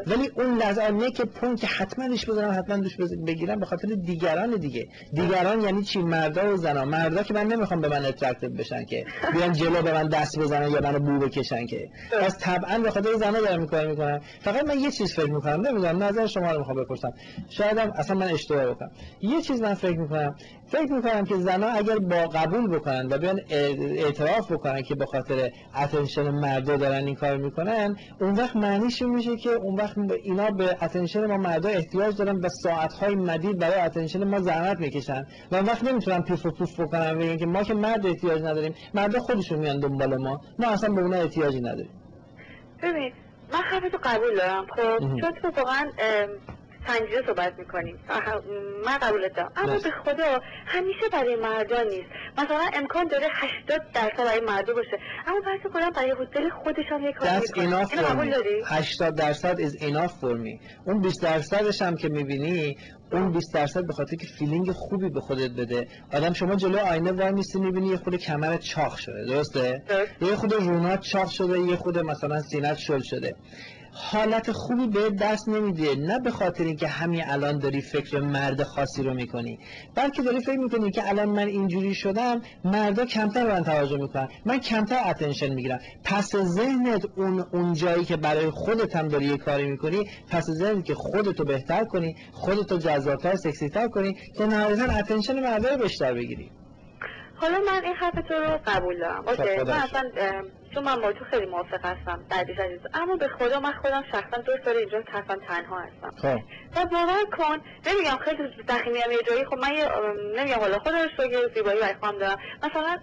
ولی اون لحظه نه که point که حتما دوش بزنم حتما دوش بگیرم به خاطر دیگران دیگه. دیگران یعنی چی؟ مردا و زنا. مردا که من نمی‌خوام به من attracted بشن که بیان جلو به من دست بزنن یا منو بو بکشن که. پس طبعا به خاطر زنها دارم این کار می‌کنم. فقط من یه چیز فکر می‌کنم. نمی‌دونم نظر شما رو می‌خوام بپرسم. شاید اصلا من اشتباه بکنم. یه چیز من فکر می‌کنم. فکر می‌کنم که زنها اگر با قبول بکنن و بیان اعتراف بکنن که به خاطر attention مردا دارن این کار می‌کنن اون وقت معنیش میشه که اون وقت اینا به attention ما مردا احتیاج دارن و ساعتهای مدید برای attention ما زحمت می‌کشن. و اون وقت نمی‌تونن پیف و پوف بکنن بگن که ما که مرد احتیاج نداریم مردا خودشون میان دنبال ما. ما اصلا به اونها احتیاجی نداریم. ببین من حرفتو قبول دارم خب. چون تو واقعا سنجیده صحبت می‌کنیم من قبولت دارم اما بس. به خدا همیشه برای مردا نیست مثلا امکان داره 80 درصد برای مردا باشه اما بعضی خودم برای هتل خودشان یک می‌کنن قبول می داری 80 درصد is enough for me. اون 20 درصدش هم که می‌بینی اون 20 درصد به خاطر که feeling خوبی به خودت بده. آدم شما جلو آینه وای میستی می‌بینی یه خود کمرت چاق شده. درسته؟ درست. یه خود رونات چاق شده یه خود مثلا سینت شل شده. حالت خوبی به دست نمیده. نه به خاطر اینکه همین الان داری فکر مرد خاصی رو می‌کنی بلکه داری فکر می‌کنی که الان من اینجوری شدم مردا کمتر به من توجه می‌کنن. من کمتر attention می‌گیرم. پس ذهنت اون اون جایی که برای خودت هم داری یه کاری می‌کنی پس ذهنت که خودتو بهتر کنی خودتو جذابتر سکسیتر کنی که نهایتا attention مردا رو بیشتر بگیری. حالا من این حرف تو رو قبول دارم. okay. خب، من. اصلا چون من با تو خیلی موافق هستم. بعدیش عزیز اما به خدا من خودم شخصا دو سال اینجا تقریبا تنها هستم. خب. و باور کن نمیگم خیلی دخیلی هم یه جایی. خب من یه نمیگم حالا خدا رو زیبایی برای خودم دارم. مثلا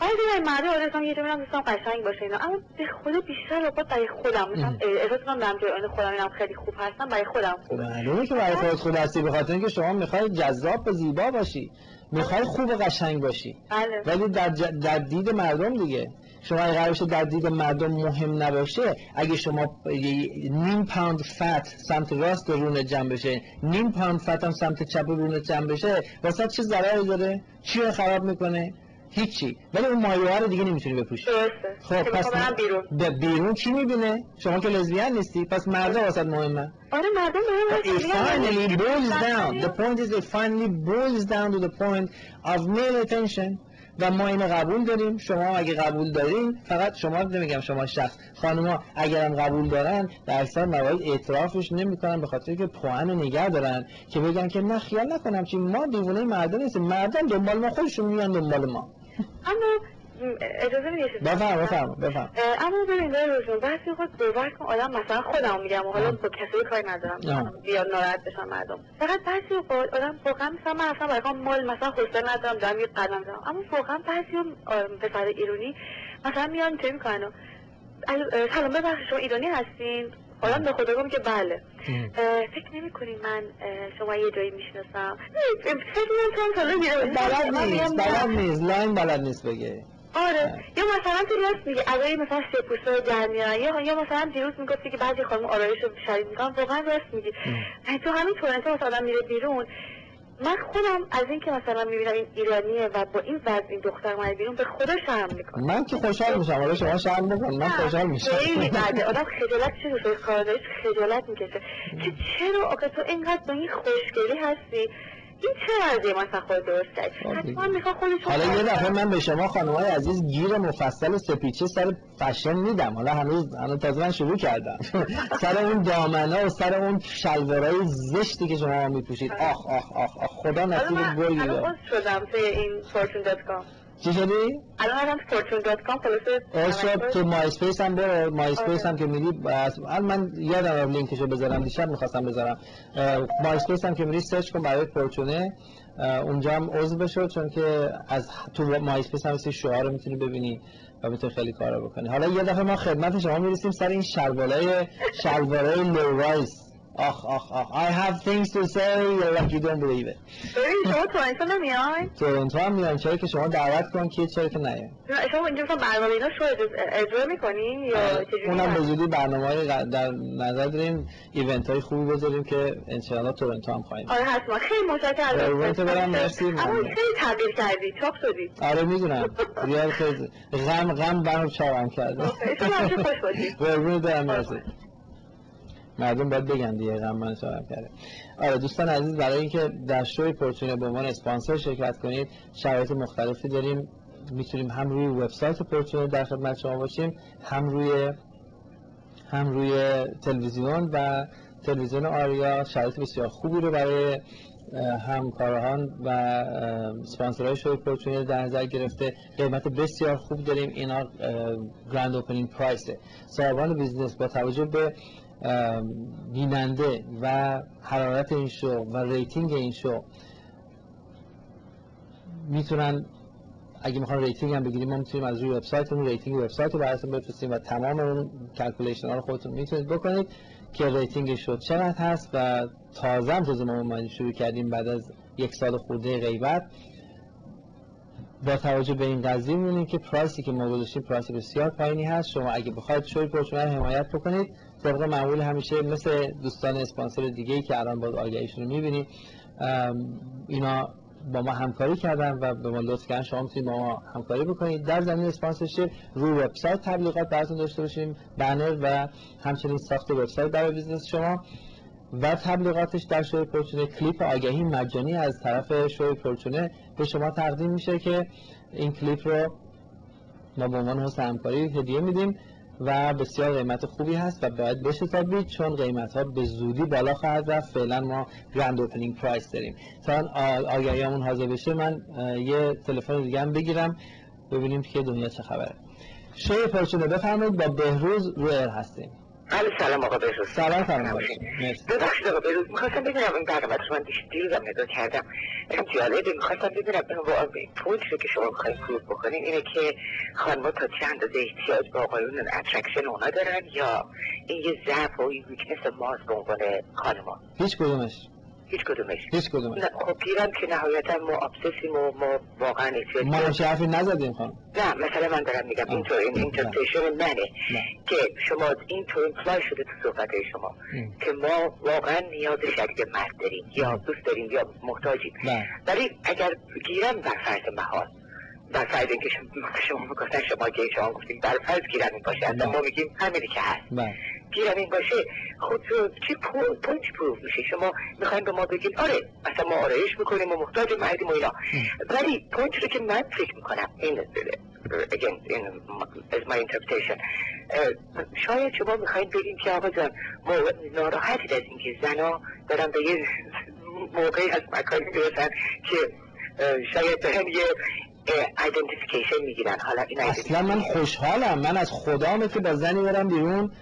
بعضی از مرده آرزوام یه میرم دوستم قشنگ باشه اینا. اما به خدا بیشتر اوقات برای خودم. مثلا احساس کنم دارم جای آینه خودم اینم خیلی خوب هستم برای خودم خوبه معلومه که برای خودت خوب هستی به خاطر اینکه شما می‌خوای جذاب و زیبا باشی. می‌خوای خوب و قشنگ باشی. بله. ولی در, ج... در دید مردم دیگه. شما اگه قرار در دید مردم مهم نباشه اگه شما نیم پوند فت سمت راست رونت جمع بشه نیم پوند فت هم سمت چپ رونت جمع بشه واسه چه ضرری داره؟ چی رو خراب می‌کنه؟ هیچی. ولی اون مایه رو دیگه نمی‌تونی بپوشی. خب پس بیرون. به بیرون کی می‌بینه؟ شما که لزبیان نیستی. پس مردا واسه مهمه آره مردم به من It finally boils down. The point is it finally boils down to the point of male attention. و ما اینو قبول داریم. شما اگه قبول دارین فقط شما نمیگم شما شخص. خانوما اگرم قبول دارن در اکثر موارد اعترافش نمی‌کنن به خاطر که پوان نگه دارن که بگن که نه خیال نکنم چی. ما دیوونه مردان نیستیم. مردان دنبال ما خودشون میان دنبال ما. اما اجازه می‌دید بفرم بفرم بفرم اما ببین داره روزون بعضی وقت باور کن آدم مثلا خودم میگم و حالا. با کسی کاری ندارم. بیاد ناراحت بشن مردم. فقط بعضی اوقات آدم واقعا مثلا من اصلا برای مال مثلا حوصله ندارم. دارم یه قدم دارم اما واقعا بعضی پسر ایرانی مثلا میان اینطوری می‌کنن؟ سلام ببخشید شما ایرانی هستین؟ حالا به خدا بگم که بله. فکر نمی کنین من شما یه جایی می‌شناسم. فکر نمی کنم بلد نیست بلد نیست. لاین بلد نیست بگه. آره. یا مثلا تو راست میگه اگه مثلا سه پوستا در میارن یا یا مثلا دیروز می‌گفتی که بعضی خانم آرایش رو شدید می‌کنن واقعا راست میگی. تو همین تورنتو مثلا آدم میره بیرون. من خودم از اینکه مثلا می‌بینم این ایرانیه و با این وضع این دختر اومده بیرون به خدا شرم می‌کنم. من که خوشحال میشم. حالا شما شرم بکن من خوشحال میشم. خیلی بده. آدم خجالت چه روز کار خجالت می‌کشه. که چرا؟ آخه تو اینقدر با این خوشگلی هستی. این چه مثلا خود درست حتما می‌خواد حالا یه دفعه. من به شما خانمای عزیز گیر مفصل سپیچه سر فشن میدم. حالا هنوز هنوز تازه من شروع کردم. سر اون دامنه و سر اون شلوارای زشتی که شما میپوشید. آخ آخ آخ آخ. خدا نصیب الان عضو شدم توی این کام چی شدی؟ الان هم پرچونه dot com خلاصه تو MySpace هم برو. MySpace آره. هم که میری الان من یادم رفت لینکشو بذارم. دیشب می‌خواستم بذارم. MySpace هم که میری search کن برای پرچونه اه، اونجا هم عضو بشو چون که از تو MySpace هم شوها رو می‌تونی ببینی و می‌تونی خیلی کارا بکنی. حالا یه دفعه ما خدمت شما می‌رسیم سر این شلوارای شلوارای low rise آخ آخ آخ I have things to say. You're like you don't believe it. شما تورنتو نمیای تورنتو هم میان چرا که شما دعوت کن که چرا که نیای شما اینجا مثلا برنامه اینا شو اجرا- می‌کنین یا چجوری اونم به؟ زودی برنامه در نظر داریم ایونت های خوبی بذاریم که انشاءالله تورنتو هم خواهیم آره حتما خیلی متشکرم قربونت برم، مرسی. اما خیلی تغییر کردی چاپ شدی آره می‌دونم بیار خیلی غم غم برم چاقم کرده شما همیشه خوش باشی قربونت برم مرسی مردم باید بگن دیگه من چاقم کرده آره دوستان عزیز برای اینکه در شوی پورتونه به عنوان اسپانسر شرکت کنید شرایط مختلفی داریم. می‌تونیم هم روی وبسایت پورتون در خدمت شما باشیم هم روی هم روی تلویزیون و تلویزیون آریا. شرایط بسیار خوبی رو برای همکاران و سپانسرهای شوی پورتونی در نظر گرفته. قیمت بسیار خوب داریم. اینا grand opening price ه صاحبان business با توجه به بیننده و حرارت این شو و rating این شو می‌تونن اگه می‌خوان rating هم بگیریم ما می‌تونیم از روی وبسایتمون rating وبسایت رو براتون بفرستیم و تمام اون calculation ها رو خودتون می‌تونید بکنید که rating شو چقدر هست و تازه هم جزء ما شروع کردیم بعد از یک سال خورده غیبت. با توجه به این قضیه که price ی که ما گذاشتیم price بسیار پایینی هست. شما اگه بخواید شوی پرچونه رو حمایت بکنید. طبق معمول همیشه مثل دوستان اسپانسر دیگه ای که الان باز آگهیشون رو می‌بینیم اینا با ما همکاری کردن و به ما لطف کردن. شما می‌تونید ما همکاری بکنید. در ضمن sponsorship روی وبسایت تبلیغات براتون داشته باشیم بنر و همچنین ساخت وبسایت برای business شما. و تبلیغاتش در شوی پرچونه کلیپ آگهی مجانی از طرف شوی پرچونه به شما تقدیم میشه که این کلیپ رو ما به عنوان حسن همکاری هدیه میدیم. و بسیار قیمت خوبی هست و باید بشتابید چون قیمت ها به زودی بالا خواهد رفت. فعلا ما grand opening price داریم. تا آگهیامون حاضر بشه من یه تلفن دیگه هم بگیرم ببینیم که دنیا چه خبره. شوی پرچونه بفرمایید با بهروز روی air هستیم. الو سلام آقا بهروز. سلام فرمایید ببخشید آقا بهروز می‌خواستم ببینم این برنامه رو من دیروزم نگاه کردم. این جالبه می‌خواستم ببینم این point ی که شما می‌خواین prove بکنین اینه که خانم‌ها تا چه اندازه احتیاج به آقایون attraction اونا دارن یا این یه ضعف و این weakness ماست به عنوان خانم‌ها؟ هیچ کدومش. هیچ کدومش. هیچ کدومش. خب گیرم که نهایتا ما obsess یم و ما واقعا ما هم حرفی نزدیم خانم. نه مثلا من دارم میگم اینطور این interpretation منه که شما اینطور imply شده تو صحبت شما که ما واقعا نیاز شدید مرد داریم یا دوست داریم یا محتاجیم. ولی اگر گیرم بر فرض محال بر فرض اینکه شما می‌گفتن شما که شما گفتیم بر فرض گیرم این باشه ما میگیم همینی که هست. گیرم باشه خود چی point prove میشه؟ شما می‌خواین به ما بگید آره اصلا ما آرایش می‌کنیم و محتاج مردیم و اینا. ولی point رو که من فکر می‌کنم این again in as my interpretation. شاید شما می‌خواین بگیم که آقا جان شما ناراحتید از اینکه زنا دارن به یه موقعی از مکانی می‌رسن که شاید دارن یه identification می‌گیرن. حالا این اصلا من خوشحالم. من از خدامه که با زنی برم بیرون.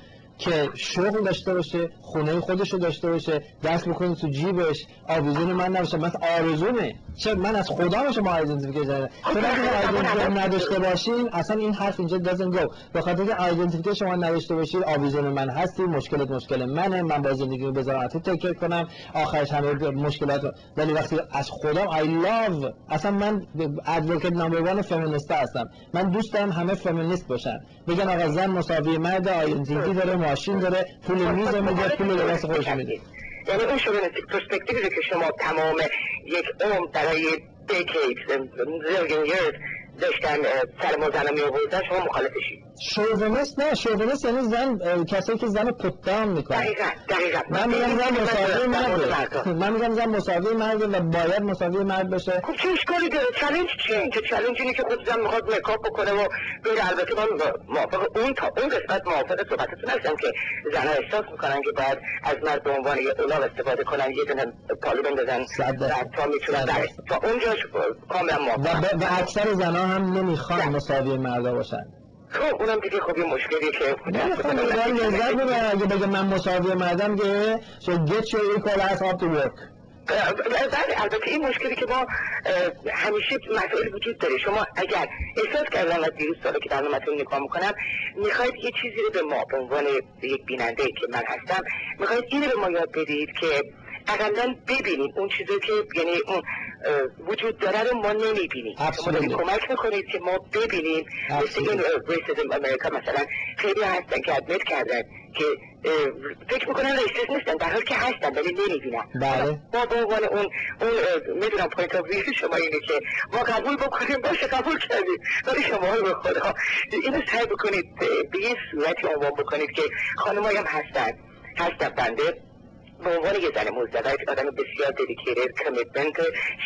که شغل داشته باشه خونه خودش رو داشته باشه دست بکنه تو جیبش آویزون من نباشه مثلا آرزومه چه من از خدا شما identification چون اگه نداشته باشین اصلا این حرف اینجا doesn't go. به خاطر که identification شما نداشته باشید آویزون من هستی مشکلت مشکل منه من با زندگی رو بذارم تو take care کنم. آخرش همه مشکلات ولی وقتی از خدا I love اصلا من ادوکیت نمبر 1 فمینیست هستم. من دوست دارم همه فمینیست باشن. بگن آقا زن مساوی مرد آیدنتیتی داره ماشین داره پول میز میده پول لباس خودش میده. یعنی اون شوونیستیک پرسپکتیوی که شما تمام یک عمر برای zillion years داشتن سر ما زن می آوردن شما مخالفشی شوونیست نه شوونیست یعنی زن کسایی که زن پتدام می‌کنن. دقیقا دقیقا. من میگم زن مساوی مرده. من میگم زن مساوی مرده و باید مساوی مرد بشه خب چه اشکالی داره چالش چیه؟ که چالش اینه که خود زن می‌خواد مکاپ بکنه و بره البته من موافق اون تا اون قسمت موافق صحبتتون هستم که زن احساس می‌کنن که بعد از مرد به عنوان یه اولاد استفاده کنن یه دونه پالو بندازن تا می‌تونن تا اونجاش کاملا موافق. و اکثر زنها هم نمی‌خوان مساوی مردا باشن. خب اونم دیگه خب یه مشکلی که خب لذت ببر اگه بگه من مساوی مردم که so get your equal ass up to work. بله البته این مشکلی که ما همیشه مسائل وجود داره. شما اگر احساس کردن و دیروز ساله که برنامهتون نگاه می‌کنم می‌خواید یه چیزی رو به ما به عنوان یک بیننده که من هستم می‌خواید این رو به ما یاد بدید که اقلا ببینید اون چیزی که یعنی اون وجود داره رو ما نمی‌بینیم. شما کمک می‌کنید که ما ببینیم. مثل این racism امریکا مثلا خیلی هستن که admit کردن که فکر می‌کنن racist نیستن در حال که هستن ولی نمی‌بینن. بله. ما به عنوان اون اون می‌دونم point of view شما اینه که ما قبول بکنیم باشه قبول کردیم. ولی شما به خدا اینو سعی بکنید به یه صورتی عنوان بکنید که خانمایی هم هستن. هستن بنده. به عنوان یه زن مزدوج آدم بسیار dedicated commitment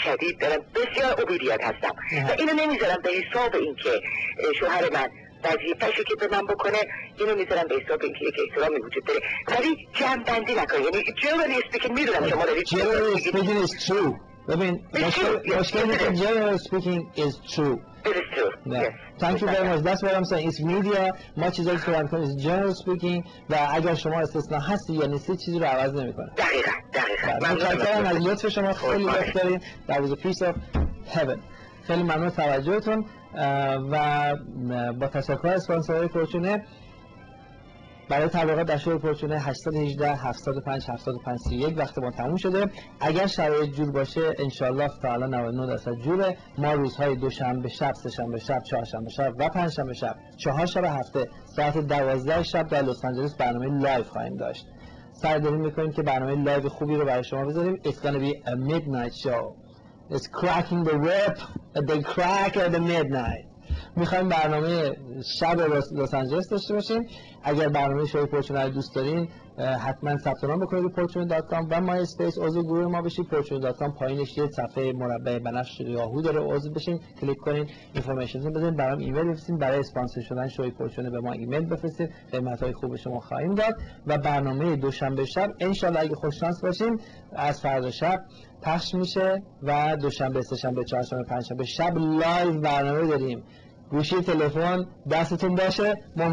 شدید دارم. بسیار اوبیدیت هستم. و اینو نمی‌ذارم به حساب اینکه شوهر من وظیفه‌شو که به من بکنه اینو می‌ذارم به حساب اینکه یک احترامی وجود داره. ولی جمع بندی نکنه یعنی جنرالی اسپیکینگ می‌دونم شما دارید true. ببین مشکل مشکل generally speaking is true. It is true. Yeah. Yes. Thank you very much. That's what I'm saying. It's media. ما چیزایی که کنیم is general speaking و اگر شما استثنا هستی یا نیستی چیزی رو عوض نمی‌کنه. دقیقا دقیقا متشکرم از لطف شما خیلی لطف دارین. That was a piece of heaven. خیلی ممنون توجهتون و با تشکر اسپانسرهای پرچونه برای تبلیغات در شوی پرچونه 818 705 75 31 وقت ما تموم شده. اگر شرایط جور باشه انشالله تا الان 99 درصد جوره. ما روزهای دوشنبه شب سه‌شنبه شب چهارشنبه شب و پنجشنبه شب چهار شب هفته ساعت 12 شب در لس آنجلس برنامه live خواهیم داشت. سعی داریم می‌کنیم که برنامه live خوبی رو برای شما بذاریم. It's gonna be a midnight show. It's cracking the whip. At the crack of the midnight. می‌خوایم برنامه شب لس آنجلس داشته باشیم. اگر برنامه شوی پرچونه رو دوست دارین حتما ثبت نام بکنید پرچونه.com و MySpace عضو گروه ما بشید پرچونه.com پایینش یه صفحه مربع بنفش یاهو داره عضو بشین. کلیک کنین information بزنید برام ایمیل بفرستین. برای اسپانسر شدن شوی پرچونه به ما ایمیل بفرستید قیمت های خوب شما خواهیم داد. و برنامه دوشنبه شب ان اگه خوش شانس باشیم از فردا شب پخش میشه. و دوشنبه سه‌شنبه چهارشنبه پنجشنبه شب لایو برنامه داریم. گوشی تلفن دستتون باشه ممکن